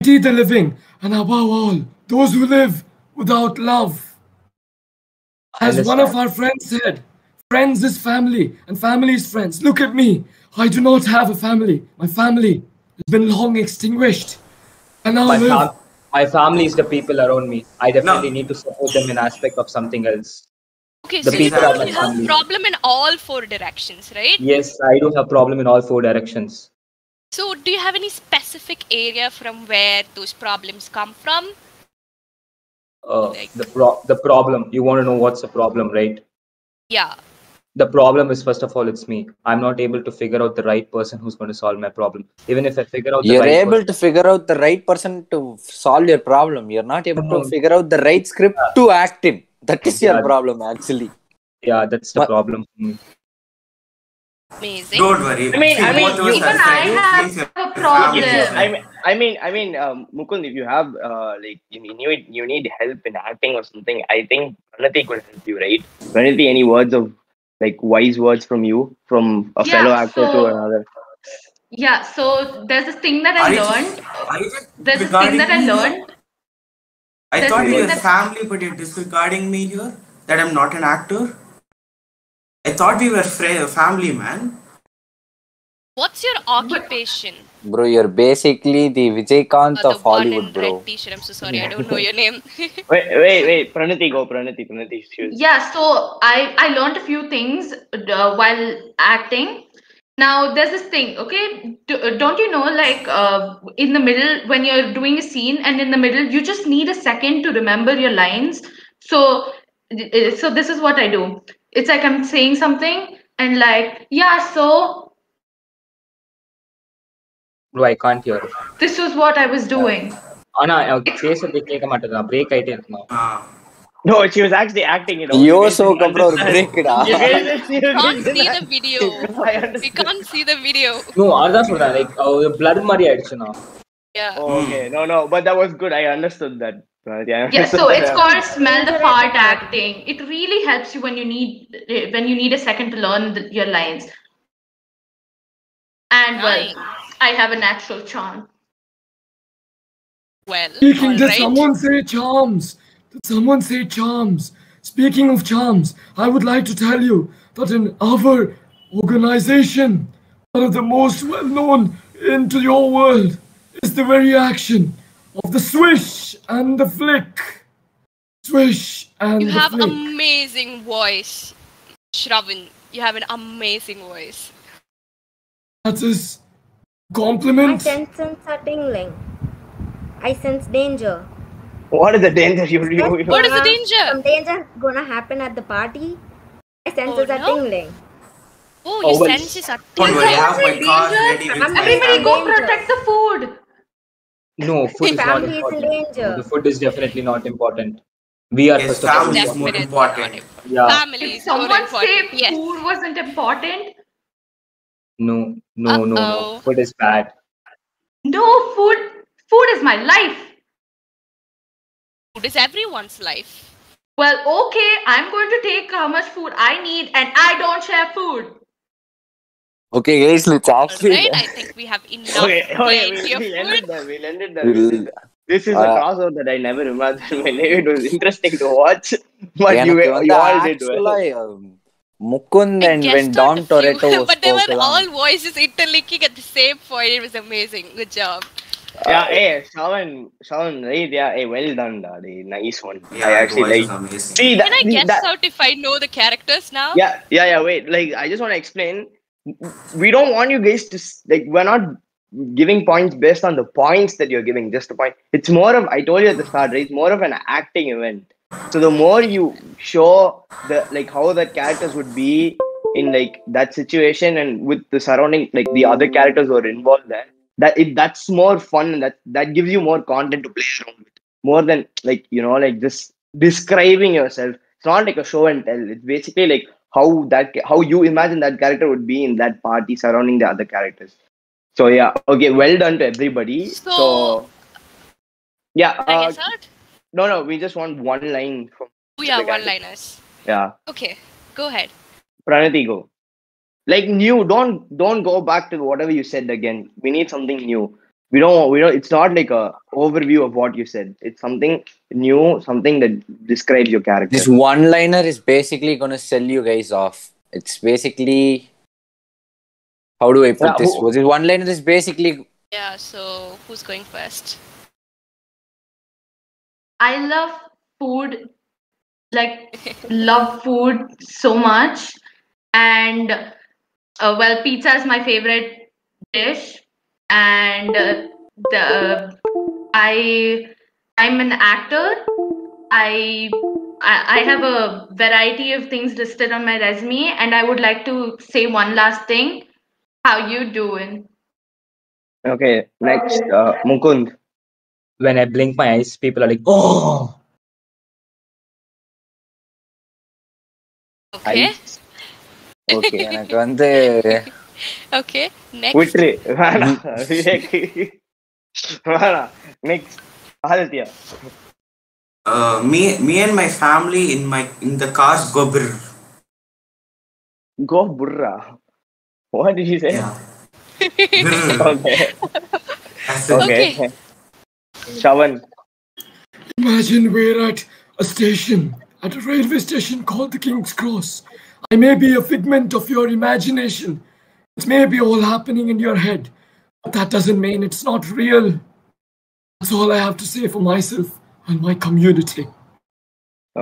Pity the living, and above all, those who live without love. As one of our friends said, friends is family, and family is friends. Look at me. I do not have a family. My family has been long extinguished. I now My, live. fam- my family is the people around me. I No, definitely need to support them in aspect of something else. Okay, The so you people are you have family. problem in all four directions, right? Yes, I do have problem in all four directions. So do you have any specific area from where those problems come from? Uh, Like the pro- the problem. You want to know what's the problem, right? yeah. The problem is first of all, it's me. I'm not able to figure out the right person who's going to solve my problem. Even if I figure out the You're right able person, to figure out the right person to solve your problem. You're not able No. to figure out the right script to act in. That is your problem, actually. yeah, that's the What? problem for me. Amazing. don't worry. I mean, See, I mean, you- Even I friends. have a your If you, family. problem. I mean, I mean, I mean, um, Mukund, if you have uh, like you need you need help in acting or something, I think Pranati could help you, right? Pranati, any words of like wise words from you from a fellow Yeah, actor to another? yeah, so there's this thing that Are I you learned. just, are just There's this thing that I me here? learned. I There's thought this we thing were family, but you're disregarding me here. That I'm not an actor. I thought we were fra- family, man. What's your occupation? Bro, you're basically the Vijay Kant the of Hollywood, bro. t-shirt. I'm so sorry, I don't know your name. Wait, wait, wait. Pranati, go. Pranati, Pranati. She was- Yeah, so I I learned a few things uh, while acting. Now there's this thing, okay? D- uh, don't you know, like uh, in the middle when you're doing a scene, and in the middle you just need a second to remember your lines. So, uh, so this is what I do It's like I'm saying something, and like, yeah, so Bro, I can't hear. this was what I was doing. ஆனா பேசுறது கேட்க மாட்டேங்குது break ஆயிட்டே இருக்குமா Ah. No, she was actually acting it out. You Yo, guys so didn't அப்புறம் ஒரு understand. break டா. You guys didn't- you guys can't see didn't the video. I understand. We can't see the video. No அதுதான் சொல்றேன் like blood மாதிரி ஆயிடுச்சுண்ணா Yeah. Oh, okay. No, no, but that was good. I understood that. Pranati. I Yeah, understood so that. it's called smell the fart acting. It really helps you when you need when you need a second to learn the, your lines. And well, I have a natural charm. Well, Speaking, all did right. someone say charms? Did someone say charms? Speaking of charms, I would like to tell you that in our organization, one of the most well known into your world is the very action of the swish and the flick. Swish and You the have flick. amazing voice, Shravan. You have an amazing voice. That is My compliment. senses are tingling. I sense danger. What is the danger you you? you What is the danger? Some danger gonna happen at the party. My senses oh, are no. tingling. Oh, Oh, your well, senses are Don't worry, I have my Danger. ready with Everybody go protect the food. No, food is not Family is in important. danger. The food is definitely not important. We are Yes, first of all family is more Definitely important. Yeah. Family Did is more someone say. Yes. food wasn't important? No, no, no, no. Food is bad. No, food. Food is my life. Food is everyone's life. Well, okay, I'm going to take how much food I need, and I don't share food. Okay, guys, let's actually. Right, I think we have enough. Okay, okay we'll, We ended. end it there. We'll end this is uh, a crossover that I never imagined my. It was interesting to watch, but yeah, you, you all did well. Um, Mukund and when Dom Toretto was But they were all voices interlinking at the same point. It was amazing. Good job. Yeah, uh, hey, Shavan, Shavan, right? Yeah, hey, well done, daddy. Nice one. Yeah, I actually like. See, that, Can I guess that, out if I know the characters now? Yeah, yeah, yeah. Wait, like I just want to explain we don't want you guys to like. We're not giving points based on the points that you're giving. Just the point. It's more of. I told you at the start, right? It's more of an acting event. So the more you show the like how the characters would be in like that situation and with the surrounding like the other characters who are involved there, that it that's more fun and that that gives you more content to play around with. More than like you know like just describing yourself. It's not like a show and tell. It's basically like how that how you imagine that character would be in that party surrounding the other characters. So yeah, okay, well done to everybody. So, So- yeah, uh, no, no, we just want one line from Oh, yeah, one liners. yeah. Okay, go ahead. Pranati, go. Like new, don't don't go back to whatever you said again. We need something new. We don't we don't. It's not like a overview of what you said. It's something new, something that describes your character. This one liner is basically gonna sell you guys off. It's basically how do I put Yeah, this? who- This one liner is basically Yeah, so who's going first? I love food, like love food so much, and uh, well, pizza is my favorite dish, and uh, the I I'm an actor. I I I have a variety of things listed on my resume, and I would like to say one last thing. How you doing? Okay, next, uh, Mukund. When I blink my eyes, people are like, "Oh." Okay. okay. எனக்கு வந்து Okay, next. விட்டுரு வேணாம் விவேக் வேணாம் next Aditya Uh, me, me and my family in my in the cars go brr. go burra what did you say okay okay Shawan Imagine we're at a station, at a railway station called the King's Cross. I may be a figment of your imagination. it may be all happening in your head, but that doesn't mean it's not real. That's all I have to say for myself and my community.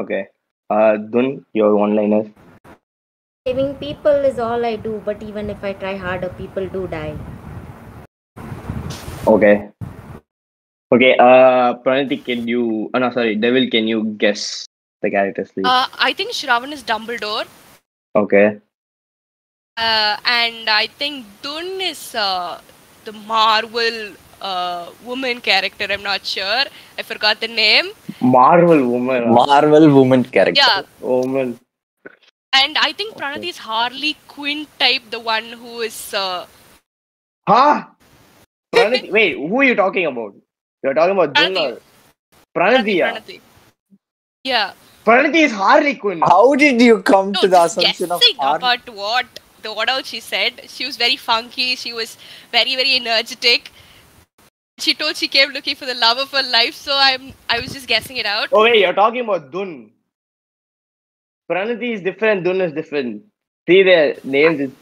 okay uh Dun your one liner Saving people is all I do, but even if I try harder, people do die. okay okay uh Pranati can you oh no sorry Devil can you guess the characters please Uh, I think Shravan is Dumbledore, okay uh, and I think Dun is uh, the Marvel uh, woman character. I'm not sure. I forgot the name. Marvel woman Marvel woman character. Yeah, woman and I think Pranati is Harley Quinn type, the one who is. Uh, huh Pranati wait who are you talking about you're talking about Dun or Pranati yeah. Pranati. Yeah. Pranati is Harley Quinn How did you come No, to the just assumption of guessing Harley? about what the what else she said. She was very funky. She was very very energetic. She told she came looking for the love of her life. So I'm I was just guessing it out. Oh wait, you're talking about Dun. Pranati is different, Dun is different. See their names.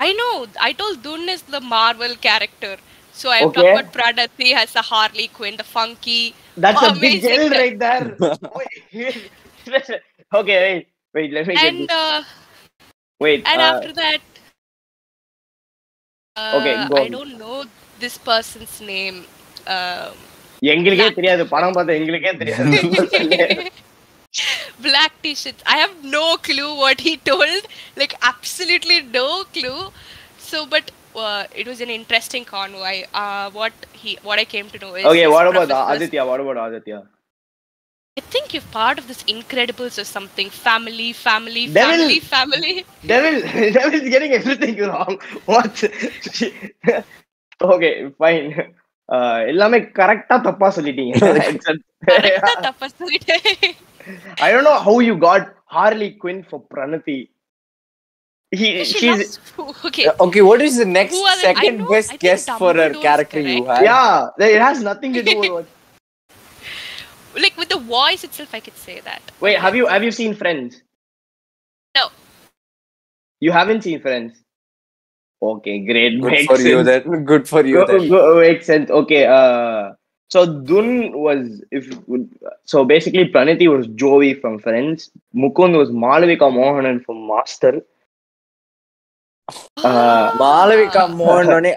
I know. I told Dun is the Marvel character. So I'm Okay. talking about Pranati as the Harley Quinn, the funky. That's a big amazing right there. Okay, wait, wait. Let me get And this. uh, Wait. and uh, after that, uh, Okay, go I on. don't know this person's name. Um, எங்களுக்கே தெரியாது படம் பார்த்தா எங்களுக்கே தெரியாது black t-shirts. I have no clue what he told. Like absolutely no clue. So, but uh, it was an interesting convoy. Uh, what he, what I came to know is. okay, his what about professors- Aditya? What about Aditya? I think like you're part of this Incredibles or something. Family, family, Devil. family, family. Devil, Devil is getting everything wrong. What? okay, fine. Uh, எல்லாமே கரெக்டா தப்பா சொல்லிட்டீங்க Correct-ஆ தப்பா சொல்லிட்டேன். I don't know how you got Harley Quinn for Pranati. He, She she's loves food. Okay. Okay, what is the next Who are the- I second know- best I think guess for a Dumbledore is character you correct. have? yeah. It has nothing to do with what. like with the voice itself, I could say that. Wait, have you have you seen Friends? No. You haven't seen Friends. Okay, great. Good Makes for you sense. then. Good for you Go, then. go, makes sense. Okay. Uh, so Dun was if so basically Pranati was Joey from Friends. Mukund was Malavika Mohanan from Master. Uh, Malavika Mohan Sorry.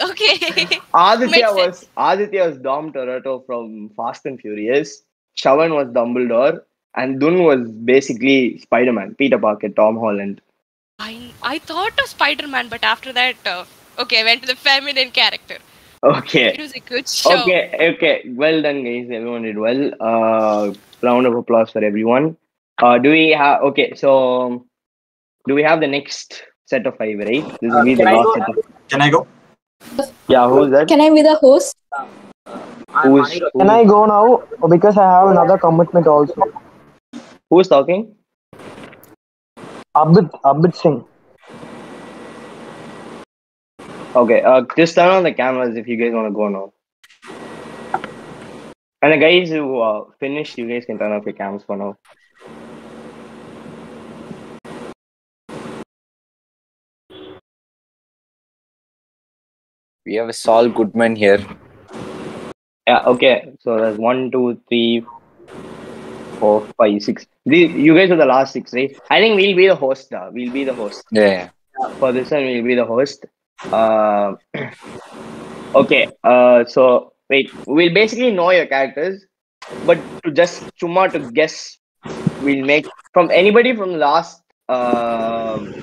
Okay. Aditya Makes was Aditya was Dom Toretto from Fast and Furious. Shavan was Dumbledore, and Dun was basically Spider-Man, Peter Parker, Tom Holland. I I thought of Spider Man, but after that, uh, okay, I went to the feminine character. Okay. It was a good show. Okay, okay. Well done, guys. Everyone did well. Uh, round of applause for everyone. Uh, do we have? Okay, so do we have the next set of five? Right. This will be the can I last go? set. Of... Can I go? Yeah. Who's that? Can I be the host? Who's, Can I go now? Because I have another commitment also. Who's talking? Abid, Abid Singh. Okay. Uh, just turn on the cameras if you guys want to go now. And the guys who uh, finished, you guys can turn off your cams for now. We have a Saul Goodman here. Yeah, okay. So there's one, two, three, four, five, six. The, you guys are the last six, right? I think we'll be the host. Uh, we'll be the host. Yeah. For this one, we'll be the host. Uh, okay. Uh, so wait, we'll basically know your characters, but to just chumma to guess, we'll make from anybody from the last. Um,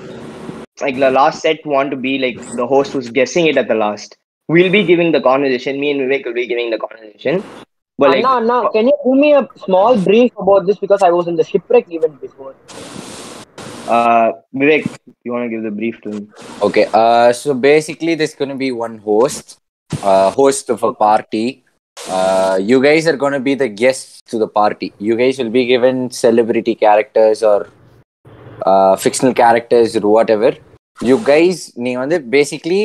like the last set want to be like the host who's guessing it at the last. We'll be giving the conversation. Me and Vivek will be giving the conversation. But like, Anna, Anna, can you give me a small brief about this because I was in the shipwreck event before. uh, Vivek, you want to give the brief to him? Okay. Uh, so basically, there's gonna be one host, uh, host of a party. Uh, you guys are gonna be the guests to the party. You guys will be given celebrity characters or uh, fictional characters or whatever. You guys, நீங்க வந்து basically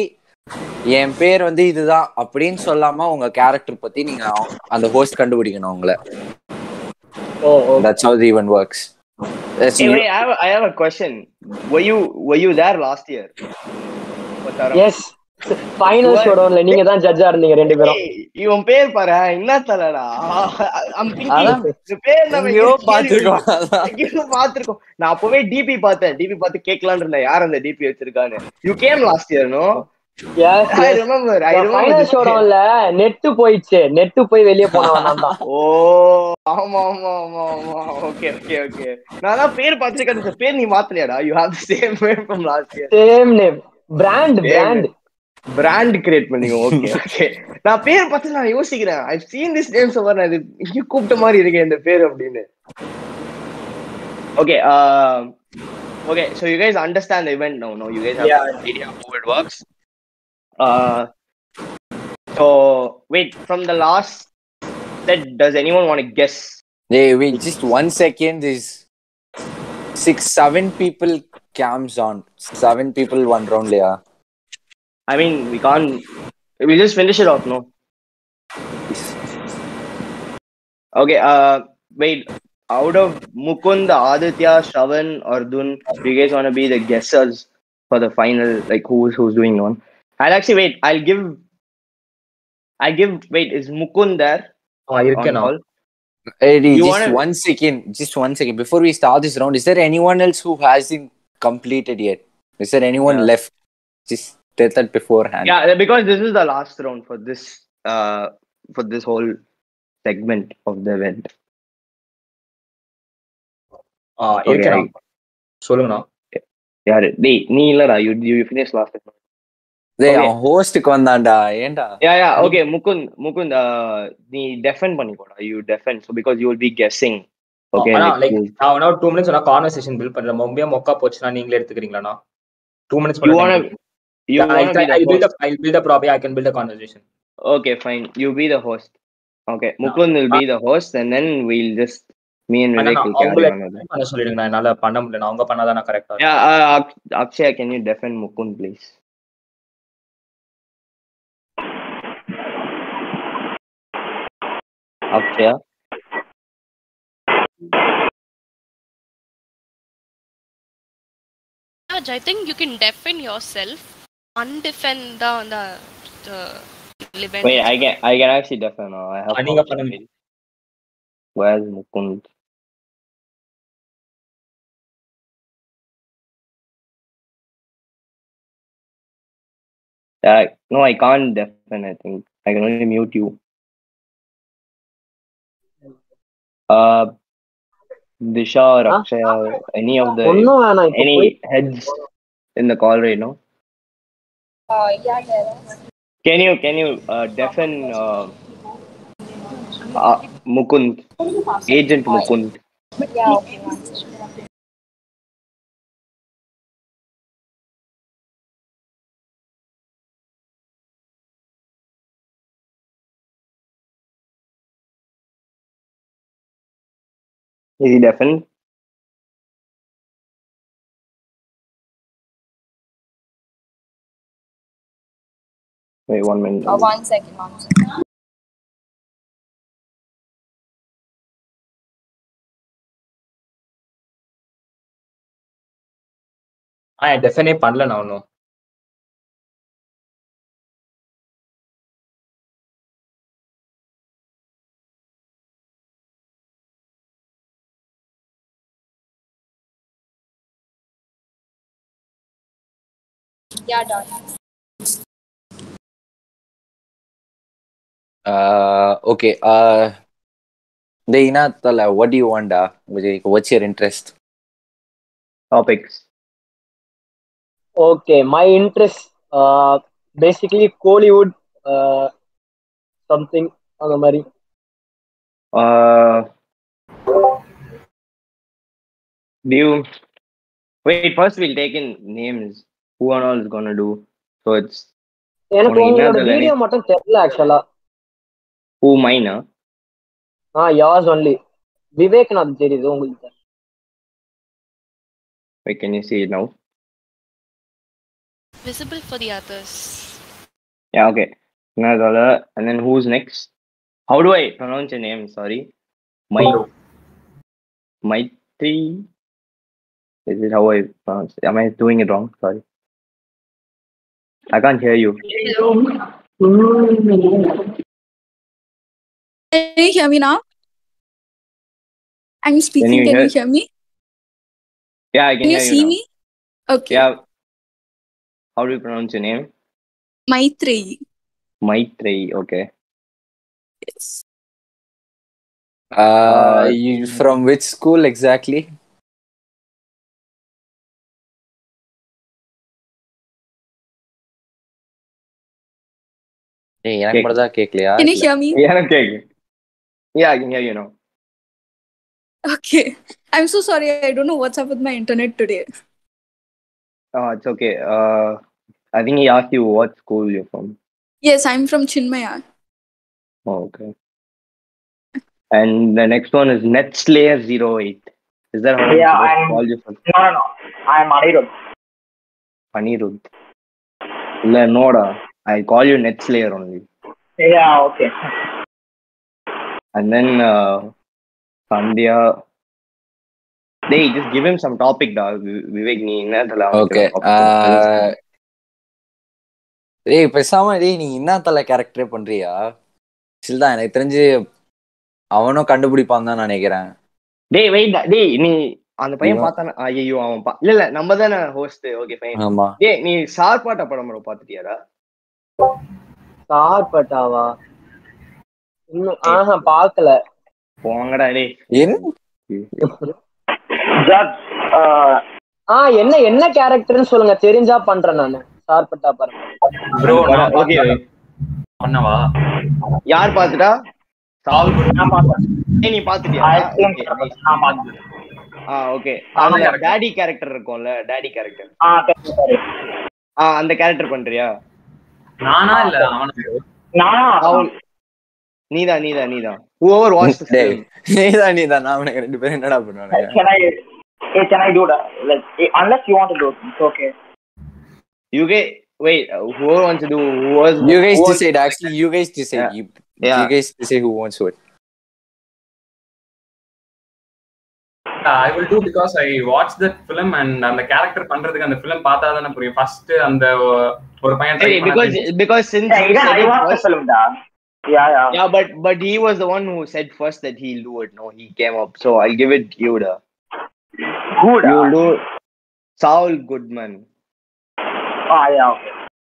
என் பேர் வந்து இதுதான் அப்படின்னு சொல்லாம உங்க character பத்தி நீங்க அந்த ஹோஸ்ட் கண்டுபிடிக்கணும் உங்களை That's how the event works. That's Hey, you- wait, I have, I have a question. Were you were you there last year? Wataram? Final ஷோடவுன்ல நீங்க தான் ஜட்ஜா இருந்தீங்க ரெண்டு பேரும். இவன் பேர் பாரு என்ன தலடா? பேர் பார்த்திருக்கோம் நான் அப்பவே டிபி பார்த்தேன். டிபி பார்த்து கேட்கலான்னு இருந்தேன். யார் அந்த DP வச்சிருக்கான்னு. You came last year no net போயிடுச்சு. நெட்டு போய் வெளியே போனவன் ஓ ஆமா ஆமா ஆமா ஆமா. ஓகே ஓகே ஓகே நான் தான் பேர் பார்த்துருக்கேன். பேர் நீ மாத்தலையாடா? You have the same name from last year same name brand brand brand create பண்ணீங்க ஓகே ஓகே நான் பேர் பார்த்து நான் யோசிக்கிறேன் ஐ சீன் திஸ் நேம் சவர் நான் இது இங்க கூப்பிட்ட மாதிரி இருக்கேன் இந்த பேர் அப்படின்னு okay okay so you guys understand event no no you guys Yeah. Have idea who it works so wait from the last set does anyone want guess Hey, wait, just one second. There's six, seven people cams on. Seven people one round, yeah. I mean, we can't. We'll just finish it off, no? Okay, uh, wait. Out of Mukund, Aditya, Shravan, Ardun, you guys want to be the guessers for the final, like who's who's doing one? I'll actually wait. I'll give. I give. Wait, is Mukund there? Oh, you can all. Eddie, just wanna... one second. Just one second. Before we start this round, is there anyone else who hasn't completed yet? Is there anyone yeah. left? Just tell that beforehand. Yeah, because this is the last round for this. Uh, for this whole segment of the event. ஆ, இருக்கேன் நான். சொல்லுங்கண்ணா யாரு டேய் நீ இல்லடா you you finish last டேய் ஹோஸ்டுக்கு வந்தான்டா ஏன்டா yeah yeah okay Mukund Mukund நீ defend பண்ணிக்கோடா you defend so because you will be guessing okay like நான் மினிட்ஸ் வேணா கான்வர்சேஷன் பில்ட் பண்றேன் ரொம்ப மொக்கா போச்சுன்னா நீங்களே எடுத்துக்கிறீங்களா two minutes You wanna- you wanna be the I build host. I build up problem I can build a conversation Okay, fine. You be the host. Okay, Mukund will be the host, and then we'll just me and Vivek will carry அவங்கள on with it. பண்ண சொல்லிடுங்க நான் என்னால பண்ண முடியல நான் அவங்க பண்ணாதான் நான் கரெக்டா Yeah, uh, Ak- Akshay, can you defend Mukund, please? Akshay. Raj, I think you can defend yourself, undefend the the, the event. Wait, I can I can actually defend. Uh, I have. Ah, நீங்க options. பண்ணுங்க. Where's Mukund? Uh, no, I can't defend. I think I can only mute you. Uh, Disha or Huh? Akshay or any of the ஒண்ணும் வேணாம் இப்போ any போய் heads in the call right now. Can you can you uh, deafen uh, uh, Mukund, Agent Mukund? Yeah, okay. Is he deafened? Wait one minute. Uh, one second, one second. ஆ டெஃபனே பண்ணல நான் ஒன்றும் Yeah, done. Uh, okay. Uh, the Inatala, what do you want? Uh, what's your interest? Topics. Okay, my interest uh, basically Kollywood uh, something அந்த மாதிரி Uh, do you wait? First, we'll take in names. Who and all is gonna do? So it's எனக்கு உனக்கு உங்களோட என்னதுல video மட்டும் தெரியல ஆக்சுவலா who mine? Ah, yours only. Vivek not there is. Wait, can you see it now? Visible for the others. Yeah, okay. And then who's next? How do I pronounce your name? Sorry. My Maitri. Is it how I pronounce? Am I doing it wrong? Sorry. I can't hear you Can you hear me now? I'm speaking. you Can, hear- you hear me? Yeah, I can, Can you hear see now. me? Okay. Yeah. How do you pronounce your name? Maitreyi. Maitri. Okay. Yes. Uh, you from which school exactly? ஏய் எனக்கு மட்டும் தான் கேட்கலையா Can you hear me? எனக்கு கேக்கு. yeah, I can hear you now. Okay. I'm so sorry. I don't know what's up with my internet today. Oh, it's okay. Uh, I think he asked you what school you're from. Yes, I'm from Chinmaya. Oh, okay. And the next one is Netslayer08. Is that how yeah, I'm, call you from? No, no, no. I'm Anirudh. Anirudh. No, I call you Netslayer only. Yeah, okay. And then uh, Sandhya. Hey, just give him some topic, Vivek, நீ என்னத்துல okay டேய் பேசாம டேய் நீ என்ன தலை கேரக்டரே பண்றியா? சில்தான் எனக்கு தெரிஞ்சு அவனும் கண்டுபிடிப்பான் தான் நினைக்கிறேன். டேய் வெயிட் டேய் நீ அந்த பையன். பார்த்தானே? ஐயோ அவன் பா இல்ல இல்ல நம்ம தானே ஹோஸ்ட் ஓகே ஃபைன் ஆமா. டேய் நீ சார்பாட்ட படம் பாத்துட்டியாடா சார்பட்டாவா? இன்னும் ஆஹா பார்க்கல. போங்கடா டேய். ஆ. என்ன என்ன கேரக்டர்னு சொல்லுங்க. தெரிஞ்சா பண்றேன் நானு. சார்பட்டா படம் ப்ரோ ஓகே பண்ணவா? யார் பாத்துட்டா சால் நான் பார்த்தேன். நீ பாத்துட்டியா. நான் பார்த்தேன் ஆ ஓகே. correct. டாடி கேரக்டர் இருக்கும்ல டாடி கேரக்டர் ஆ அந்த கேரக்டர் பண்றியா? நானா இல்ல அவனுக்கு? நானா? நீதான் நீதான் நீதான் whoever watched the டேய் film நீதான் நீதான் நான் உனக்கு ரெண்டு பேரும் என்னடா பண்ணுவானுங்க can I hey, can I do that like eh, unless you want to do it it's okay you get wait uh, whoever wants to do who was You guys who was- decide. Actually, you guys decide. Yeah. You, Yeah. you guys decide who wants what. I will do because I watch that film and அந்த character பண்றதுக்கு அந்த film பார்த்தா தானே புரியும் first அந்த ஒரு பையன் try Hey, because பண்ணது- because since yeah, you yeah, yeah. Yeah, but but he was the one who said first that he'll do it. No, he came up. So I'll give it Yoda. you do Saul Goodman. Ah, yeah.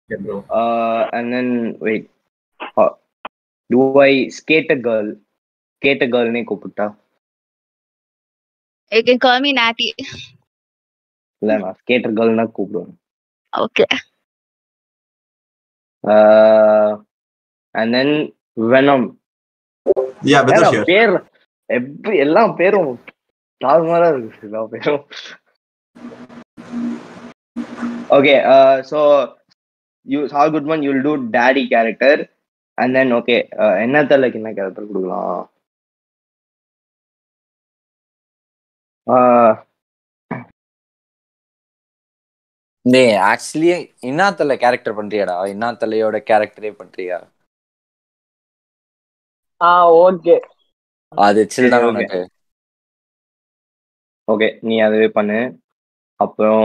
yeah bro. Uh, and then wait. Uh, do I skate a girl? Skate a girl ne ko. You can call me Natty. Lena, skater girl na kubron. Okay. Uh, and then Venom பேர் எப்படி எல்லா பேரும் தாழ்மாரா இருக்கு எல்லா பேரும். Okay so you shall good man you'll do daddy character and then okay என்ன தலைக்கு என்ன கேரக்டர் கொடுக்கலாம்? டே ஆக்சுவலி இன்னாத்தலை கேரக்டர் பண்றியாடா? இன்னாத்தலையோட கேரக்டரே பண்றியா? ஆ ஓகே. அது சில் தான். உனக்கு? ஓகே நீ அதுவே பண்ணு. அப்புறம்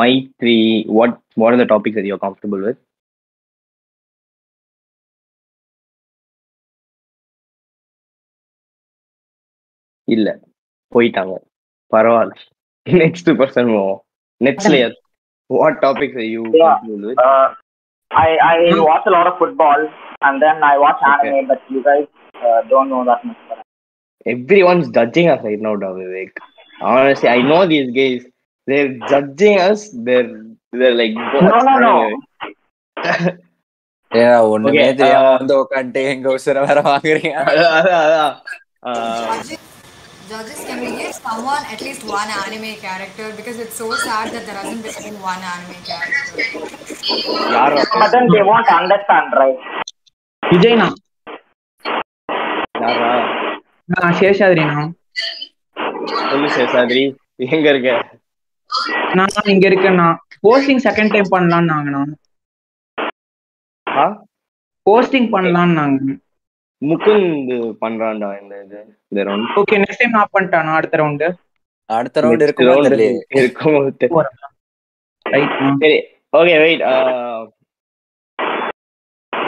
Maitri what what are the topics that you're comfortable with? இல்ல போயிட்டாங்க. பரவாயில்ல. Next person next layer what topics Yeah. comfortable with uh, I I watch a lot of football and then I watch Okay. anime but you guys uh, don't know that much everyone's judging us right now, da, Vivek. Honestly, I know these guys. They're judging us. They're they're like No, no, no. ஏன்னா ஒண்ணுமே Okay, தெரியாம uh, வந்து உட்காந்துட்டு எங்க உசுர வேற வாங்குறீங்க அதான், அதான். Uh, Judges, can we give someone at least one anime character? Because it's so sad that there hasn't been even one anime character. then they won't understand right விஜய்னா யாரா நான் சேஷாத்ரிண்ணா சொல்லு சேசாத்ரி எங்க இருக்க நான் இங்க இருக்கேண்ணா போஸ்டிங் செகண்ட் டைம் பண்ணலாம்னாங்கண்ணா ஆ போஸ்டிங் பண்ணலாம்னாங்க முகுந்த் பண்றான்டா இந்த இது இந்த ரவுண்ட் ஓகே நெக்ஸ்ட் டைம் நான் பண்ணிட்டானா அடுத்த ரவுண்டு அடுத்த ரவுண்ட் இருக்குமா தெரியலையே இருக்கும் ரைட் சரி okay wait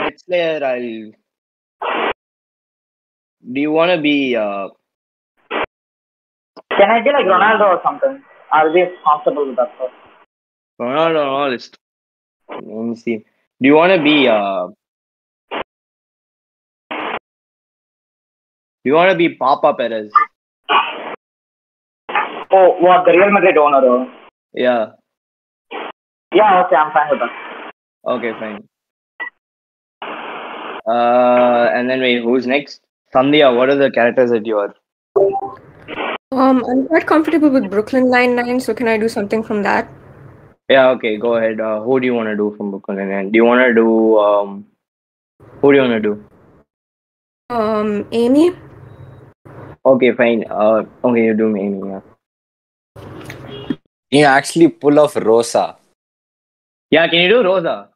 next layer I do you want to be uh, can I be like Ronaldo or something I'll be comfortable with that first. Ronaldo analyst? Let me see. Do you want to be uh? you want to be Papa Perez? oh what the Real Madrid owner oh. Yeah. yeah okay I'm fine with that Okay, fine. Uh, and then wait, who's next? Sandhya, what are the characters that you are? Um, I'm quite comfortable with Brooklyn Nine Nine, so can I do something from that? Yeah, okay, go ahead. Uh, who do you want to do from Brooklyn Nine-Nine? Do you want to do um? Who do you want to do? Um, Amy. Okay, fine. Uh, okay, you do Amy. Yeah. You actually pull off Rosa. Yeah, can you do Rosa?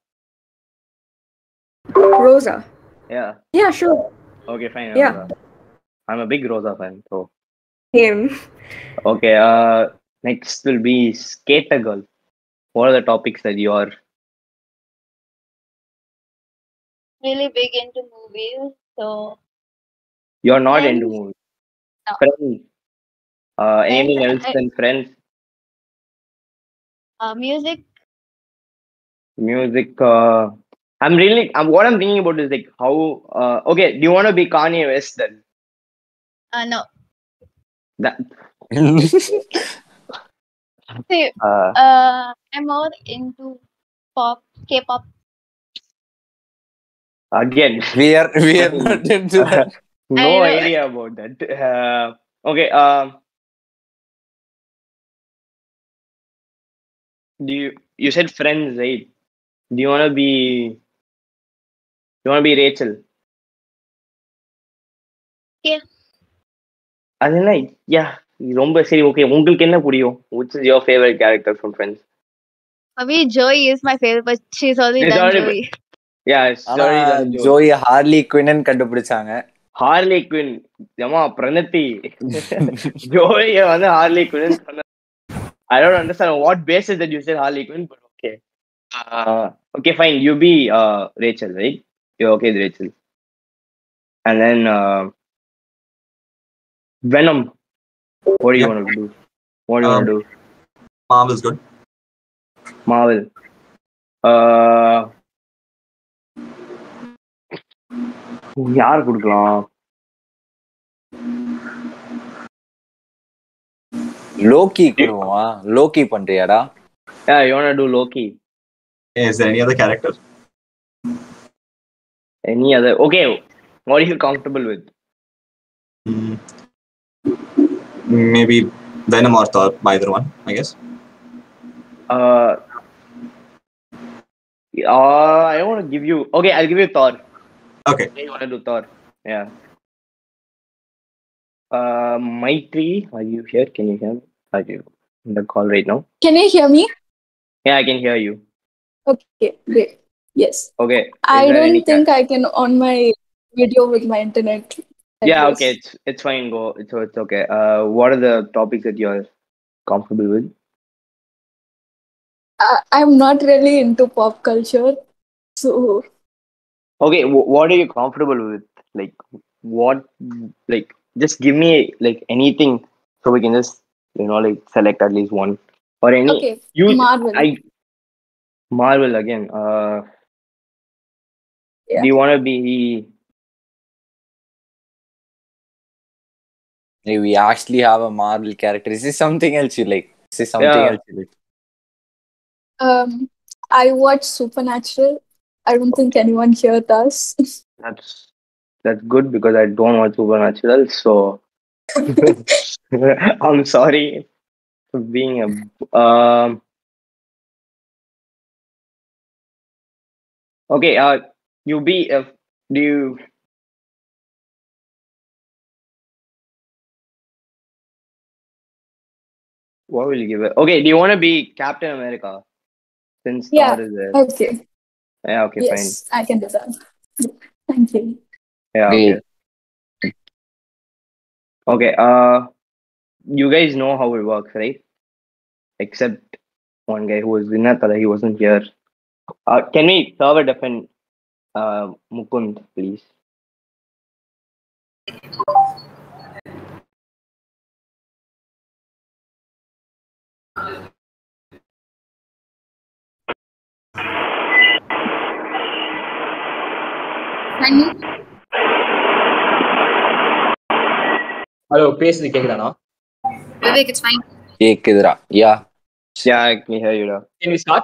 Rosa. Yeah. Yeah, sure. Okay, fine. Yeah. Rosa. I'm a big Rosa fan, so. Him. Okay, uh, next will be Skater Girl. What are the topics that you are? Really big into movies, so You're not Friends. into movies. No. Friends. Uh, anything Friends, else I- than Friends? uh, music. Music. Uh, I'm really. I'm, what I'm thinking about is like how. Uh, okay, do you want to be Kanye West then? Uh, no. That. See, Uh, uh, I'm more into pop, K-pop. Again, we are we are not into that. No I idea about that. Uh, okay. Um, do you you said friends, right? Do you wanna be? You wanna be Rachel? Yeah. அது என்ன யா ரொம்ப சரி okay உங்களுக்கு என்ன புரியும் which is your favorite character from friends For me, Joey is my favorite, but she's already done already- Joey. yeah sorry Joey Harley குவின்னு கண்டுபிடிச்சாங்க Harley queen ஏமா பிரணத்தி ஜோய வந்து Harley queen I don't understand on what basis that you said Harley Quinn, but okay. Uh, okay, fine. You be uh, Rachel, right? You're okay with Rachel. And then uh, Venom. What do you want to do? What do you want to do? Marvel's good. Marvel. Uh, யார் கொடுக்கலாம் Loki கொடுவா Loki பண்றியாடா Yeah, you want to do Loki. Is there any other character? Any other? Okay, what are you comfortable with? Mm, maybe Venom or Thor, either one, I guess. Uh, uh, I don't want to give you. Okay, I'll give you Thor. Okay. You want to do Thor? Yeah. Uh, Maitri, are you here? Can you hear me? Are you in the call right now? Can you hear me? Yeah, I can hear you. Okay, great. Yes. Okay. is I don't any ca- think I can on my video with my internet. like Yeah, this. okay. It's it's fine. Go. It's it's okay. Uh, what are the topics that you're comfortable with? I, I'm not really into pop culture, so Okay, wh- what are you comfortable with? Like, what? Like, just give me like anything, so we can just you know like select at least one or any. Okay, you Marvel. I Marvel again. Uh, Yeah. do you want to be? Hey, we actually have a Marvel character. Is this something else you like? Is this something Yeah. else you like? um, I watch Supernatural. I don't think anyone here does. That's that's good because I don't watch Supernatural. So I'm sorry for being a. Um, okay. Uh, you be. Uh, do you? What will you give it? Okay. Do you want to be Captain America? Since yeah. Thor is there. Okay. Yeah. Okay. Fine. yes, I can do that. Thank you. Yeah. Okay. Okay. Uh, you guys know how it works, right? Except one guy who was in Natala, he wasn't here. Uh, can we serve a defend uh, Mukund, please? Hello பேசுறது கேக்குதானா Vivek, it's fine. கேக்குதுடா யா Yeah, I can hear you now. Can we start?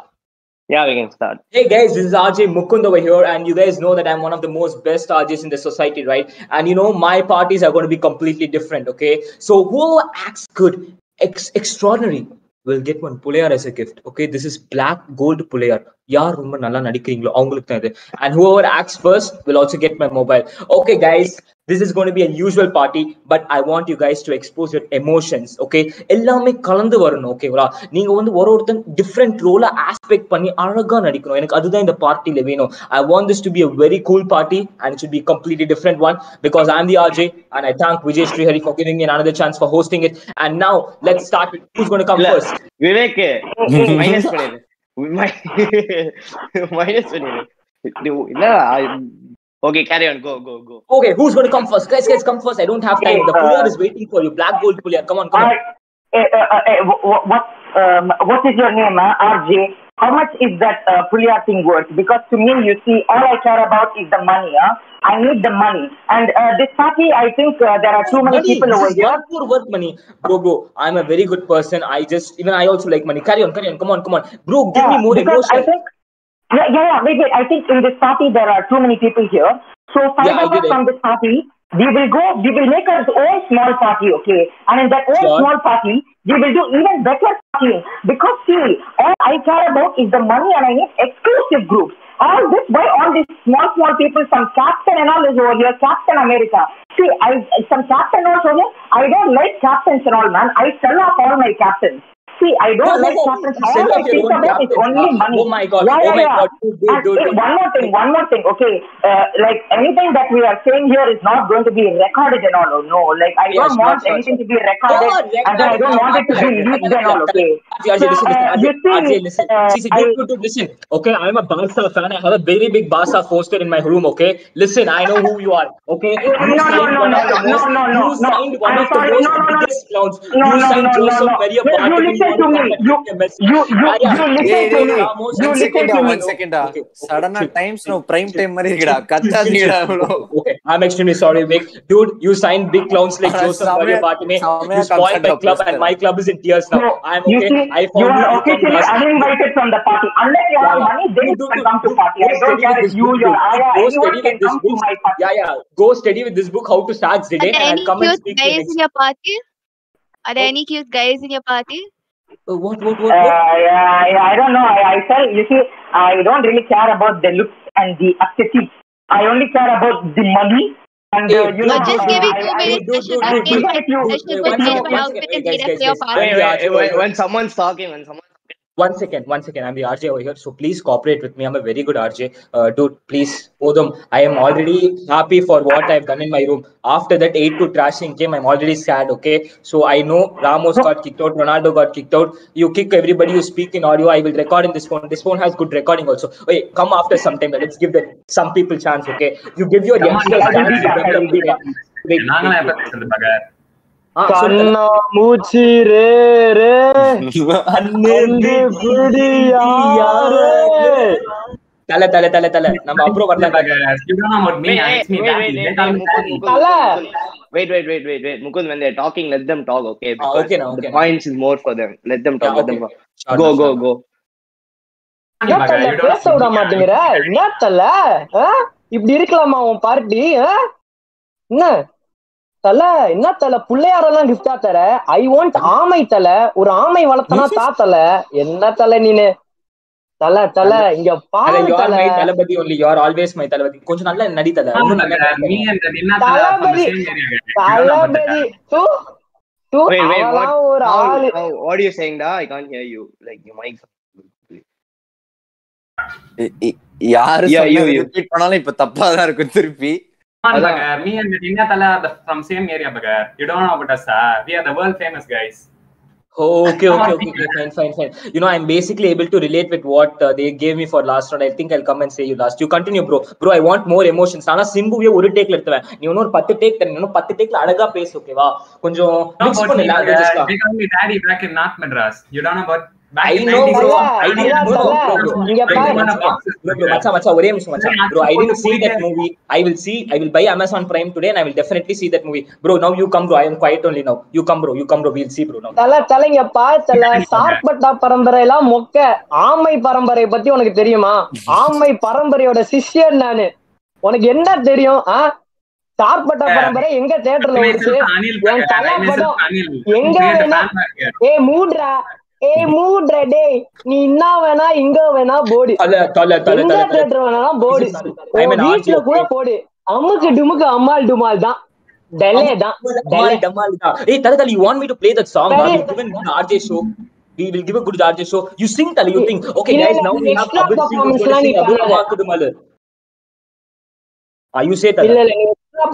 Yeah, we can start. Hey guys, this is RJ Mukund over here, and you guys know that I'm one of the most best RJs in the society, right? And you know, my parties are going to be completely different, okay? So whoever acts good, ex- extraordinary, will get one புலையார் as a gift, okay? This is black gold புலையார் யார் ரொம்ப நல்லா நடிக்கிறீங்களோ அவங்களுக்கு தான் இது. And whoever asks first will also get my mobile okay guys this is gonna be unusual party but I want you guys to expose your emotions okay எல்லாமே கலந்து வரணும் ஓகேவா? நீங்க வந்து ஒரு ஒருத்தன் டிஃப்ரெண்ட் ரோல ஆஸ்பெக்ட் பண்ணி அழகா நடிக்கணும். எனக்கு அதுதான் இந்த பார்ட்டியில வேணும். I want this to be a very cool party and should be completely different one because am the RJ and I thank Vijay Srihari for giving in another chance for hosting it and now let's start with who's gonna come first Vivek minus பண்ணிடு. minus might one. No, okay, carry on. Go, go, go. Okay, who's going to come first? Guys, guys, come first. I don't have time. The puller uh, is waiting for you. Black gold player. Come on, come on. Uh, uh, uh, what, um, what is your name, uh, RJ? how much is that uh, Pulia thing worth? Because to me, you see, all I care about is the money. Huh? I need the money. And uh, this party, I think uh, there are too many people this over here. Not worth money. Bro, bro, I'm a very good person. I just, even I also like money. Carry on, carry on. Come on, come on. Bro, give yeah, me more emotion. yeah, yeah, yeah. Wait, wait. I think in this party, there are too many people here. So five yeah, out from this party we will go, we will make our own small party, okay? And in that own sure. small party, we will do even better partying. Because see, all I care about is the money and I need exclusive groups. All this, why all these small, small people, some Captain and all is over here, Captain America. See, I, some Captain also here, I don't like Captains and all, man. I sell off all my Captains. See, I don't no, like no, corporate. I think about is only money. Oh my god! Yeah, oh yeah, my yeah. god! Dude, dude, dude, one more thing. One more thing. Okay, uh, like anything that we are saying here is not going to be recorded and all. No, like I don't want sure, anything sure. to be recorded, oh, and then I don't want it to be leaked and all. Okay. Listen, uh, listen, listen, uh, listen, listen. Okay, I'm a Barca fan. I have a very big Barca poster in my room. Okay, listen, I know who you are. Okay, you signed one of the most. No. No. No. No. No. No. No. No. No. No. No. No. No listen to me. You, you, you, ah, you listen to me. You listen to me. One second. Sudden times no prime time mari irukida. Katta irukida bro. Okay, I'm extremely sorry, Vic. Dude, you signed big clowns like Joseph for your Pariyapatime. You spoiled my club and my club is in tears now. I'm okay. I found you are officially uninvited from the party. Unless you have money, then you can come to party. I don't care you, your Aya, anyone can come to my party. Yeah, yeah. Go study with this book, How to Start Zidane, and I'll come and speak your party? Are there oh. any cute guys in your party? Uh, what, what, what? Uh, yeah, yeah, I don't know. I, I tell you see, I don't really care about the looks and the aesthetics. I only care about the money. And, uh, you know, just giving two minutes. When someone's talking, when someone one second, one second. I'm the RJ over here, so please cooperate with me. I'm a very good RJ, uh, dude. Please, Odom. I am already happy for what I've done in my room. After that eight to trashing game, I'm already sad. Okay, so I know Ramos got kicked out, Ronaldo got kicked out. You kick everybody. You speak in audio. I will record in this phone. This phone has good recording also. Wait, come after some time. Let's give the some people chance. Okay, you give your youngsters chance. கண்ணா மூச்சி ரே ரே. அண்ணு தல தல தல தல. நம்ம அப்புறம் வரலாம் wait wait wait wait wait Mukund வந்து talking let them talk okay okay the points is more for them let them talk let go go go பேச விட மாட்டேங்கிற? என்ன தல? இப்படி இருக்கலாமா உன் பார்ட்டி என்ன? தலை என்ன தலை? பிள்ளையாரெல்லாம் கிஃப்டா தர? ஐ வாண்ட் ஆமை தலை. ஒரு ஆமை வளர்த்தனா தா தலை? என்ன தலை நீனு? தலை தலை இங்க பாரு தலை. Thalapathy only you are always my Thalapathy. கொஞ்சம் நல்ல நடி தலை. தளபதி தளபதி டூ ஒரு ஆளு. What you சேயிங்டா I can't hear you like you mic யாரு பண்ணாலும் இப்ப தப்பா தான் இருக்கும் திருப்பி. Bhagar. Me and Nina Tala are from same area, Bhagar. You don't know about us, sir. We are the world famous guys. Oh, okay, okay, okay, okay, fine, fine, fine. You know, I'm basically able to relate with what uh, they gave me for last round. I think I'll come and say you last. You continue, bro. Bro, I want more emotions. ஆனா சிம்புவே ஒரு டேக்ல எடுத்துவேன் நீ இன்னொரு பத்து take தரேன் இன்னும் பத்து டேக்ல அழகா பேசு ஓகேவா கொஞ்சம் மிக்ஸ் பண்ணு languages daddy back in north Madras you don't know about I know, bro. I didn't know. ஒரே நிமிஷம் மச்சான் bro I didn't see that movie I will see I will buy Amazon Prime today and I will definitely see that movie bro now you come bro I am quiet only now you come bro you come bro we'll see bro now தல தலங்க பா தல சார்பட்டா பரம்பரை எல்லாம் மொக்க ஆமை பரம்பரை பத்தி உனக்கு தெரியுமா ஆமை பரம்பரையோட சிஷ்யன் நானு உனக்கு என்ன தெரியும் ஆ சார்பட்ட பரம்பரை எங்க தியேட்டர்ல ஓடுச்சு என் தலை படம் எங்க வேணா ஏ மூடுறா ஏய் மூட்ற டேய் நீ இன்னா வேணா இங்க வேணா போடு. தல தல தல தல வேணா போடு. வீட்ல கூட போடு. அம்முக்கு டுமுக்கு அம்மாள் டுமால் தான். டெல்லே தான். டெல்லே டமால் தான். ஏய் தல தல you want me to play that song you given RJ show we will give a good RJ show. You sing tala you think. Okay guys now we have Abid Singh who's going to sing. இல்ல இல்ல.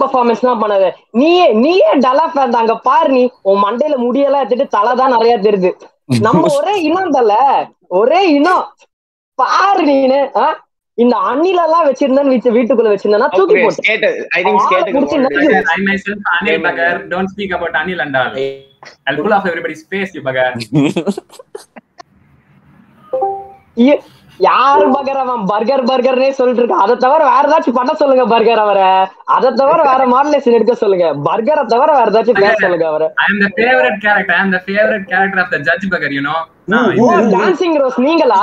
Performance எல்லாம் பண்ணாத. நீயே நீயே டலா fan அங்க பாரு நீ. உன் மண்டையில முடியெல்லாம் எடுத்துட்டு தலை தான் நிறைய தெரியுது. நம்ம ஒரே இனம் தல ஒரே இனம். பாரு நீனு இந்த அணில எல்லாம் வச்சிருந்தேன்னு வீட்டுக்குள்ள வச்சிருந்தேன்னா தூக்கி போட்டு. I think skate I myself Anil bugger don't bugger யாரு பர்கர் அவன்? பர்கர் பர்கர்னே சொல்லிட்டு இருக்கான் அதை தவிர வேற ஏதாச்சும் பண்ண சொல்லுங்க பர்கர் அவரை. அதை தவிர வேற மாடலேஷன் எடுக்க சொல்லுங்க. பர்கரை தவிர வேற ஏதாச்சும் பேச சொல்லுங்க அவரை. I favourite character I favourite character of the judge burger you know dancing rose நீங்களா?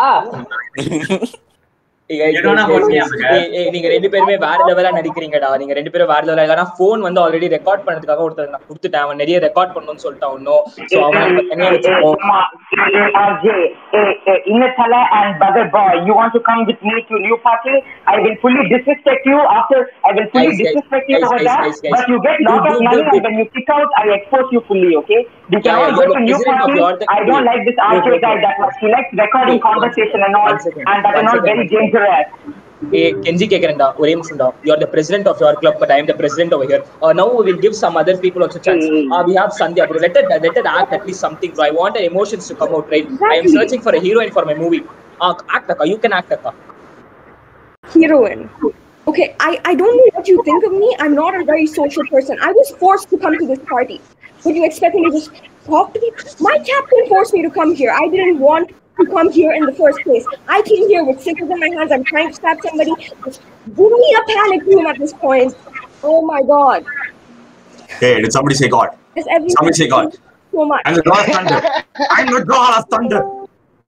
நீங்க ரெண்டு பேருமே வேற லெவலா நடிக்கிறீங்கடா நீங்க ரெண்டு பேரும் வேற லெவலா ஆனா போன் வந்து ஆல்ரெடி ரெக்கார்ட் பண்ணதுக்காக ஒருத்தர் நான் கொடுத்துட்டேன் அவன் நிறைய ரெக்கார்ட் பண்ணணும்னு சொல்லிட்டான் இன்னும் சோ அவன் இப்ப தனியா வச்சுக்கோ RJ, hey, hey, Inathala and Bugger Boy, you want to come with me to new party? I will fully disrespect you after, I will fully Guys, guys, disrespect you guys, over guys, that, guys, guys. but you get Do- lot of do- money do- and when you kick out, I expose you fully, okay? You Yeah, cannot yeah, go you're to the new president of party. your the- I don't like this Wait, RJ wait, guy wait. that much. He likes recording Wait, one conversation and One all, second. and that One is not second. very dangerous. ஏய் கெஞ்சி கேக்குறேன்டா ஒரே நிமிஷம்டா you are the president of your club but I am the president over here நவ we will give some other people also chance uh, we have Sandhya bro let her let her act at least something bro I want her emotions to come out right I am searching for a heroine for my movie uh, act akka you can act akka Heroine. Okay, I, I don't know what you think of me. I'm not a very social person. I was forced to come to this party. Would you expect me to just talk to people? My captain forced me to come here. I didn't want to come here in the first place. I came here with scissors in my hands. I'm trying to stab somebody. Give me a panic room at this point. Oh my God. Hey, did somebody say God? Somebody say God. So much. I'm the God of Thunder. I'm the God of Thunder.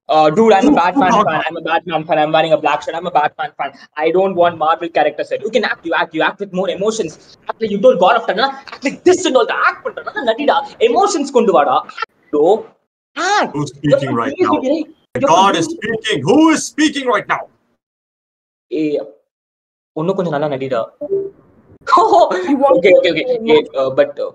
Uh, dude, I'm a Batman fan. I'm a Batman fan. I'm wearing a black shirt. I'm a Batman fan. I don't want Marvel characters. You can act, you act, you act with more emotions. Act like you told God of Thunder. Act like this and all the Act with Natida. Emotions kondu vada. So, act. Who's speaking right now? The God is speaking. Who is speaking right now? ஏய் இன்னும் கொஞ்சம் நல்லா நடிடா okay okay okay yeah, uh, but uh,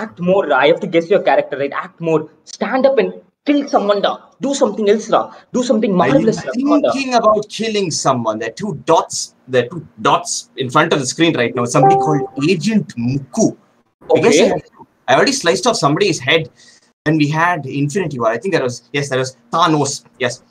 act more i have to guess your character right act more stand up and kill someone da do something else da do something Are you marvelous da Come on, da. thinking about killing someone? There are two dots. There are two dots in front of the screen right now. Somebody called Agent Muku. I guess I, Okay. have- I already sliced off somebody's head when we had Infinity War. I think that was yes, that was Thanos. Yes.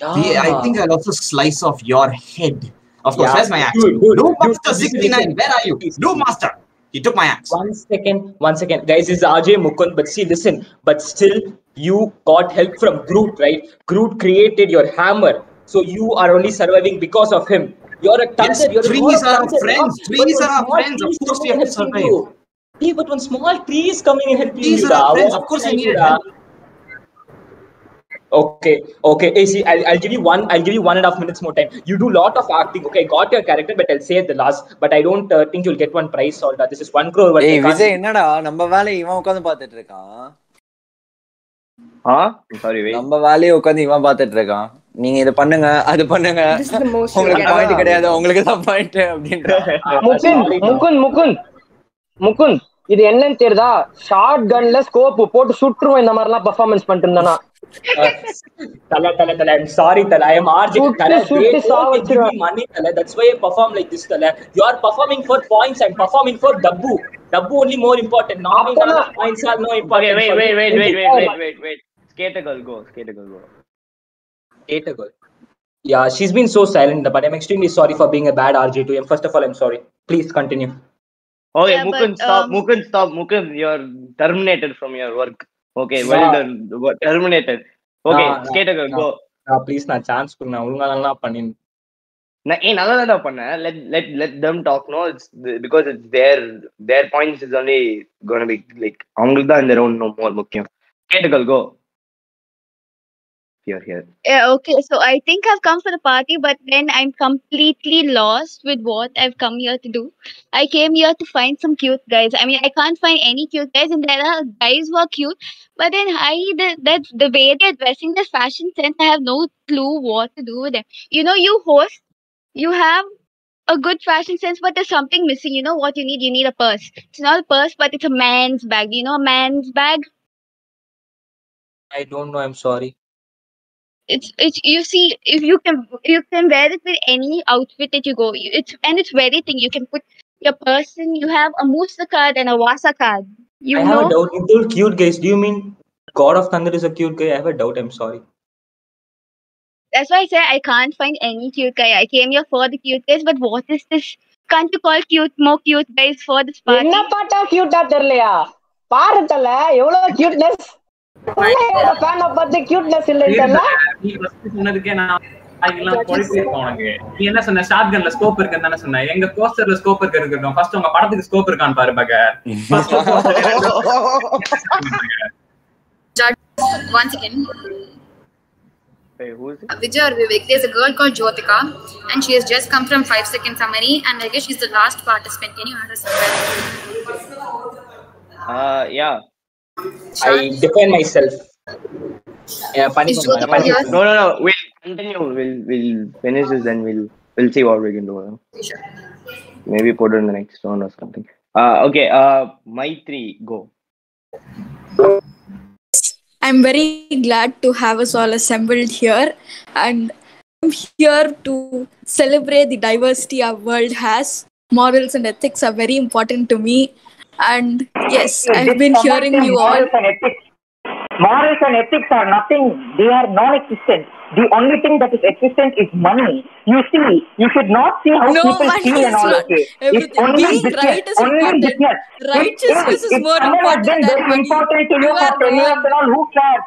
The- I think I'll also slice off your head. Of course, Yeah. where's my axe? Dude, dude, Do Master 69, where are you? Do Master. He took my axe. One second, one second. Guys, this is RJ Mukund, but see, listen, but still, you got help from Groot, right? Groot created your hammer. So you are only surviving because of him. You're a thunder. Yes, you're a trees god of are our friends. but Trees one are our friends. Of course we coming have to survive. you. Hey, but one small tree is coming and helping Trees you. are friends. Of course I da? help. Okay, okay. Hey, see, I'll, I'll give you one. I'll give you one and a half minutes more time. You do lot of acting. Okay, got your character, but I'll say at the last. But I don't uh, think you'll get one prize or that. This is one crore. I can't- Vijay என்னடா நம்ம வேலையை இவன் உட்காந்து பார்த்துட்டு இருக்கான் ஆ sorry wait நம்ம வேலையை உட்காந்து இவன் பார்த்துட்டு இருக்கான் நீங்க இதை பண்ணுங்க அது பண்ணுங்க This is the most உங்களுக்கு. பாயிண்ட் கிடையாது உங்களுக்கு தான் பாயிண்ட் அப்படின்ற முகுந்த் முகுந்த் முகுந்த் முகுந்த் இது என்னன்னு தெரியுதா? ஷார்ட் கன்ல ஸ்கோப் போட்டு சுற்றுவோம் இந்த மாதிரி எல்லாம் பெர்ஃபார்மன்ஸ் பண்ணிட்டு இருந்தானா தல. தல தல. சாரி தல ஐ அம் ஆர்ஜி தல சுட்டு சாவச்சிருவேன். மணி தல. That's why I perform like this தல. You are performing for points and am performing for டப்பு டப்பு only more important not points are no important wait wait wait wait wait wait wait கேட்டகல் go கேட்டகல் go கேட்டகல் Yeah, she's been so silent, but I'm extremely sorry for being a bad RJ to him. First of all, I'm sorry. Please continue. Okay, yeah, Mukund, but, stop. Um, Mukund, stop. Mukund, you're terminated from your work. Okay, well yeah. done. Terminated. Okay, nah, skater, nah, go. Nah, please, நான் chance கொடு நான் ஒழுங்கா நல்லா பண்ணின் நான் ஏ நல்லா தான் பண்ணேன் let let let them talk no it's because it's their their points is only gonna be like அவங்களுக்கு தான் இந்த ரவுண்ட் மோர் முக்கியம் கேட்டுக்கல் கோ you're here Yeah, okay. So I think I've come for the party, but then I'm completely lost with what I've come here to do. I came here to find some cute guys. I mean, I can't find any cute guys, and there are guys who are cute. But then I, the, that the way they're dressing, the fashion sense, I have no clue what to do with them. You know, you host, you have a good fashion sense, but there's something missing. You know what you need? You need a purse. It's not a purse, but it's a man's bag. Do you know a man's bag? I don't know, I'm sorry it's it's you see if you can you can wear it with any outfit that you go You- it's and it's very thing you can put your person you have a Musa card and a Wasa card you I have a know doubt. You told cute guys. Do you mean God of Thunder is a cute guy? I have a doubt. I'm sorry. that's why I say I can't find any cute guy I came here for the cute guys but what is this can't you call cute more cute guys for this party என்ன பாட்டா கியூட்டா தெரியலையா பாரு தல எவ்வளவு cuteness ஃபேனை பார்த்து cuteness இல்லைன்னு நீ first சொன்னதுக்கே நான் எல்லாம் குழப்பிருக்கோம் உனக்கு நீ என்ன சொன்ன ஷார்ட் கன்ல ஸ்கோப் இருக்குன்னு தானே சொன்ன எங்க போஸ்டர்ல ஸ்கோப் இருக்கு இருக்கட்டும் ஃபர்ஸ்ட் உங்க படத்துக்கு ஸ்கோப் இருக்கான்னு பாரு பகர் First poster Judge, once again. Wait, who is it? Vijay or Vivek, there's a girl called Jyotika, and she has just come from five second summary, and I guess she's the last participant. Can you add her somewhere? Uh, yeah. I defend myself. Yeah, funny. Is one, Jyotika funny here? one. No, no, no. We'll continue. We'll we'll finish this, then we'll we'll see what we can do. Maybe put it in the next round or something. Uh, okay. Uh, Maitri go. I'm very glad to have us all assembled here, and I'm here to celebrate the diversity our world has. Morals and ethics are very important to me, and yes, I've been hearing you all. morals and ethics. Morals and ethics are nothing. They are non-existent. The only thing that is existent is money. You see, you should not see how No, people money feel and is all. not Okay, it's everything. only Being business. right is only important. business. Righteousness if- is if more important than money. important to you You for are 10 years and all, who cares?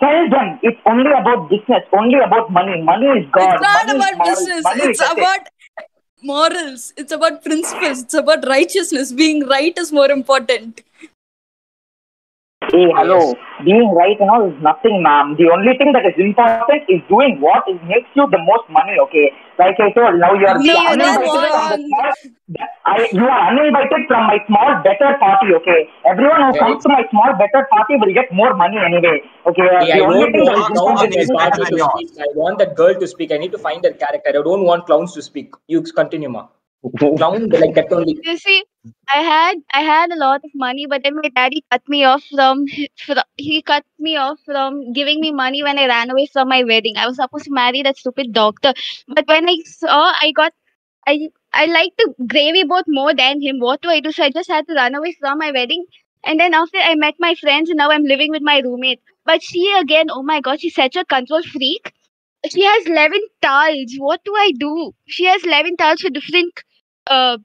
Tell them it's only about business, only about money. Money is God. It's not money about business. money It's about morals. It's about principles. It's about righteousness. Being right is more important. Hey, hello. Being right and all is nothing, ma'am. The only thing that is important is doing what is makes you the most money. Okay, like I told, now you are No, uninvited from the small. I, you are uninvited from my small better party. Okay, everyone who comes to my small better party will get more money anyway. Okay, Hey, I the only don't thing that want is clowns in important is party to speak. I want that girl to speak. I need to find her character. I don't want clowns to speak. You continue, ma. Clown like that only. You see, I had I had a lot of money, but then my daddy cut me off from, from he cut me off from giving me money when I ran away from my wedding. I was supposed to marry that stupid doctor, but when I saw I got I I liked the gravy boat more than him. What do I do? So I just had to run away from my wedding. And then after I met my friends, and now I'm living with my roommate. But she again, oh my god, she's such a control freak. She has 11 towels. What do I do? She has 11 towels for different uh,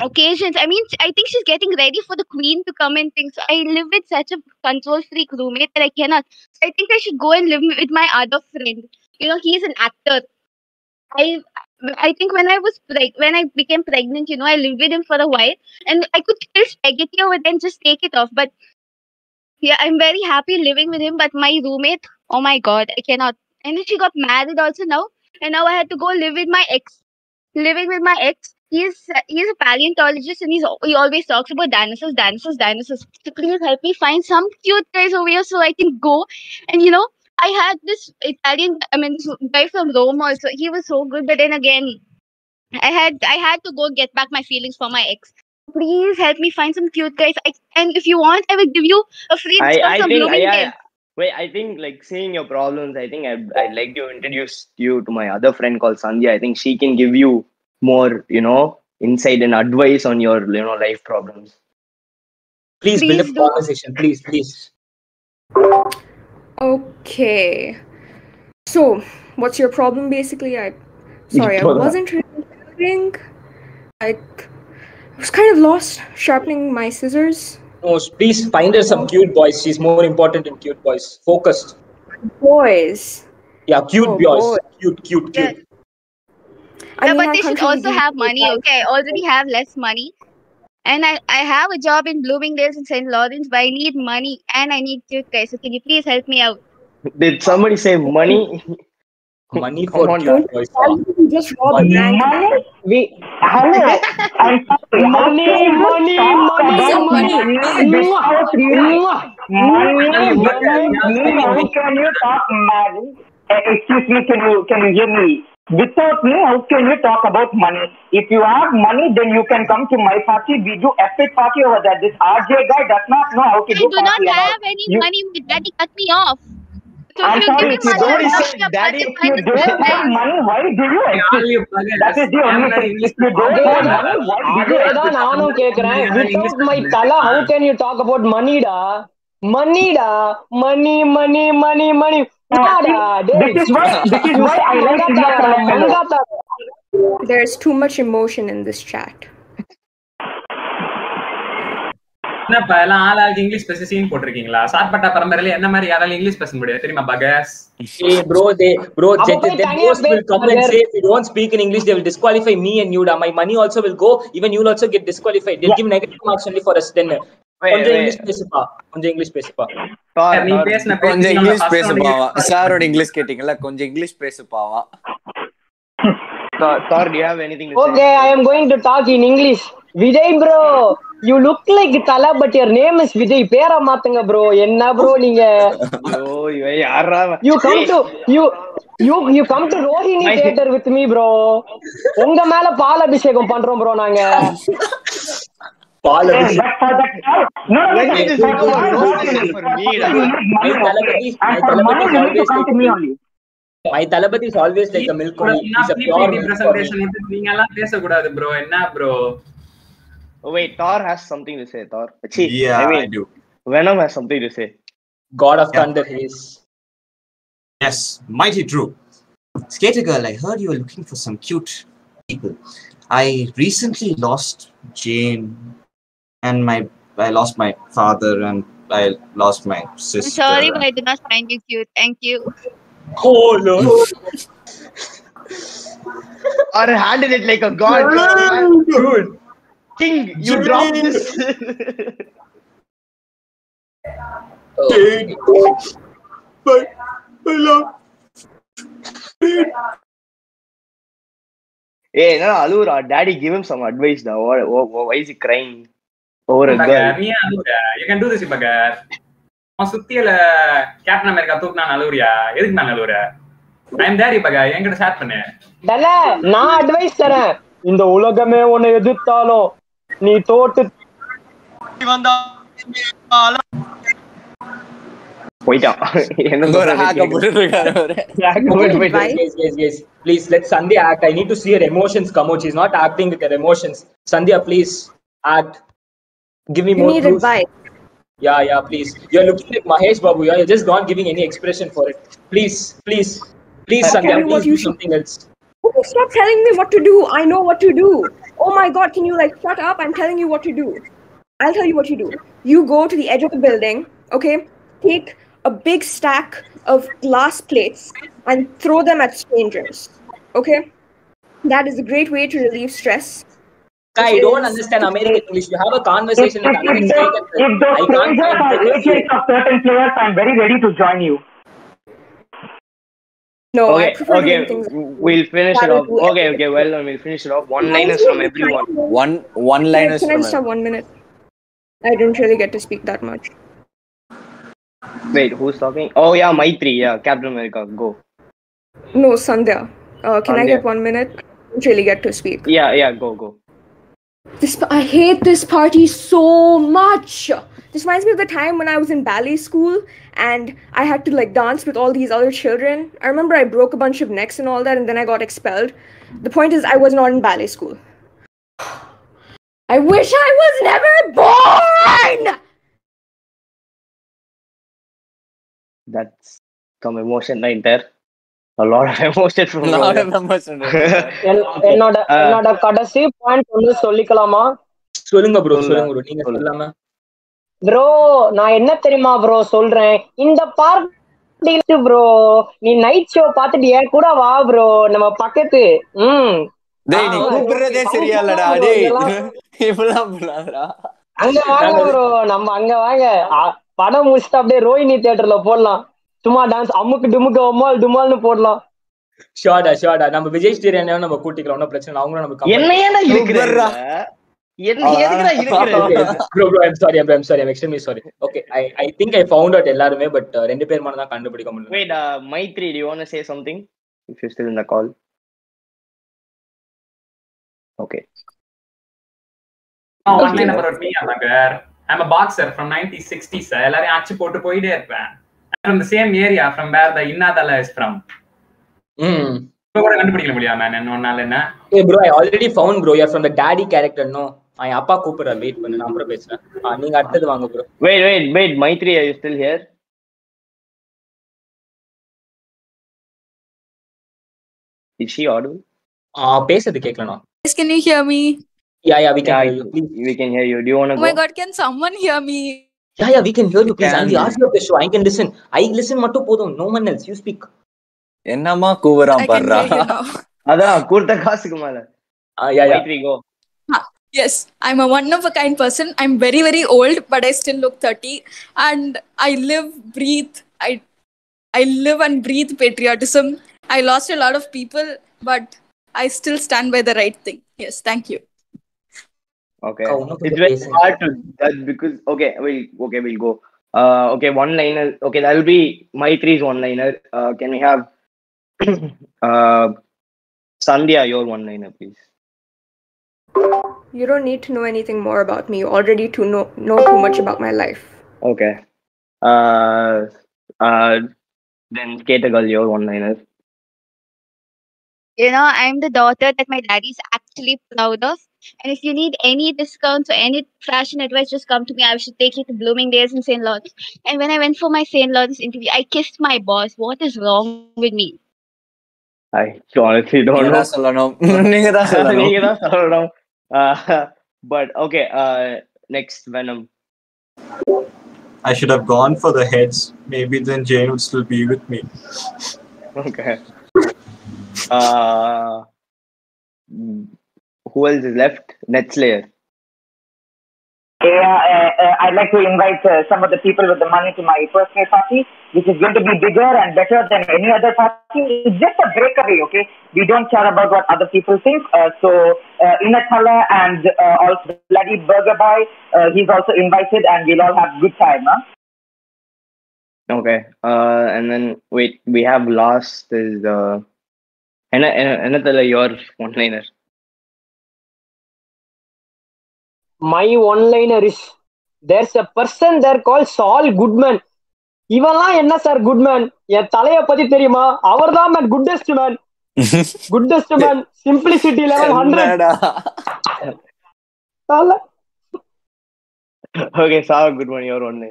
occasions. I mean, I think she's getting ready for the queen to come and things. So I live with such a control freak roommate that I cannot. So I think I should go and live with my other friend. You know, he's an actor. I I think when I was like when I became pregnant, you know, I lived with him for a while, and I could kill spaghetti over then just take it off. But yeah, I'm very happy living with him. But my roommate, oh my god, I cannot. And then she got married also now, and now I had to go live with my ex. Living with my ex, he's he's a paleontologist, and he's he always talks about dinosaurs, dinosaurs, dinosaurs. So please help me find some cute guys over here so I can go. And you know, I had this Italian, I mean, guy from Rome also. He was so good, but then again, I had I had to go get back my feelings for my ex. Please help me find some cute guys. I, and if you want, I will give you a free I I think I, I wait. I think like seeing your problems. I think I'd, I'd like to introduce you to my other friend called Sandhya. I think she can give you more, you know, insight and advice on your you know life problems. Please, build a conversation. Please, please. Okay. So, what's your problem basically? I sorry, I wasn't really hearing. I was kind of lost sharpening my scissors. No, please find her some cute boys. She's more important than cute boys. Focused. Boys. Yeah, cute Oh, boys. boy. Cute, cute, cute. I yeah, mean, but they should also have money. without- Okay, I already have less money. And I, I have a job in Bloomingdale's in St. Lawrence, but I need money and I need cute guys. So can you please help me out? Did somebody say money? Money Come on, cute boys. You just rob. Money? We, hello. I'm sorry. Money, How can you money, money, money. without you- Mwah. Money, money, can you talk, man? Eh, Excuse me, can you can you hear me? Without me, how can you talk about money? If you have money, then you can come to my party. We do epic party over there. This RJ guy does not know how to I do do not party and all. have any You- money. My daddy cut me off. So I'm if you give sorry, me if you money, don't I'll have come to your daddy, party if and you find don't good have guys. money, why do you exist? That is the only thing. If you don't have அதேதான் money, why do you அதேதான் exist? நானும் கேக்குறேன் without my தலா how can you talk about மணிடா மணிடா money money money மணி வாடா This is why this is why I like India fellow. Mankatha There's too much emotion in this chat. என்னப்பா எல்லாம் ஆளாளுக்கு இங்கிலீஷ் பேச சீன் போட்டிருக்கீங்களா சார்பட்டா பரம்பரையில என்ன மாதிரி யாராலும் இங்கிலீஷ் பேச முடியாது தெரியுமா பகஸ் Hey, bro, they, bro, அப்ப they, போய் they, தனியா most will come and பேசு, say if you don't speak in English, they will disqualify me and you. da. My money also will go. Even you'll also get disqualified. They'll give negative marks only for us. Then கொஞ்சம் English பேசுப்பா. கொஞ்சம் English பேசுப்பா. கொஞ்சம் English பேசுப்பாவா சாரோட English கேட்டிங்கல்ல கொஞ்சம் English பேசுப்பாவா sir to okay talk in English Vijay bro you look like Thala but your name is Vijay பேரா மாத்துங்க ப்ரோ என்ன ப்ரோ நீங்க? You come to you you come to Rohini theatre with me bro உங்க மேல பால் அபிஷேகம் பண்றோம் bro நாங்க. பால் But for that, no, no, When no, did you for think about that, roasting for me, you da? need My money, Talapati, my and for money, Talapati is you need to always come to me like only. my Talapati is always like a milk only. He's a pure milk for me. Presentation விட்டு நீங்க எல்லாம் பேசக்கூடாது bro என்ன bro Oh, wait, Thor has something to say, Thor. Chee, Yeah, I I mean, do. Venom has something to say. God of Thunder he is. Yes, mighty true. Skater girl, I heard you were looking for some cute people. I recently lost Jane, and my I lost my father, and I lost my I'm sister. sorry, but I did not find you cute. Thank you. Oh no. Or handled it like a god. Dude. King, you dropped this. Jane, but I love. hey, no, Alura, daddy, give him some advice now. Why, why, why is he crying ஒரு you can do this bugger அவன் சுத்தியல captain America தூக்குனா நழுவுறியா எதுக்கு நான் நழுவுற ஐ அம் தேர் பகா என்கிட்ட share பண்ணு. டல நான் அட்வைஸ் தரேன். இந்த உலகமே உன்னை எதிர்த்தாலும் நீ தோட்டு போயிட்டான். Please let Sandhya act I need to see her emotions come is not acting with emotions Sandhya please act Give me You more need clues. advice. Yeah, yeah, please. You're looking like Mahesh Babu. Yeah? You're just not giving any expression for it. Please, please, please, I'll Sandhya, tell you what please do something else. Okay, stop telling me what to do. I know what to do. Oh my god, can you like shut up? I'm telling you what to do. I'll tell you what you do. You go to the edge of the building, okay? Take a big stack of glass plates and throw them at strangers, okay? That is a great way to relieve stress. I don't understand American English. You have a conversation If, in if, American if, state. those, I can't strangers are find agents of certain players, I'm very ready to join you. No, I okay, prefer okay, things. we'll finish it off. Okay, okay, well, done, we'll finish it off. One liners from everyone. One one Can, liners can I from just have one minute? I didn't really get to speak that much. Wait, who's talking? Oh yeah, Maitri. Yeah, Captain America. Go. No, Sandhya. Uh, can I get one minute? I didn't really get to speak. Yeah, yeah, go, go. This I hate this party so much. This reminds me of the time when I was in ballet school and I had to like dance with all these other children. I remember I broke a bunch of necks and all that, and then I got expelled. The point is, I was not in ballet school. I wish I was never born. That's some emotion right there. A lot of emotion from Lot Rohan. of emotion. என்- என்னோட என்னோட கடைசி point வந்து சொல்லிக்கலாமா? சொல்லுங்க bro சொல்லுங்க. Bro நீங்க சொல்லாம bro நான் என்ன தெரியுமா ப்ரோ சொல்றேன்? இந்த பார்ட்டி ப்ரோ நீ நைட் ஷோ பார்த்துட்டு என் கூட வா ப்ரோ நம்ம பக்கத்து ம். டேய் நீ கூப்பிடுறதே சரியா இல்லடா bro, டேய். இதெல்லாம் இப்படிலாம் பண்ணாதடா. அங்க வாங்க ப்ரோ நம்ம அங்க வாங்க. படம் முடிச்சுட்டு அப்படியே ரோஹிணி தியேட்டர்ல போடலாம். சும்மா டான்ஸ் அம்முக்கு டுமுக்கு அம்மாள் டுமால்னு போடலாம். ஷாடா ஷாடா நம்ம விஜய் ஸ்டீரியன் நம்ம கூட்டிக்கலாம் ஒன்றும் பிரச்சனை அவங்களும் நம்ம என்ன ஏன்னா இருக்குதுடா எல்லாருமே பட் uh, ரெண்டு பேர் மட்டும் கண்டுபிடிக்க முடியும் Maitri do you say something if you still in call okay number me அங்க I am a boxer from 1960s எல்லாரையும் அச்சு போட்டு போயிட்டே இருப்பேன். from the same area from where the Innadala is from. Mm. இப்போ கூட கண்டுபிடிக்க முடியா மேன் என்ன ஏ bro I already found bro you are from the daddy character no I அப்பா கூப்பிடுற வெயிட் பண்ணு நான் அப்புறம் பேசுறேன். நீங்க அடுத்தது வாங்க bro wait wait wait Maitri are still here is she audible ஆ பேசுறது கேக்கலனா yes can you hear me yeah yeah we can hear you please we can hear you do you want to oh my God can someone hear me yeah yeah we can hear you please I'm the Can. RC of the show I can listen I listen மட்டும் போதும் no one else you speak என்னமா கூவுறான் I can பாடுறா hear you now. அதான் கொடுத்த காசுக்கு மேல ஆ யா யா Maitri, go. Yes, I'm a one of a kind person. I'm very, very old, but I still look 30. And I live, breathe, I I live and breathe patriotism. I lost a lot of people, but I still stand by the right thing. Yes, thank you. Okay. Oh, it's very hard to judge because okay, we'll okay, we'll go. Uh okay, one liner. Okay, that'll be Maitri's one liner. Uh can we have uh Sandhya, your one liner, please? You don't need to know anything more about me. You already to know know too much about my life. Okay. Uh uh then Skater Girl, your one liner. You know, I'm the daughter that my daddy's actually proud of. And if you need any discounts or any fashion advice, just come to me. I should take you to Bloomingdale's in St. Lawrence. And when I went for my St. Lawrence interview, I kissed my boss. What is wrong with me? I honestly don't நீங்க know. தான் சொல்லணும் நீங்க தான் சொல்லணும் நீங்க தான் சொல்லணும். Uh, but okay, uh, next Venom. I should have gone for the heads. Maybe then Jane would still be with me. Okay. Uh, who else is left? Netslayer. Yeah, uh, uh, I'd like to invite uh, some of the people with the money to my personal party, which is going to be bigger and better than any other party. It's just a breakaway, okay? We don't care about what other people think. Uh, so, uh, Inathala and uh, also Bloody Burger Boy, uh, he's also invited, and we'll all have good time, huh? Okay. Uh, and then wait, we have last is uh, Anna, Anna, Anathala, your one liner. My one liner is there's a person there call Saul Goodman இவெல்லாம் என்ன sir Goodman என் தலைய பத்தி தெரியுமா? அவர் தான் man goodest man goodest man simplicity level hundred okay sir good morning ஒரு ஒன்னு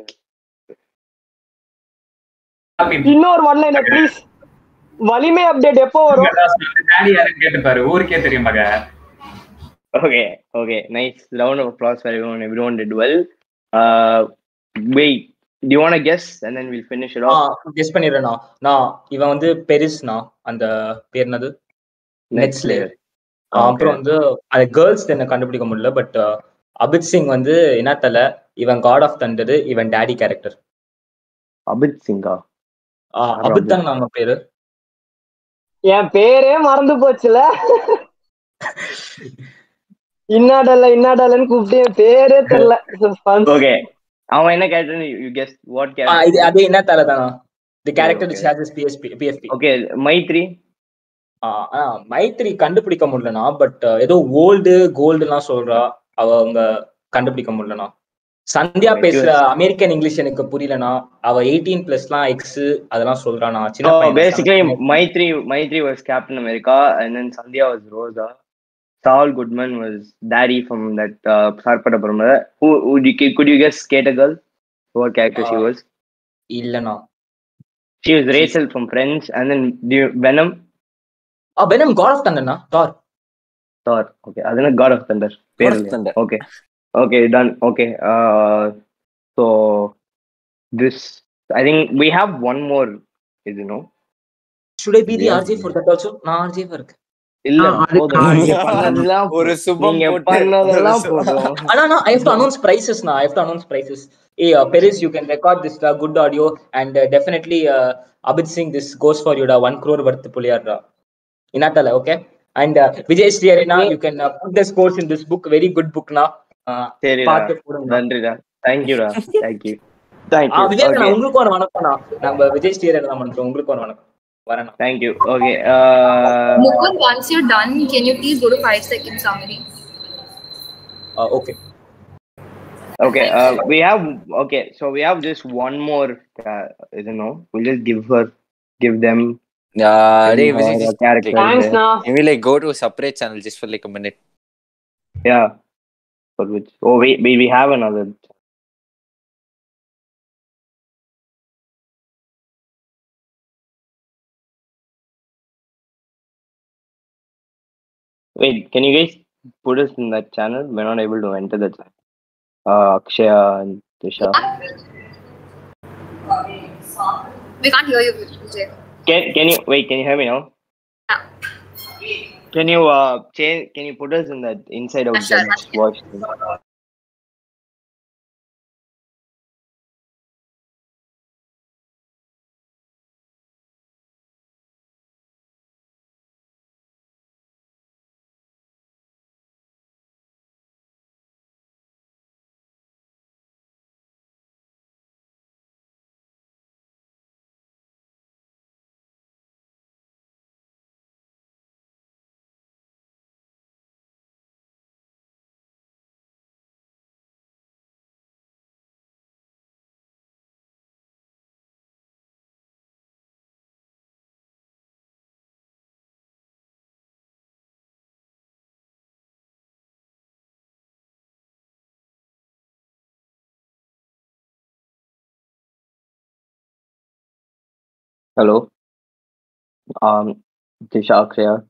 இன்னொரு one line please Valimai update எப்போ வரும்? ஊருக்கே தெரியும் மகன் Okay, okay, nice. Round of applause for everyone. Everyone did well. Uh, wait, do you want to guess? And then we'll finish it off? Guess பண்ணிடுறேண்ணா நான். இவன் வந்து பெரிஸ்னா அந்த பேர் என்னது? நெட்ஸ்லேயர் அப்புறம் வந்து அந்த கேர்ள்ஸ் என்ன கண்டுபிடிக்க முடியல பட் அபித் சிங் வந்து என்ன தல? இவன் காட் ஆஃப் தண்டர் இவன் டேடி கேரக்டர் அபித் சிங்கா? அபித் தான் நம்ம பேரு. என் பேரே மறந்து போச்சுல. இன்னாடல்ல இன்னாடல்லன்னு கூப்பிட்டு என் பேரே தெரியல. Okay. அவன் என்ன character you guess what ah, இது கேரக்டர் அது என்ன தல தானா? The character which has PSP BFP okay Maitri Maitri கண்டுபிடிக்க முடியலனா பட் ஏதோ ஓல்டு கோல்டுலாம் சொல்றா. அவ அவங்க கண்டுபிடிக்க முடியலனா சந்தியா பேசுற. அமெரிக்கன் இங்கிலீஷ் எனக்கு புரியலனா அவ எயிட்டீன் பிளஸ்லாம் எக்ஸ் அதெல்லாம் சொல்றானா சின்ன basically, Maitri Maitri was Captain America, and then Sandhya was Rosa. Saul Goodman was Daddy from that uh, Sarpada Brahma. Who would you could you guess Skater Girl? What character she Uh, was? இல்லனா She was Rachel from Friends, and then do you, Venom. Ah Venom god of தண்டர்னா Thor Thor. Okay, அதுனா God of Thunder. பேர் of? Thunder. Okay, okay, done. Okay. Uh, so this I think we have one more. Is you know. should i be the Yeah. rj for that also நான் rj வா ஒரு prizes நான் announce prizes a berries record good audio and definitely Abhith Singh this goes for யூடா one crore worth புள்ளியார்டா okay and Vijay Sri Arena you can in this book very good புக்னா நன்றிடா உங்களுக்கு ஒரு வணக்கம் நம்ம Vijay Sri arena உங்களுக்கு ஒரு வணக்கம். Thank you. Okay. Uh, Mukul, once you're done, can you please go to five second summary? Uh, okay. Okay. Uh, we have okay. So we have just one more. Uh, I don't know. We'll just give her, give them. Yeah, give her character thanks, nah. Maybe like go to a separate channel just for like a minute. Yeah. But which? Oh wait, wait we have another Wait, can you guys put us in that channel? We're not able to enter that channel. Uh, Akshaya and Tisha. We can't hear you, Vijay. Can can you wait? Can you hear me now? Can you uh change? Can you put us in that inside out Sure. watch? thing? Hello. Um, Disha Akriya.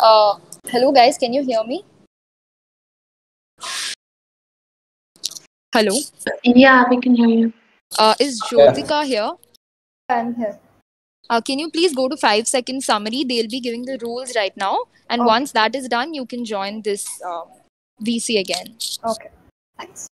Uh, hello guys, can you hear me? Hello. Yeah, we can hear you. Uh, is Yeah. Jyotika here? I'm here. Uh, can you please go to five second summary? They'll be giving the rules right now, and Okay. once that is done, you can join this um, VC again. Okay. Thanks.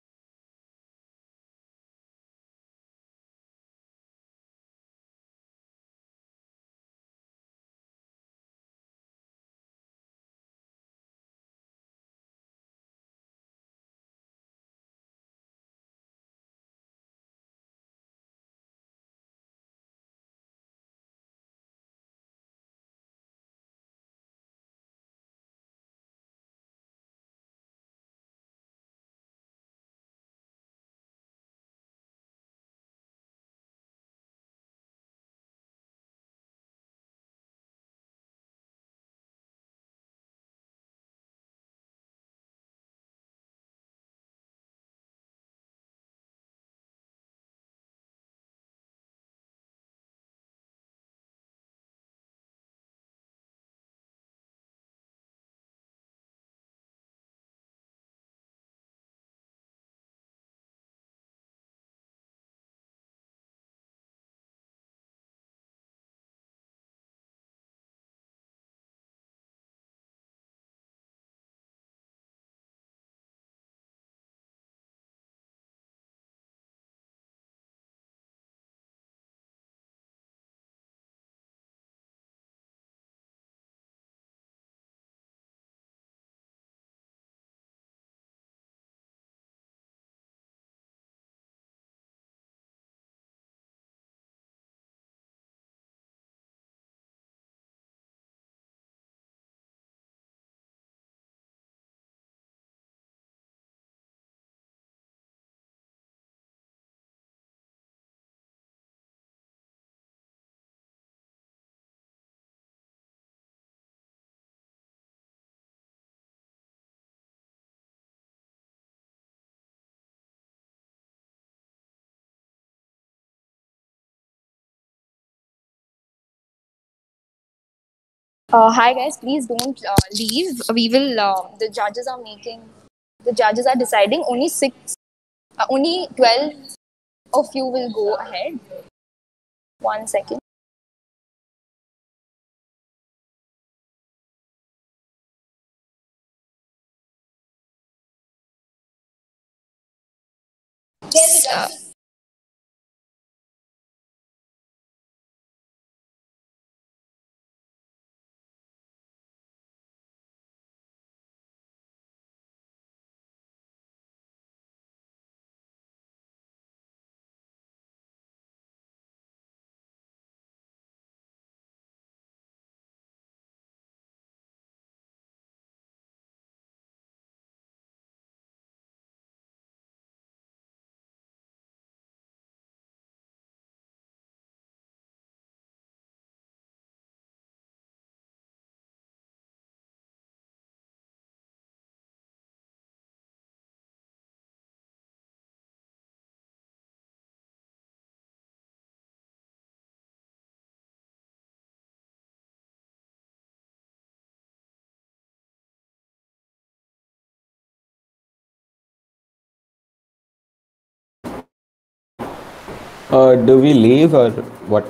Uh, hi guys, please don't uh, leave. We will. Uh, the judges are making. The judges are deciding. Only six. Uh, only twelve of you will go ahead. One second. Uh, Uh, do we leave or what?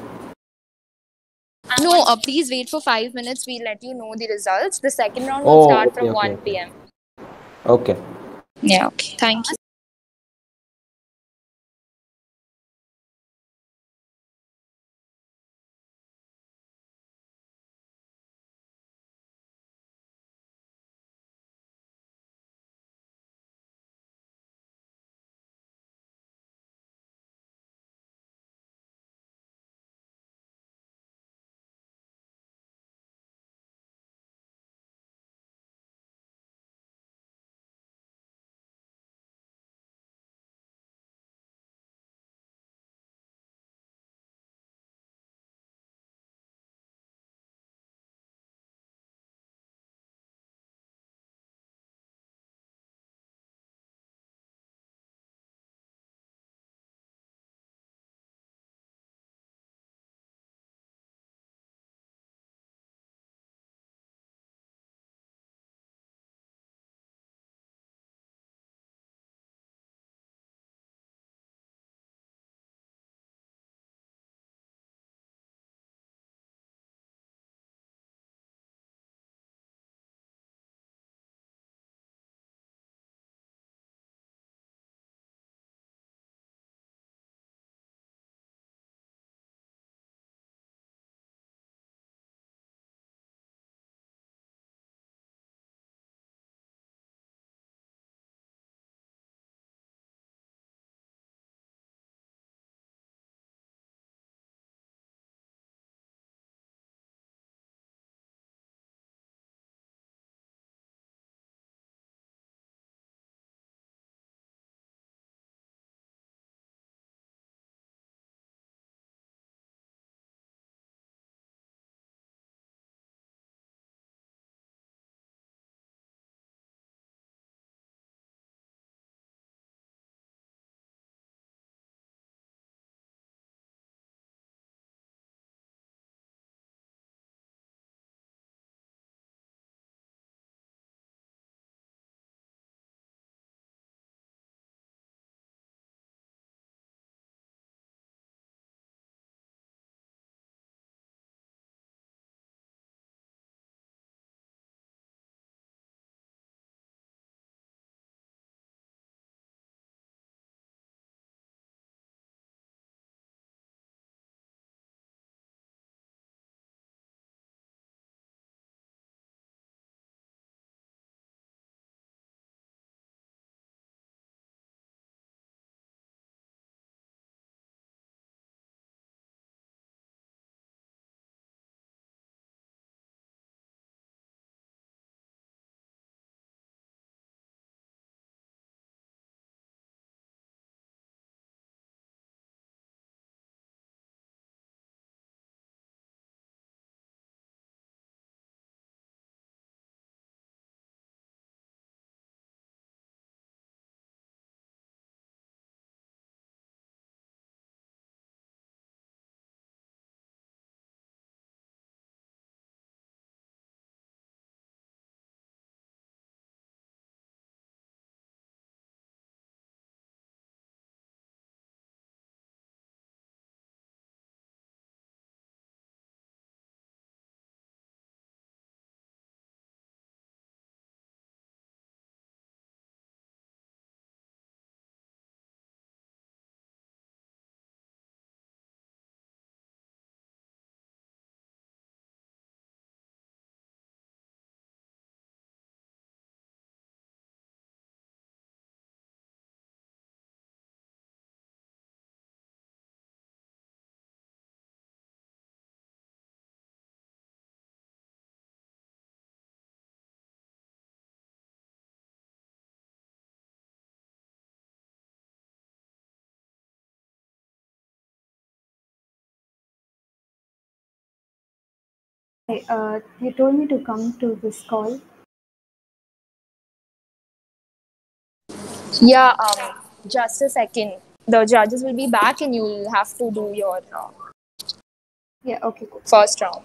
no, uh, please wait for five minutes. We'll let you know the results. The second round will Oh, start okay, from okay, 1 okay. p.m. Okay. Yeah, okay. Thank you. Hey, uh, you told me to come to this call. Yeah, um, just a second. The judges will be back and you'll have to do your uh, Yeah, okay, cool. first round.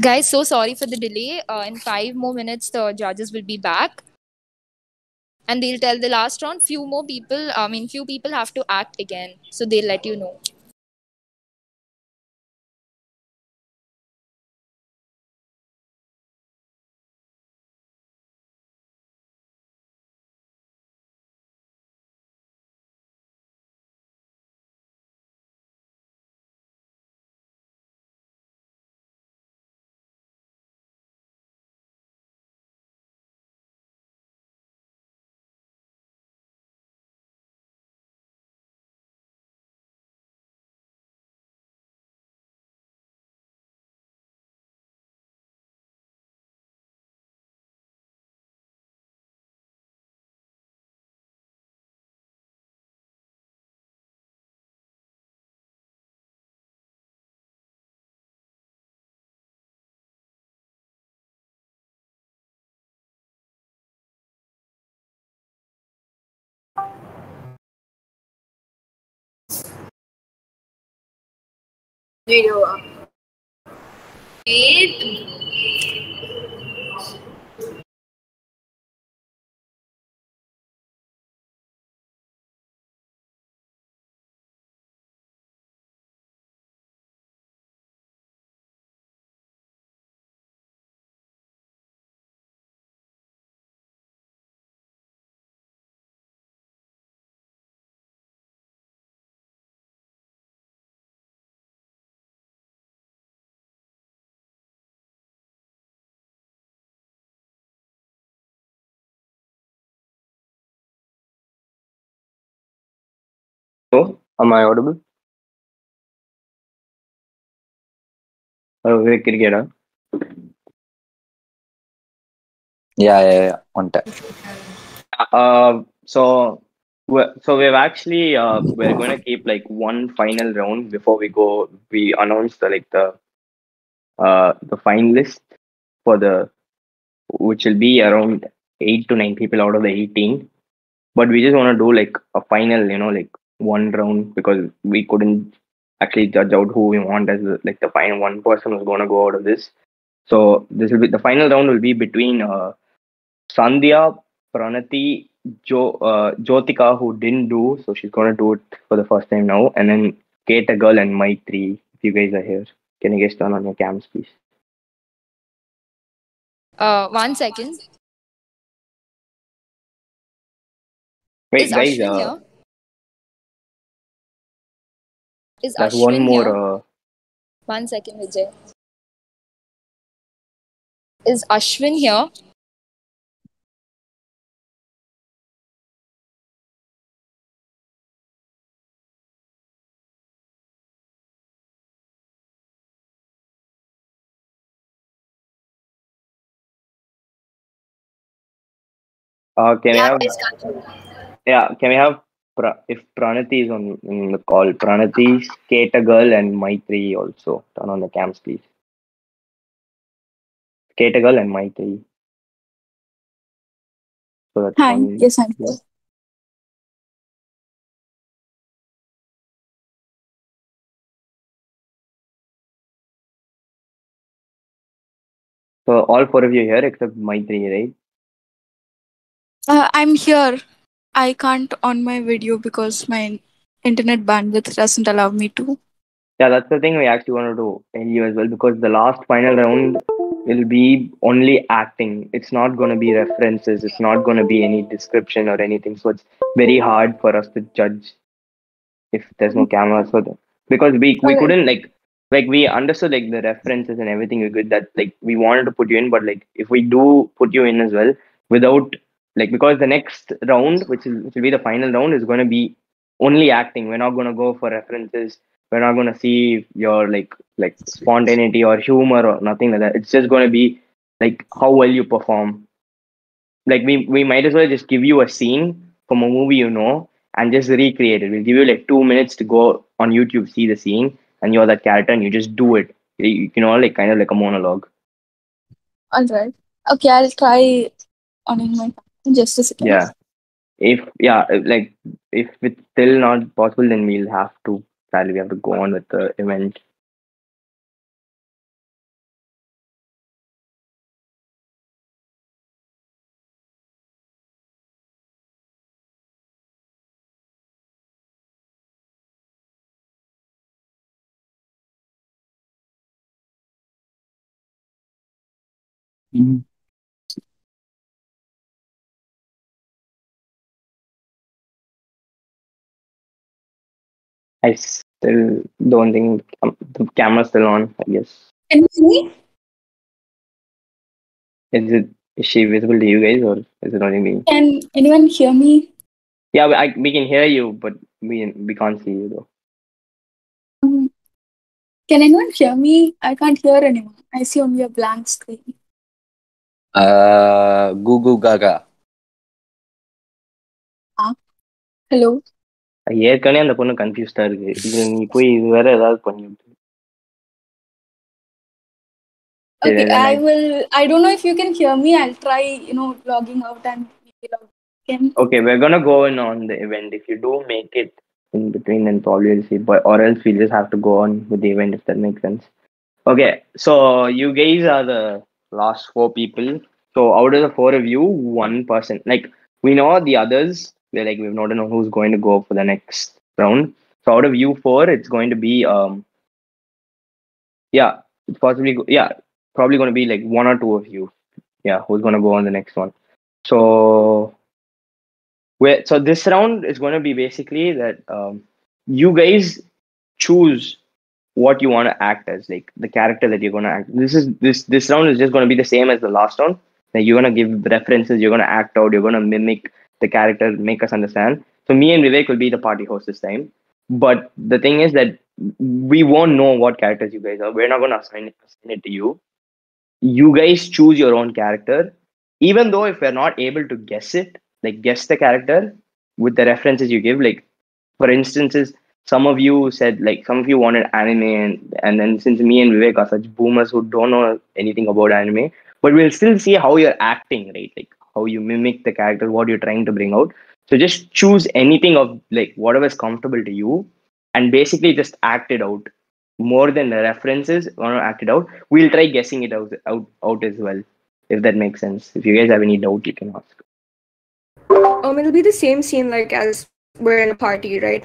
Guys, so sorry for the delay. Uh, in five more minutes, the judges will be back. And they'll tell the last round, few more people, I mean, few people have to act again. So they'll let you know. Video. Wait. So, am I audible? Oh, Vivek Kirkera. Yeah, yeah, yeah. On time. Uh, so, we're, so we've actually uh, we're going to keep like one final round before we go. We announce the like the uh the finalists for the which will be around eight to nine people out of the eighteen. But we just want to do like a final, you know, like one round because we couldn't actually judge out who we want as like the final one person who's going to go out of this. So this will be the final round will be between uh, Sandhya, Pranati, jo, uh, Jyotika, who didn't do, so she's going to do it for the first time now, and then Kate, a girl, and Maitri. If you guys are here, can you guys turn on your cams, please? Uh, one second. Wait, Is guys, Ashwin uh, here? Is Ashwin one more. here? Uh, One second, Vijay. Is Ashwin here? uh, can we Yeah, have? Yeah, can we have? Pra- if Pranati is on the call, Pranati, girl, and Maitri also turn on the cams, please. Kate, a girl, and Maitri. So that's Hi, one. yes, I'm here. So all four of you here except Maitri, right? Uh, I'm here. I can't on my video because my internet bandwidth doesn't allow me to. Yeah, that's the thing we actually want to do tell you as well because the last final round will be only acting. It's not going to be references. It's not going to be any description or anything. So it's very hard for us to judge if there's no mm. camera. So the, because we we couldn't like like we understood like the references and everything we could that like we wanted to put you in, but like if we do put you in as well without like because the next round, which is which will be the final round, is going to be only acting. We're not going to go for references. We're not going to see your like like spontaneity or humor or nothing like that. It's just going to be like how well you perform. Like we we might as well just give you a scene from a movie you know and just recreate it. We'll give you like two minutes to go on YouTube, see the scene, and you're that character, and you just do it. You, you know, like kind of like a monologue. All right. Okay, I'll try on in my just a second. Yeah. If yeah, like if it's still not possible, then we'll have to sadly we have to go on with the event. Mm-hmm. I still don't think um, the camera's still on. I guess Can you see me? is it is she visible to you guys or is it only me? Can anyone hear me? Yeah, we, I, we can hear you, but we we can't see you though. Um, Can anyone hear me? I can't hear anyone. I see only a blank screen. Uh, Goo Goo Gaga. Hello. ஏற்கனவே அந்த பொண்ணு கன்ஃபியூஸ்டா இருக்கு இது நீ போய் இது வேற ஏதாவது பண்ணி விட்டு. சரி, Okay, then I I- will. I don't know if you can hear me. I'll try, you know, logging out and maybe log in. Okay, we're gonna go in on the event. If you do make it in between, then probably we'll see. But or else we'll just have to go on with the event if that makes sense. Okay, so you guys are the last four people. So out of the four of you, one person. Like we know the others. we're like we don't know who's going to go for the next round. So out of you four, it's going to be um. Yeah, it's possibly yeah, probably going to be like one or two of you. Yeah, who's going to go on the next one? So where so this round is going to be basically that um, you guys choose what you want to act as like the character that you're going to act this is this this round is just going to be the same as the last round like you're going to give references you're going to act out you're going to mimic the character make us understand. So me and vivek will be the party host this time. But the thing is that we won't know what characters you guys are. We're not going to assign it, to you. You guys choose your own character. Even though if we're not able to guess it like guess the character with the references you give like for instances some of you said like some of you wanted anime and, and then since me and vivek are such boomers who don't know anything about anime but we'll still see how you're acting right? Like how you mimic the character what you're trying to bring out. So just choose anything of like whatever is comfortable to you and basically just act it out more than the references want to act it out. We'll try guessing it out, out out as well if that makes sense. If you guys have any doubt you can ask. Um, it'll be the same scene like as we're in a party, right?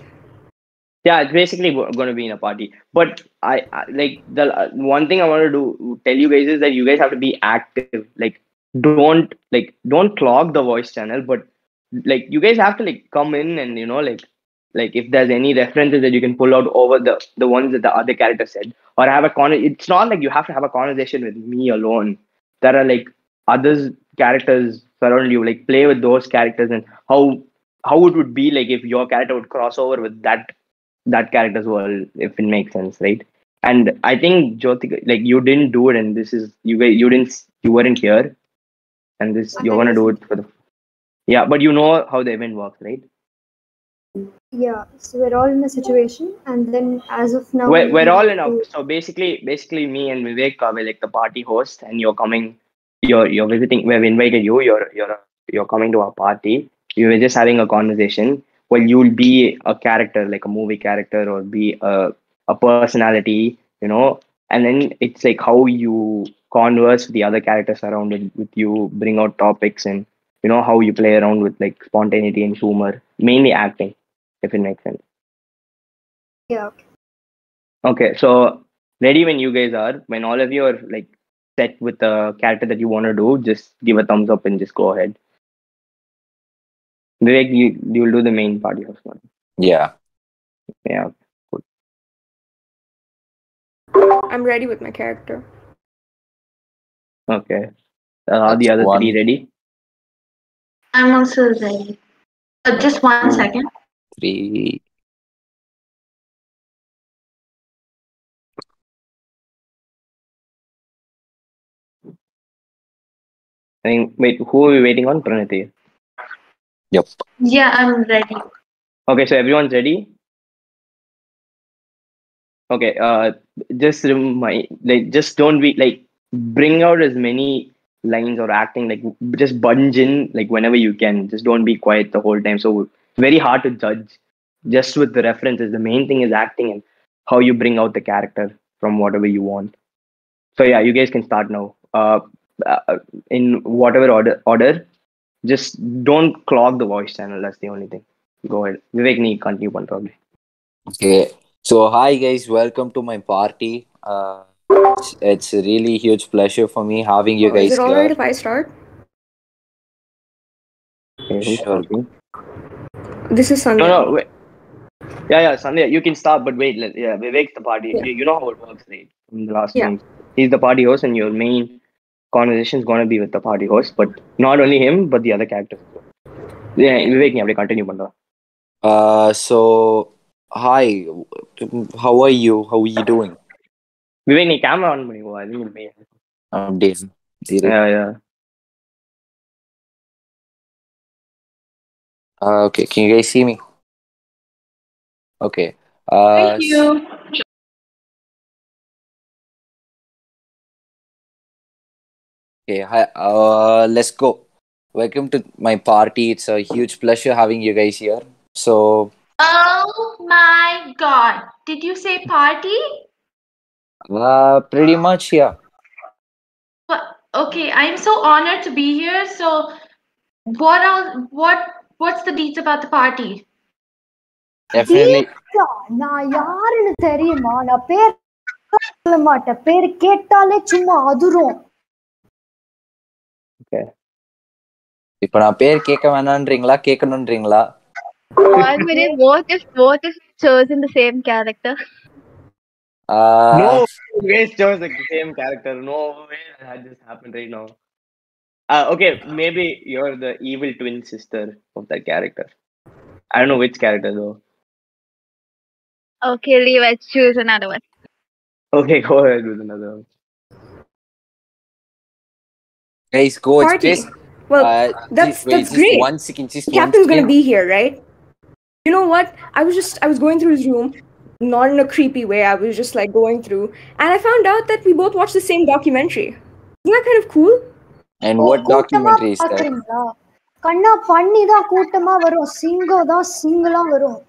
yeah it's basically going to be in a party. But I, I like the uh, one thing i want to do tell you guys is that you guys have to be active. Like don't like don't clog the voice channel but like you guys have to like come in and you know like like if there's any references that you can pull out over the the ones that the other character said or have a con it's not like you have to have a conversation with me alone. There are like others characters around you like play with those characters and how how it would be like if your character would cross over with that that character's world if it makes sense right? And i think Jyotika, like you didn't do it and this is you guys you didn't you weren't here and this you're gonna do it for the yeah but you know how the event works right? Yeah, so we're all in a situation, and then as of now, we're, we we're all in a to- so basically basically me and Vivek are like the party host and you're coming you're you're visiting we've invited you you're you're you're coming to our party. You were just having a conversation. Well you'll be a character like a movie character or be a, a personality you know? And then it's like how you converse with the other characters around it with you bring out topics and you know how you play around with like spontaneity and humor mainly acting if it makes sense Yeah. Okay, so ready when you guys are. When all of you are like set with the character that you want to do, just give a thumbs up and just go ahead. Vivek, you you will do the main party host one. Yeah. Yeah. I'm ready with my character. Okay. Uh, are the other three ready? I'm also ready. Uh, just one second. Three. I think. Wait, who are we waiting on? Pranati. Yep. Yeah, I'm ready. Okay, so everyone's ready. Okay. Uh, just remind, like, just don't be like, bring out as many lines or acting like just bunge in like whenever you can. Just don't be quiet the whole time. So very hard to judge just with the references. The main thing is acting and how you bring out the character from whatever you want. So yeah you guys can start now. Uh, uh in whatever order order just don't clog the voice channel. That's the only thing. Go ahead. Vivek continue one probably okay. So hi guys. Welcome to my party. Uh it's, it's a really huge pleasure for me having you guys. Is it alright if I start? Sure. This is Sunday. No, no, wait. Yeah, yeah, Sunday. you can start, but wait. Let, yeah, Vivek's the party. Yeah. You, you, know how it works, right? In the last yeah. He's the party host, and your main conversation is going to be with the party host, but not only him, but the other characters. Yeah, Vivek, you have to continue. Uh, so, hi, how are you? How are you doing? Vivek, நீ camera on பண்ணிக்கோ. I think it'll be. I'm Dave. Yeah, yeah. Uh, okay, can you guys see me? Okay. Uh, Thank you. Okay, hi. Uh, let's go. Welcome to my party. It's a huge pleasure having you guys here. So, Oh my god. Did you say party? uh, pretty much, yeah. But okay, I'm so honored to be here. So what else what what's the deets about the party? Definitely. தீப்கா, நான் யாருன்னு தெரியுமா நான் பேர் சொல்ல மாட்டேன் பேர் கேட்டாலே சும்மா அதிரும் Okay. இப்போ நான் பேர் கேட்க வேணான்றீங்களா கேட்கணுன்றீங்களா One minute, what if what if chosen the same character? Uh, No way, chose the same character. No way that just happened right now. Uh, okay, maybe you're the evil twin sister of that character. I don't know which character though. Okay, leave. Let's choose another one. Okay, go ahead with another one. guys, go. It's Party. just, Well, uh, that's just, wait, that's just great. One second, just The one captain's gonna be here, right? You know what? I was just I was going through his room, not in a creepy way. I was just like going through, and I found out that we both watched the same documentary. Isn't that kind of cool? And O, what கூட்டமா documentary is that? பாக்குறீங்களா கண்ணா பண்ணி தான் கூட்டமா வரும் சிங்கம் தான் சிங்கிளா வரும்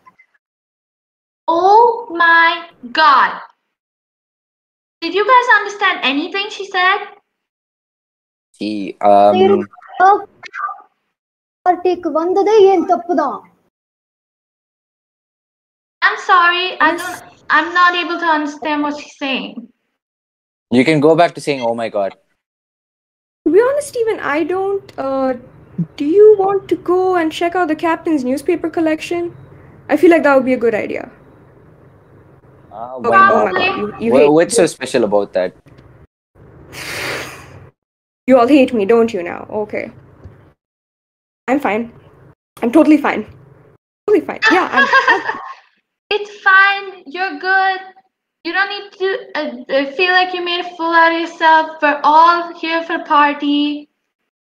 Oh my god. Did you guys understand anything she said? See, um, பார்ட்டிக்கு வந்ததே ஏன் தப்பு தான் I'm sorry, I don't I'm not able to understand what she's saying. you can go back to saying, "Oh my god." To be honest, even I don't. Uh, do you want to go and check out the captain's newspaper collection? I feel like that would be a good idea. Uh, Oh, why oh my god, you, you Wha- hate what's so special about that? you all hate me, don't you? Now, okay. I'm fine. I'm totally fine. Totally fine. Yeah, I'm, I'm It's fine. You're good. You don't need to uh, uh, feel like you made a fool out of yourself. We're all here for the party.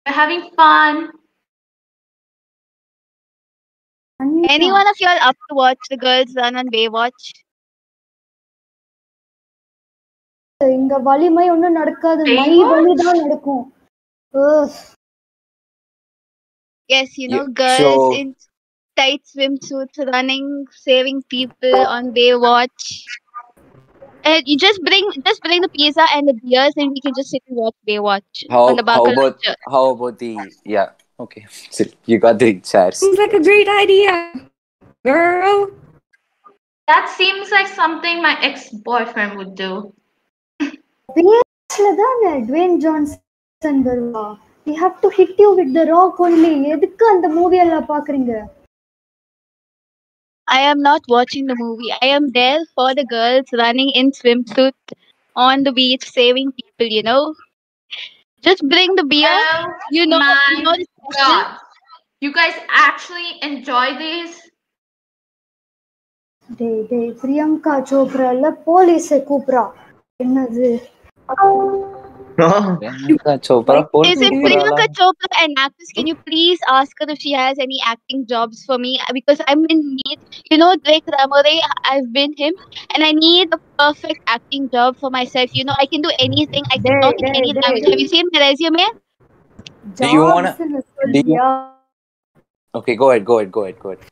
We're having fun. Any one of y'all up to watch the girls run on Baywatch? இங்க வலிமை ஒண்ணும் நடக்காது my வலி தான் நடக்கும் Ugh. Yes, you know, Yeah, girls so- in tight swimsuits running, saving people on Baywatch. And you just bring just bring the pizza and the beers, and we can just sit and watch Baywatch How, on the how Barca about Lounge. how about the yeah? Okay, so you got the chairs. seems like a great idea, girl. That seems like something my ex-boyfriend would do. பேஸ்ல தான் Dwayne Johnson வருவா we have to hit you with the rock only எதுக்கு அந்த movie எல்லாம் பாக்குறீங்க I am not watching the movie. I am there for the girls running in swimsuit on the beach, saving people. You know, just bring the beer. you know, you know the special. God. You guys actually enjoy this? டேய் டேய் பிரியங்கா சோப்ரா இல்ல போலீஸை கூப்பிடுறா என்னது Priyanka Chopra. Is it Priyanka Chopra an actress? Can you please ask her if she has any acting jobs for me? Because I'm in need. You know, Drake Ramoray, I've been him, and I need a perfect acting job for myself. You know, I can do anything. I can talk in any language. Have you seen my resume? Do you wanna? You, okay, go ahead. Go ahead. Go ahead. Go ahead.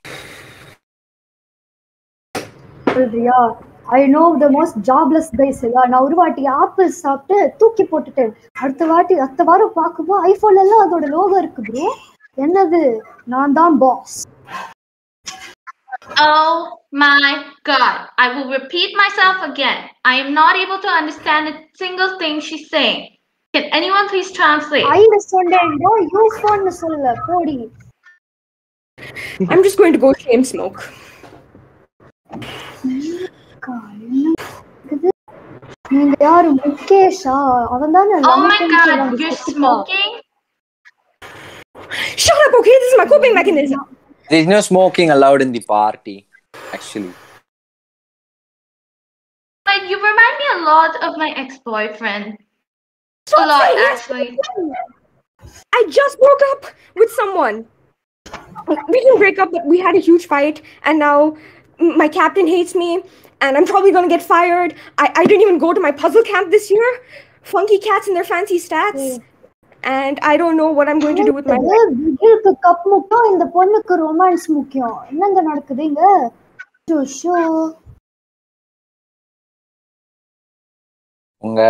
சொல்றியா ஐ know the most jobless guys இல்ல நான் ஒரு வாட்டி apple சாப்பிட்டு தூக்கி போட்டுட்டேன் அடுத்த வாட்டி அடுத்த வாரம் பார்க்கும்போது ஐபோன்ல எல்லாம் அதோட லோகோ இருக்கு ப்ரோ என்னது நான் தான் boss Oh my god. I will repeat myself again. I am not able to understand a single thing she's saying. Can anyone please translate? ஐன்னு சொன்னேன் bro யூஃபோன்னு சொல்லல போடி I'm just going to go shame smoke. நீங்க யாரு முகேஷா அவன் தானே Oh my god, you're smoking? Shut up, okay? This is my coping mechanism. There's no smoking allowed in the party, actually. Like, you remind me a lot of my ex boyfriend. Stop a lot, saying yes. actually. I just broke up with someone. We didn't break up, but we had a huge fight, and now m- my captain hates me, and I'm probably going to get fired. I, I didn't even go to my puzzle camp this year. Funky cats and their fancy stats. And I don't know what I'm going to do with my life. உங்க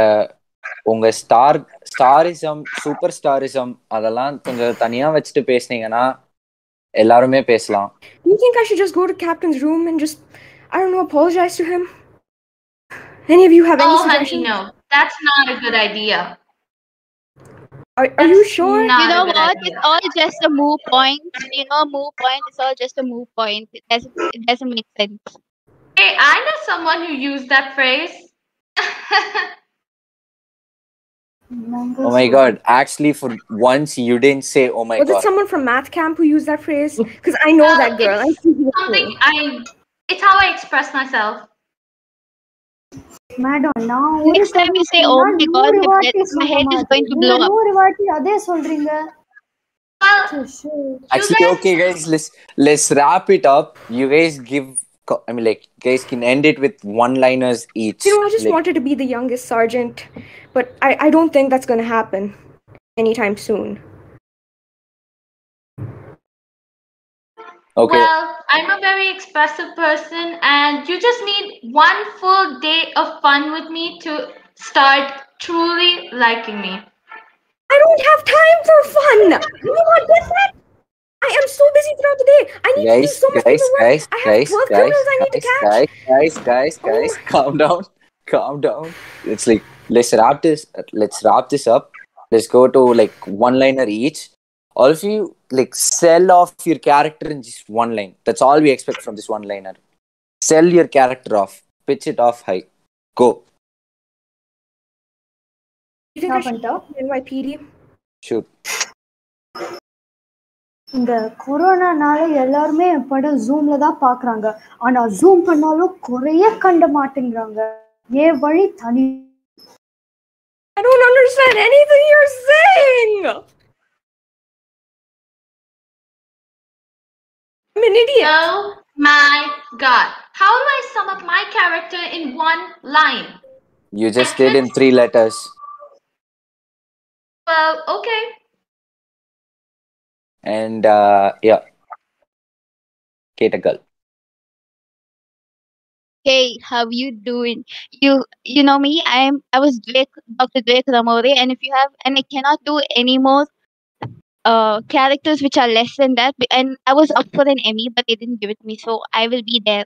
உங்க star ஸ்டாரிசம் super ஸ்டாரிசம் அதெல்லாம் கொஞ்சம் தனியா வச்சுட்டு பேசுனீங்கன்னா எல்லாருமே பேசலாம் You think I should just go to captain's room and just I don't know, apologize to him? Any of you have any Oh, honey, suggestions? no. That's not a good idea. Are, are you sure? not You know what? idea. It's all just a move point. You know, move point. It's all just a move point. It doesn't. It doesn't make sense. Hey, I know someone who used that phrase. Oh my god, actually for once you didn't say oh my god. Was it someone from math camp who used that phrase? Because I know uh, that girl. I Something I. It's how I express myself. Madam நான் ஒரு Next time you say, "Oh my God, நூறு my வாட்டி head- my சொல்ல head is மாட்டேன். going to நீங்க blow up." நூறு வாட்டி அதே சொல்றீங்க show, show. Actually, okay, guys, let's let's wrap it up. You guys give. co- I mean, like, guys can end it with one-liners each. You know, I just Like, wanted to be the youngest sergeant, but I, I don't think that's going to happen anytime soon. Okay. Well, I'm a very expressive person, and you just need one full day of fun with me to start truly liking me. I don't have time for fun. You know what? Get that? I am so busy throughout the day. I need to do so much guys, paperwork. guys, I have guys, 12 guys, criminals I need to guys, catch. guys, guys, guys, oh guys, calm down, calm down. It's like let's wrap this. Let's wrap this up. Let's go to like one-liner each. All of you like sell off your character in just one line. That's all we expect from this one-liner. Sell your character off. Pitch it off high. Go. You think I should NYPD? Shoot. இந்த கொரோனானால எல்லாருமே என் படம் ஜூம்ல தான் பாக்குறாங்க ஆனா zoom பண்ணாலும் குறைய கண்ட மாட்டேங்கிறாங்க என் வழி தனி I don't understand anything you're saying. I'm an idiot. Oh my god. How do I sum up my character in one line? You just did in three letters. Well, okay. And uh, yeah. Kate a girl. Hey, how you doing? You you know me. I'm I was Drake, Dr. Drake Ramoray, and if you have and I cannot do any more uh characters which are less than that. And I was up for an Emmy, but they didn't give it to me, so I will be there.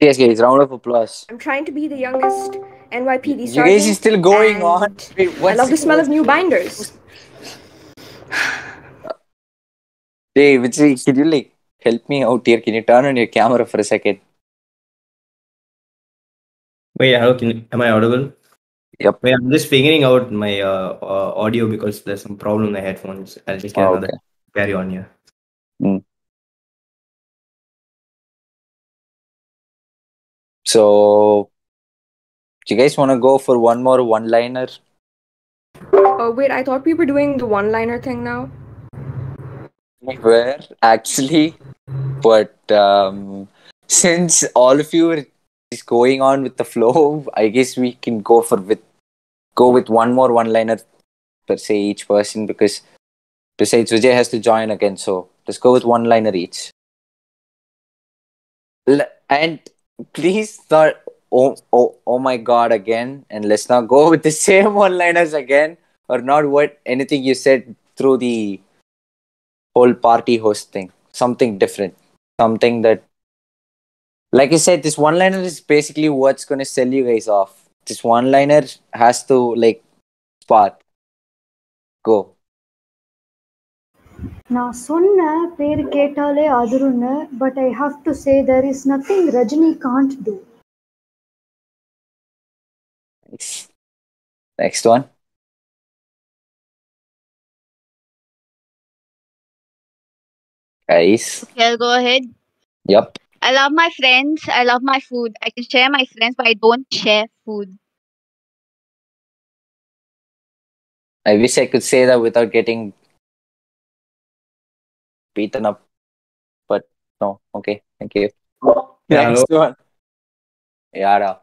Yes, guys, round of applause. I'm trying to be the youngest NYPD sergeant. You guys is still going on. Wait, I love the smell of new binders. Hey, Vijay, can you like help me out here? Can you turn on your camera for a second? Wait, hello. Can you, am I audible? Yep. Wait, I'm just figuring out my uh, uh, audio because there's some problem in the headphones. I'll just get Oh, another. Carry on here. So, do you guys want to go for one more one-liner? Oh wait, I thought we were doing the one-liner thing now. We were actually, but um, since all of you are just going on with the flow, I guess we can go for with go with one more one-liner per se each person because besides Vijay has to join again, so let's go with one-liner each. L- and please not oh oh oh my god again, and let's not go with the same one-liners again or not what anything you said through the whole party host thing. something different, something that, like I said, this one liner is basically what's going to sell you guys off This one liner has to like spark. Go. நான் சொன்ன பேர் கேட்டாலே அதிருன்னு but I have to say there is nothing Rajini Gantt two Next one. Guys. Okay, I'll go ahead. Yep. I love my friends. I love my food. I can share my friends, but I don't share food. I wish I could say that without getting beaten up, but no. Okay, thank you. Yeah, Next hello. one. Yada.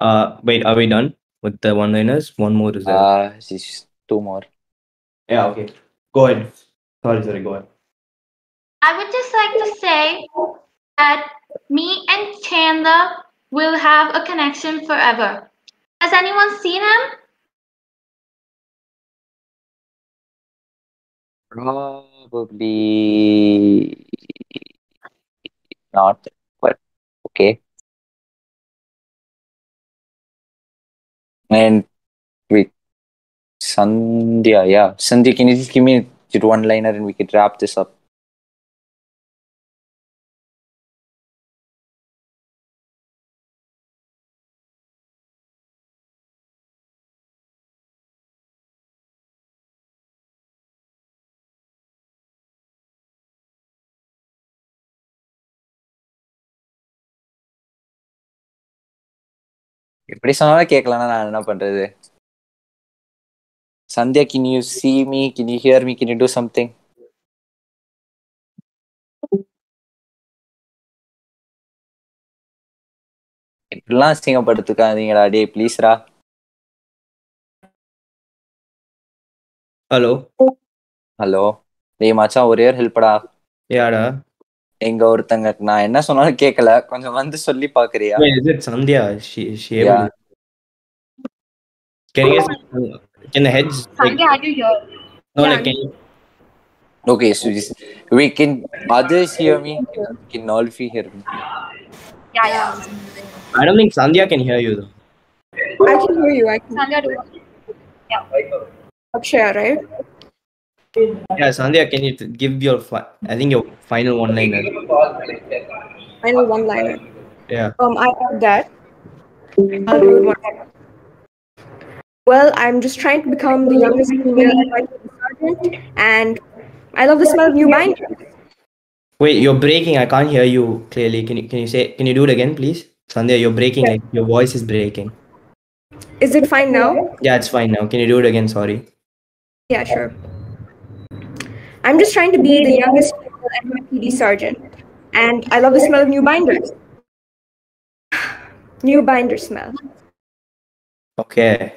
Uh, wait, are we done with the one-liners? One more is there. Uh, just two more. yeah, okay. Go ahead. Sorry, sorry, go ahead. I would just like to say that me and Chandler will have a connection forever. Has anyone seen him? Probably not, but okay. And wait, Sandhya, yeah. Sandhya, can you just give me one liner and we could wrap this up? எப்படி சொன்னாலும் கேட்கலன்னா நான் என்ன பண்றது? Sandhya can you see me can you hear me can you do something இப்படிலாம் அசிங்கப்படுத்துக்காதீங்களா டே ப்ளீஸ்ரா hello hello டே மச்சான் ஒரே ஒரு ஹெல்ப்டா யாடா? எங்க ஒருத்தங்க நான் என்ன சொன்னாலும் கேட்கல கொஞ்சம் வந்து சொல்லி பாக்குறியா Wait, is it Sandhya? She, she able Yeah. to... Can you guys, can the heads, like, Sandhya, are you here? no, Yeah. like, can you, Okay, so just, we can others hear me? Can all of you hear me? Yeah, yeah. I don't think Sandhya can hear you though. I can hear you. I can. Sandhya, do Akshay, right? Yeah, Sandhya, can you t- give your, I think your final one liner. I know one liner. Yeah. Um, I have that. I'll do one liner. Well, I'm just trying to become the youngest female sergeant, and I love the smell of new binders. Wait, you're breaking. I can't hear you clearly. Can you, can you say, can you do it again, please? Sandhya, you're breaking. Like, your voice is breaking. Is it fine now? Yeah, it's fine now. Can you do it again? Sorry. Yeah, sure. I'm just trying to be the youngest female NYPD sergeant, and I love the smell of new binders. New binder smell. Okay.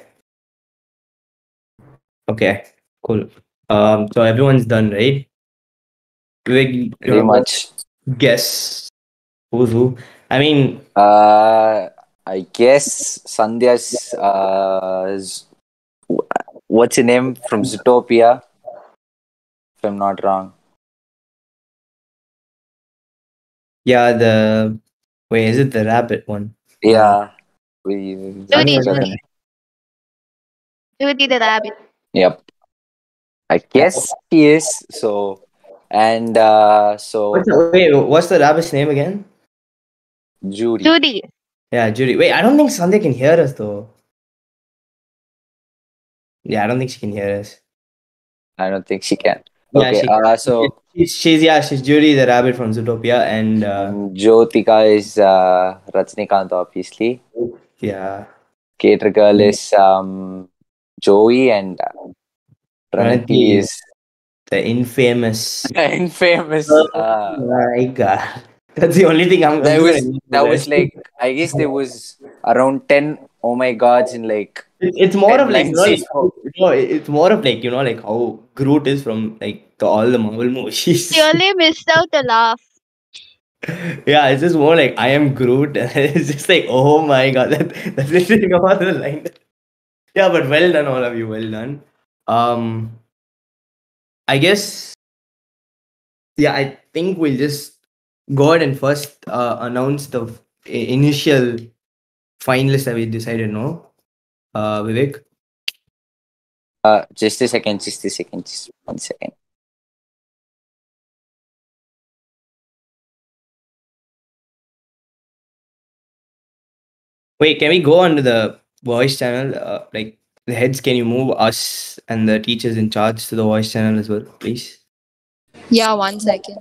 Okay. Cool. Um. So everyone's done, right? Vivek, Pretty much. Guess who's who? I mean, Uh, I guess Sandhya's uh, what's your name from Zootopia? If I'm not wrong. yeah. The wait, is it the rabbit one? Yeah. We, Judy. Judy the rabbit. Yep. I guess he is. So, and uh, so What's the, wait, what's the rabbit's name again? Judy. Judy. Yeah, Judy. Wait, I don't think Sandhya can hear us though. Yeah, I don't think she can hear us. I don't think she can. Yeah, Okay. she- uh, so She's, she's yeah, she's Judy the rabbit from Zootopia, and uh, Jyotika is uh, Rajnikant, obviously. yeah, Skater girl is um, Joey, and uh, Pranati is the infamous. The infamous. Oh Uh, my god, that's the only thing I'm. that was that was like I guess there was around ten oh my gods in like It- It's more of like, you know, like headlines. how- no, it's more of like you know like how Groot is from like the, all the Marvel movies. Surely missed out the laugh. yeah, it's just more like I am Groot. it's just like oh my god, that, that's literally all the line. Yeah, but well done, all of you. Well done. Um, I guess yeah, I think we'll just go ahead and first uh, announce the initial finalists that we decided. No, uh, Vivek. Uh, just a second, just a second, just one second. Wait, can we go on to the voice channel? Uh, like the heads, can you move us and the teachers in charge to the voice channel as well, please? Yeah, one second.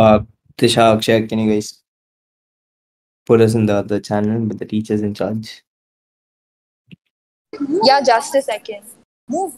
Uh, Tisha, Akshay, can you guys put us in the other channel with the teachers in charge? Yeah, just a second. Move.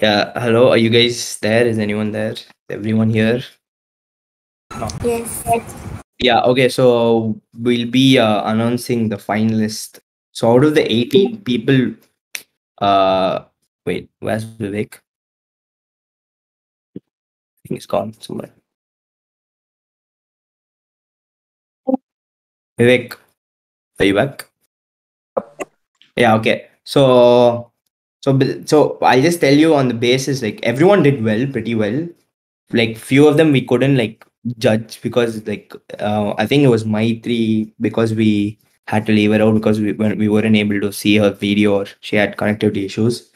Yeah, hello. Are you guys there? Is anyone there? Everyone here? No. Yes. Yeah, okay. So we'll be uh, announcing the finalist. So out of the 18 people, uh, wait, where's Vivek? I think he's gone somewhere. Vivek, are you back? Yeah, okay. So, so, so I'll just tell you on the basis like everyone did well, pretty well. Like few of them we couldn't like judge because like uh, I think it was Maitri because we had to leave her out because we we weren't able to see her video or she had connectivity issues.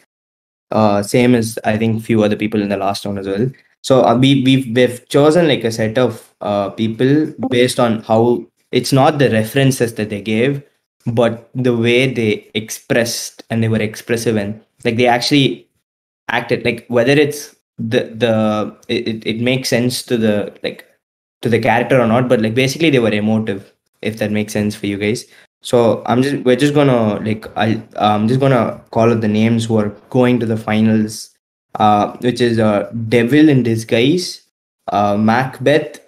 Uh, same as I think few other people in the last round as well. So uh, we we've, we've chosen like a set of uh, people based on how it's not the references that they gave, but the way they expressed and they were expressive and like they actually acted like whether it's the the it, it- makes sense to the like to the character or not but like basically they were emotive if that makes sense for you guys. So i'm just we're just gonna like i i'm just gonna call out the names who are going to the finals uh which is uh devil in disguise uh macbeth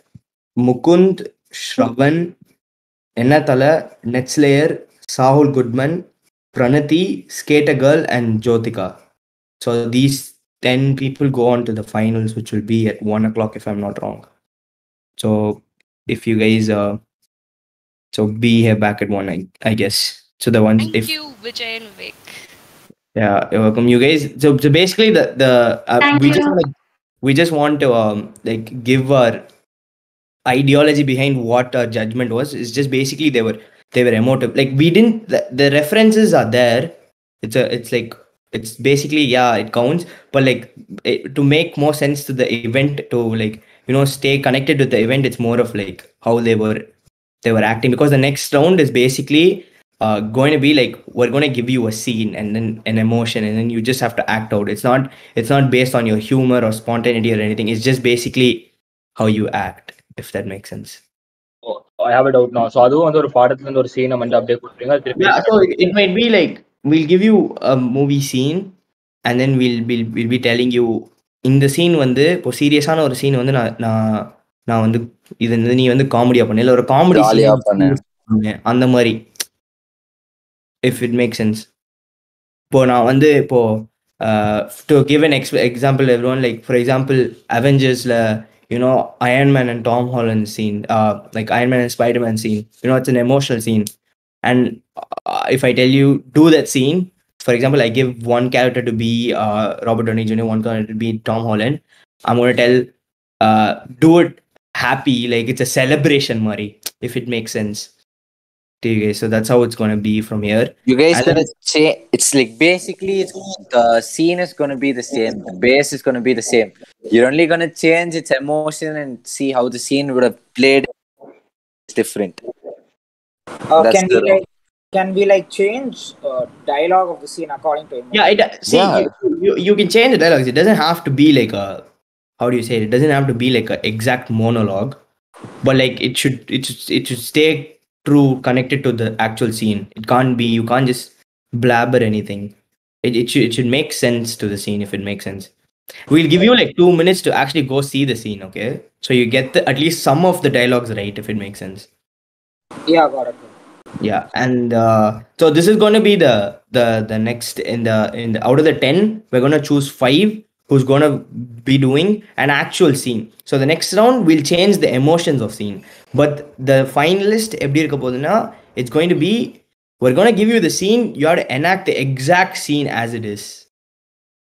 mukund shravan Ennathala, Netslayer, Sahul Goodman, Pranati, Skater Girl, and Jyotika. So these 10 people go on to the finals, which will be at 1 o'clock if I'm not wrong. So if you guys, uh, so be here back at 1, I, I guess. So the ones, Thank if, you, Vijay and Vic. yeah, you're welcome. You guys, so, so basically the, the, uh, we just you. want to, we just want to, um, like give our ideology behind what our judgment was is just basically they were they were emotive. Like we didn't the, the references are there. It's a it's like it's basically yeah it counts. But like it, to make more sense to the event to like you know stay connected with the event it's more of like how they were they were acting. Because the next round is basically uh, going to be like we're going to give you a scene and then an emotion and then you just have to act out. It's not it's not based on your humor or spontaneity or anything. It's just basically how you act if that makes sense I have doubt no so அதுவும் வந்து ஒரு பாடத்துல இருந்து ஒரு சீனை வந்து அப்படியே கொடுத்துருங்க it, it might be like we'll give you a movie scene and then we'll we'll, we'll be telling you. இந்த சீன் வந்து இப்போ சீரியஸான ஒரு சீன் வந்து நான் நான் நான் வந்து இது வந்து நீ வந்து காமெடியா பண்ணு. இல்ல ஒரு காமெடி. அந்த மாதிரி. இஃப் இட் மேக் சென்ஸ் இப்போ நான் வந்து இப்போ to give an ex example everyone like for example அவெஞ்சர்ஸ்ல you know iron man and tom holland scene uh like iron man and spider-man scene you know it's an emotional scene. And uh, if i tell you do that scene for example i give one character to be uh robert downey jr one character to be tom holland i'm going to tell uh do it happy like it's a celebration murray if it makes sense to you guys. So that's how it's going to be from here. You guys And gonna then- change? It's like basically it's, the scene is gonna be the same. The base is gonna be the same. You're only gonna change its emotion and see how the scene would have played. It's different. Uh, That's can we like, can we like change uh, dialogue of the scene according to him? Yeah, it, see, Yeah. You, you, you can change the dialogues. It doesn't have to be like a, how do you say it? It doesn't have to be like an exact monologue, but like it should, it should, it should stay true, connected to the actual scene. It can't be, you can't just blabber anything. It, it should, it should make sense to the scene if it makes sense. We'll give you like two minutes to actually go see the scene, okay? So you get the, at least some of the dialogues right if it makes sense Yeah, got it. yeah and uh, so this is going to be the the the next in the in the out of the 10 we're going to choose five who's going to be doing an actual scene so the next round we'll change the emotions of scene but the finalist எப்படி இருக்க போகுதுன்னா it's going to be we're going to give you the scene you have to enact the exact scene as it is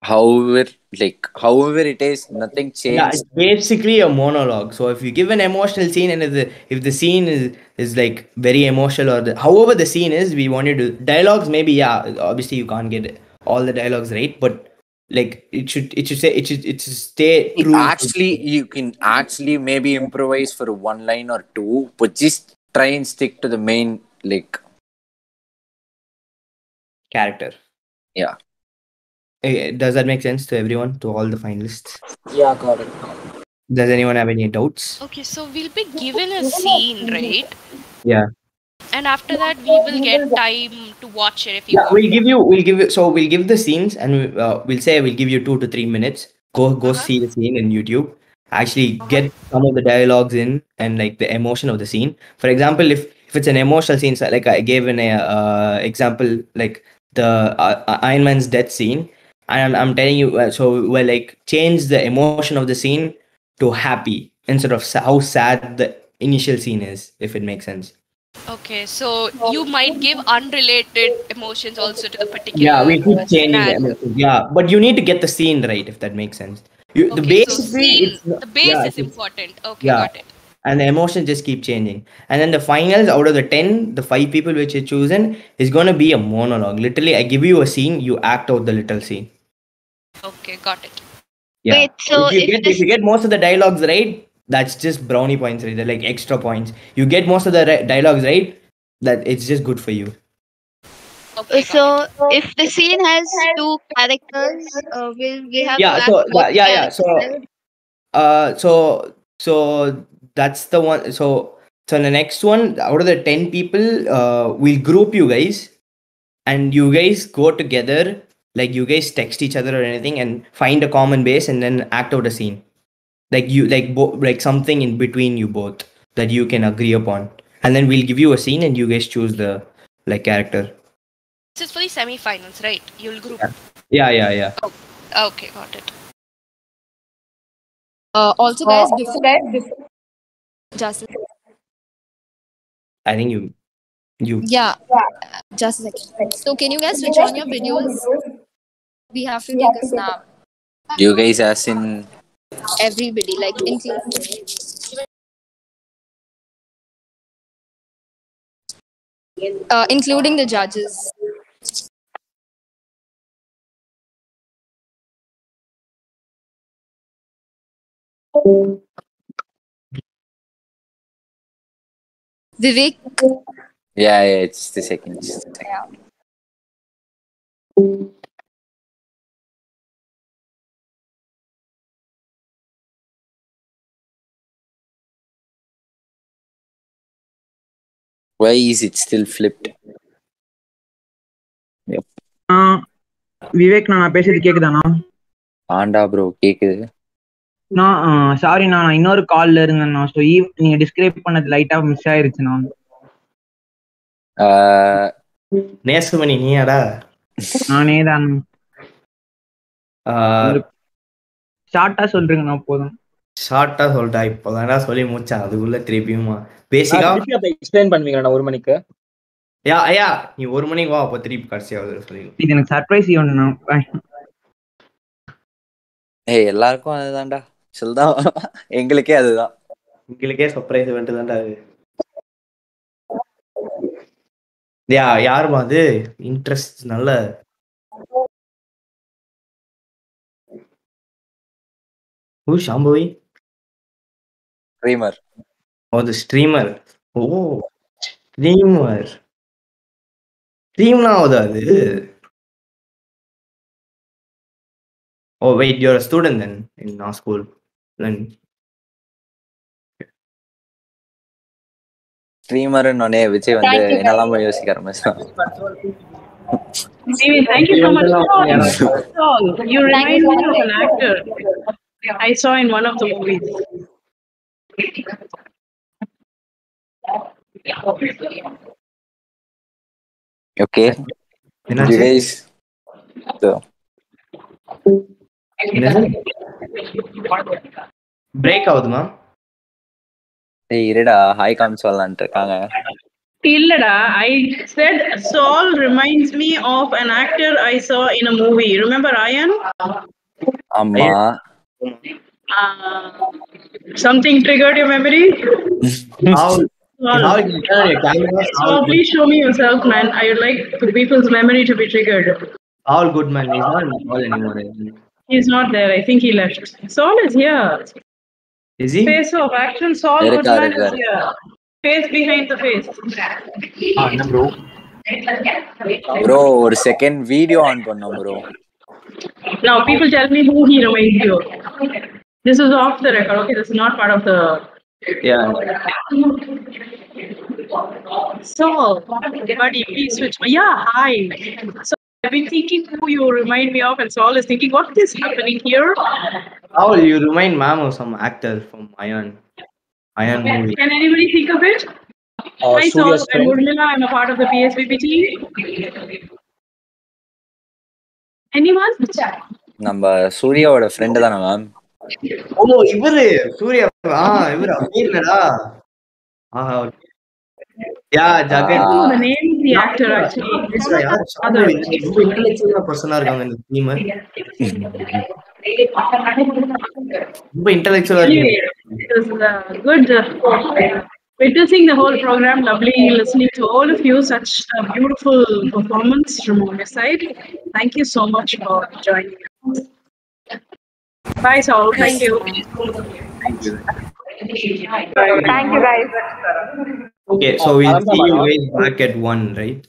However, like however it is, nothing yeah, changed. it's basically a monologue. So if you give an emotional scene and if the if the scene is is like very emotional or the, however the scene is, we want you to dialogues. Maybe yeah, obviously you can't get all the dialogues right, but like it should it should say it should it should stay true. Actually, you can actually maybe improvise for one line or two, but just try and stick to the main like character. Yeah. Eh, Does that make sense to everyone, to all the finalists? Yeah, got it. Does anyone have any doubts? Okay, so we'll be given a scene, right? Yeah. And after that we will get time to watch it if you Yeah, want. we'll give you. We'll give you. So we'll give the scenes, and we, uh, we'll say we'll give you two to three minutes. Go go see the scene in YouTube. Actually, get some of the dialogues in and like the emotion of the scene. For example, if if it's an emotional scene, so like I gave an uh, example, like the uh, uh, Iron Man's death scene, and I'm telling you, uh, so we're like change the emotion of the scene to happy instead of how sad the initial scene is, if it makes sense. Okay, so you might give unrelated emotions also to the particular. Yeah, we keep changing the scenario. emotions. Yeah, but you need to get the scene right if that makes sense. You, the Okay, so scene, it's the base yeah, is important. Okay, yeah, got it. and the emotions just keep changing. And then the finals out of the ten, the five people which you chosen is gonna be a monologue. Literally, I give you a scene, you act out the little scene. Okay, got it. Yeah. Wait, so if you if get this- if you get most of the dialogues right, that's just brownie points right. They're like extra points. You get most of the ri- dialogues right, that it's just good for you. so if the scene has two characters, uh, will we have yeah so yeah yeah yeah so uh so so that's the one so so the next one out of the 10 people uh we'll group you guys and you guys go together like you guys text each other or anything and find a common base and then act out a scene like you like bo- like something in between you both that you can agree upon and then we'll give you a scene and you guys choose the like character This is for the semi-finals, right? You'll group. yeah yeah yeah Okay, got it. Uh, also, guys, before just i think you you yeah, just a second. So, can you guys switch on your videos? We have to take a snap. You guys as in Everybody, like including. Uh, including the judges. Vivek. yeah yeah it's the second. just a second. Yeah. Why is it still flipped? Vivek நான் பேசுறது கேக்குதாண்ணா? ஆண்டா bro கேக்குது. நான் sorry நான் இன்னொரு கால்ல இருந்தேண்ணா. So நீங்க describe பண்ணது லைட்டா மிஸ் ஆயிருச்சுண்ணா. நேசமணி நீயாடா? நானே தான். ஷார்ட்டா சொல்றீங்கண்ணா போதும். ஷார்ட்டா சொல்லிட்டா இப்போதான்டா சொல்லி முடிச்சா அதுக்குள்ள திருப்பியுமா? பேசிக்கா? எக்ஸ்பிளைன் பண்ணுவீங்களா ஒரு மணிக்கு? யா ஐயா நீ ஒரு மணிக்கு வா அப்போ திருப்பி கடைசியாவது சொல்லி இது எனக்கு சர்ப்ரைஸ் ஒண்ணுண்ணா ஏய் எல்லாருக்கும் அதுதான்டா. சொல்தான் எங்களுக்கே அதுதான். எங்களுக்கே சர்ப்ரைஸ் வேண்டியதான்டா அது. யா யாருமா அது? இன்ட்ரெஸ்ட் நல்ல. ஓ ஷாம்பவி ஸ்ட்ரீமர் ஒரு ஸ்ட்ரீமர். ஓ! ஸ்ட்ரீமர். ஸ்ட்ரீம்னா ஆவுதா அது? Oh wait, you're a student then in our school. Then ஸ்ட்ரீமர்ன்னோனே Vijay வந்து Thank you, guys. என்னெல்லாமோ யோசிக்க ஆரம்பிச்சான். Devi, thank you so much for your song. You Thank you remind so me much. of an actor I saw in one of the movies. Okay என்னாச்சு? you guys so break ஆகுதுமா ஏய் இருடா hi com சொல்லலான்ட்டு இருக்காங்க Illada, I said Saul reminds me of an actor I saw in a movie. Remember Ryan? ஆமா Uh, something triggered your memory? How, Saul, how you turn your camera, Saul, all, please show me yourself, man. I would like for people's memory to be triggered. all good man. He's not all anymore. He's not there. I think he left. Saul is here. Is he? Face of actual Saul இருக்காரு, Goodman is இருக்காரு. here. Face behind the face. Bro bro ஒரு second video on பண்ணோம் bro Now people tell me who he reminds you. of. This is off the record. Okay, this is not part of the. yeah. So, buddy, please switch. Yeah, hi. So, I've been thinking who you remind me of, and so I was thinking, what is happening here? Oh, you remind mom of some actor from Iron. Iron movie. Can anybody think of it? Uh, Hi, Saul. I'm Urmila. I'm a part of the PSBB team. Anyone? நம்ம சூர்யாவோட friend தானே Oh, ஓ இவரு Surya? ஆ இவரு என்னடா ஆஹா யா Jagan Oh, the name of the actor, actually. ரொம்ப intellectual பர்சனா இருக்காங்க இந்த டீம் ரொம்ப இன்டெலெக்சுவலா Anyway, இருக்கு it was uh, good uh, witnessing the whole program. Lovely listening to all of you. Such a beautiful performance from your side. Thank you so much for joining. us. Bye, Saul. Thank you. Thank you. Thank you, guys. Okay, so we'll see you guys back at one, right?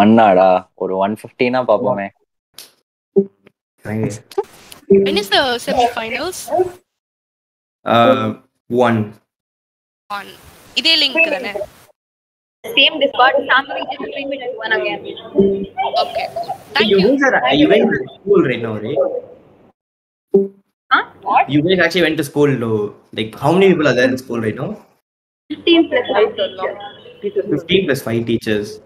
ஒன்னாடா ஒரு one ஃபிஃப்டினா பாப்போமே When is the semi-finals? Uh, one. On இதே link தானே Same Discord. Sammy just stream it at one again. Okay. So you guys are you guys are at school right now, right? Huh? What? You guys actually went to school though. Like how many people are there in school right now? 15 plus 5 teachers. 15 plus 5 teachers.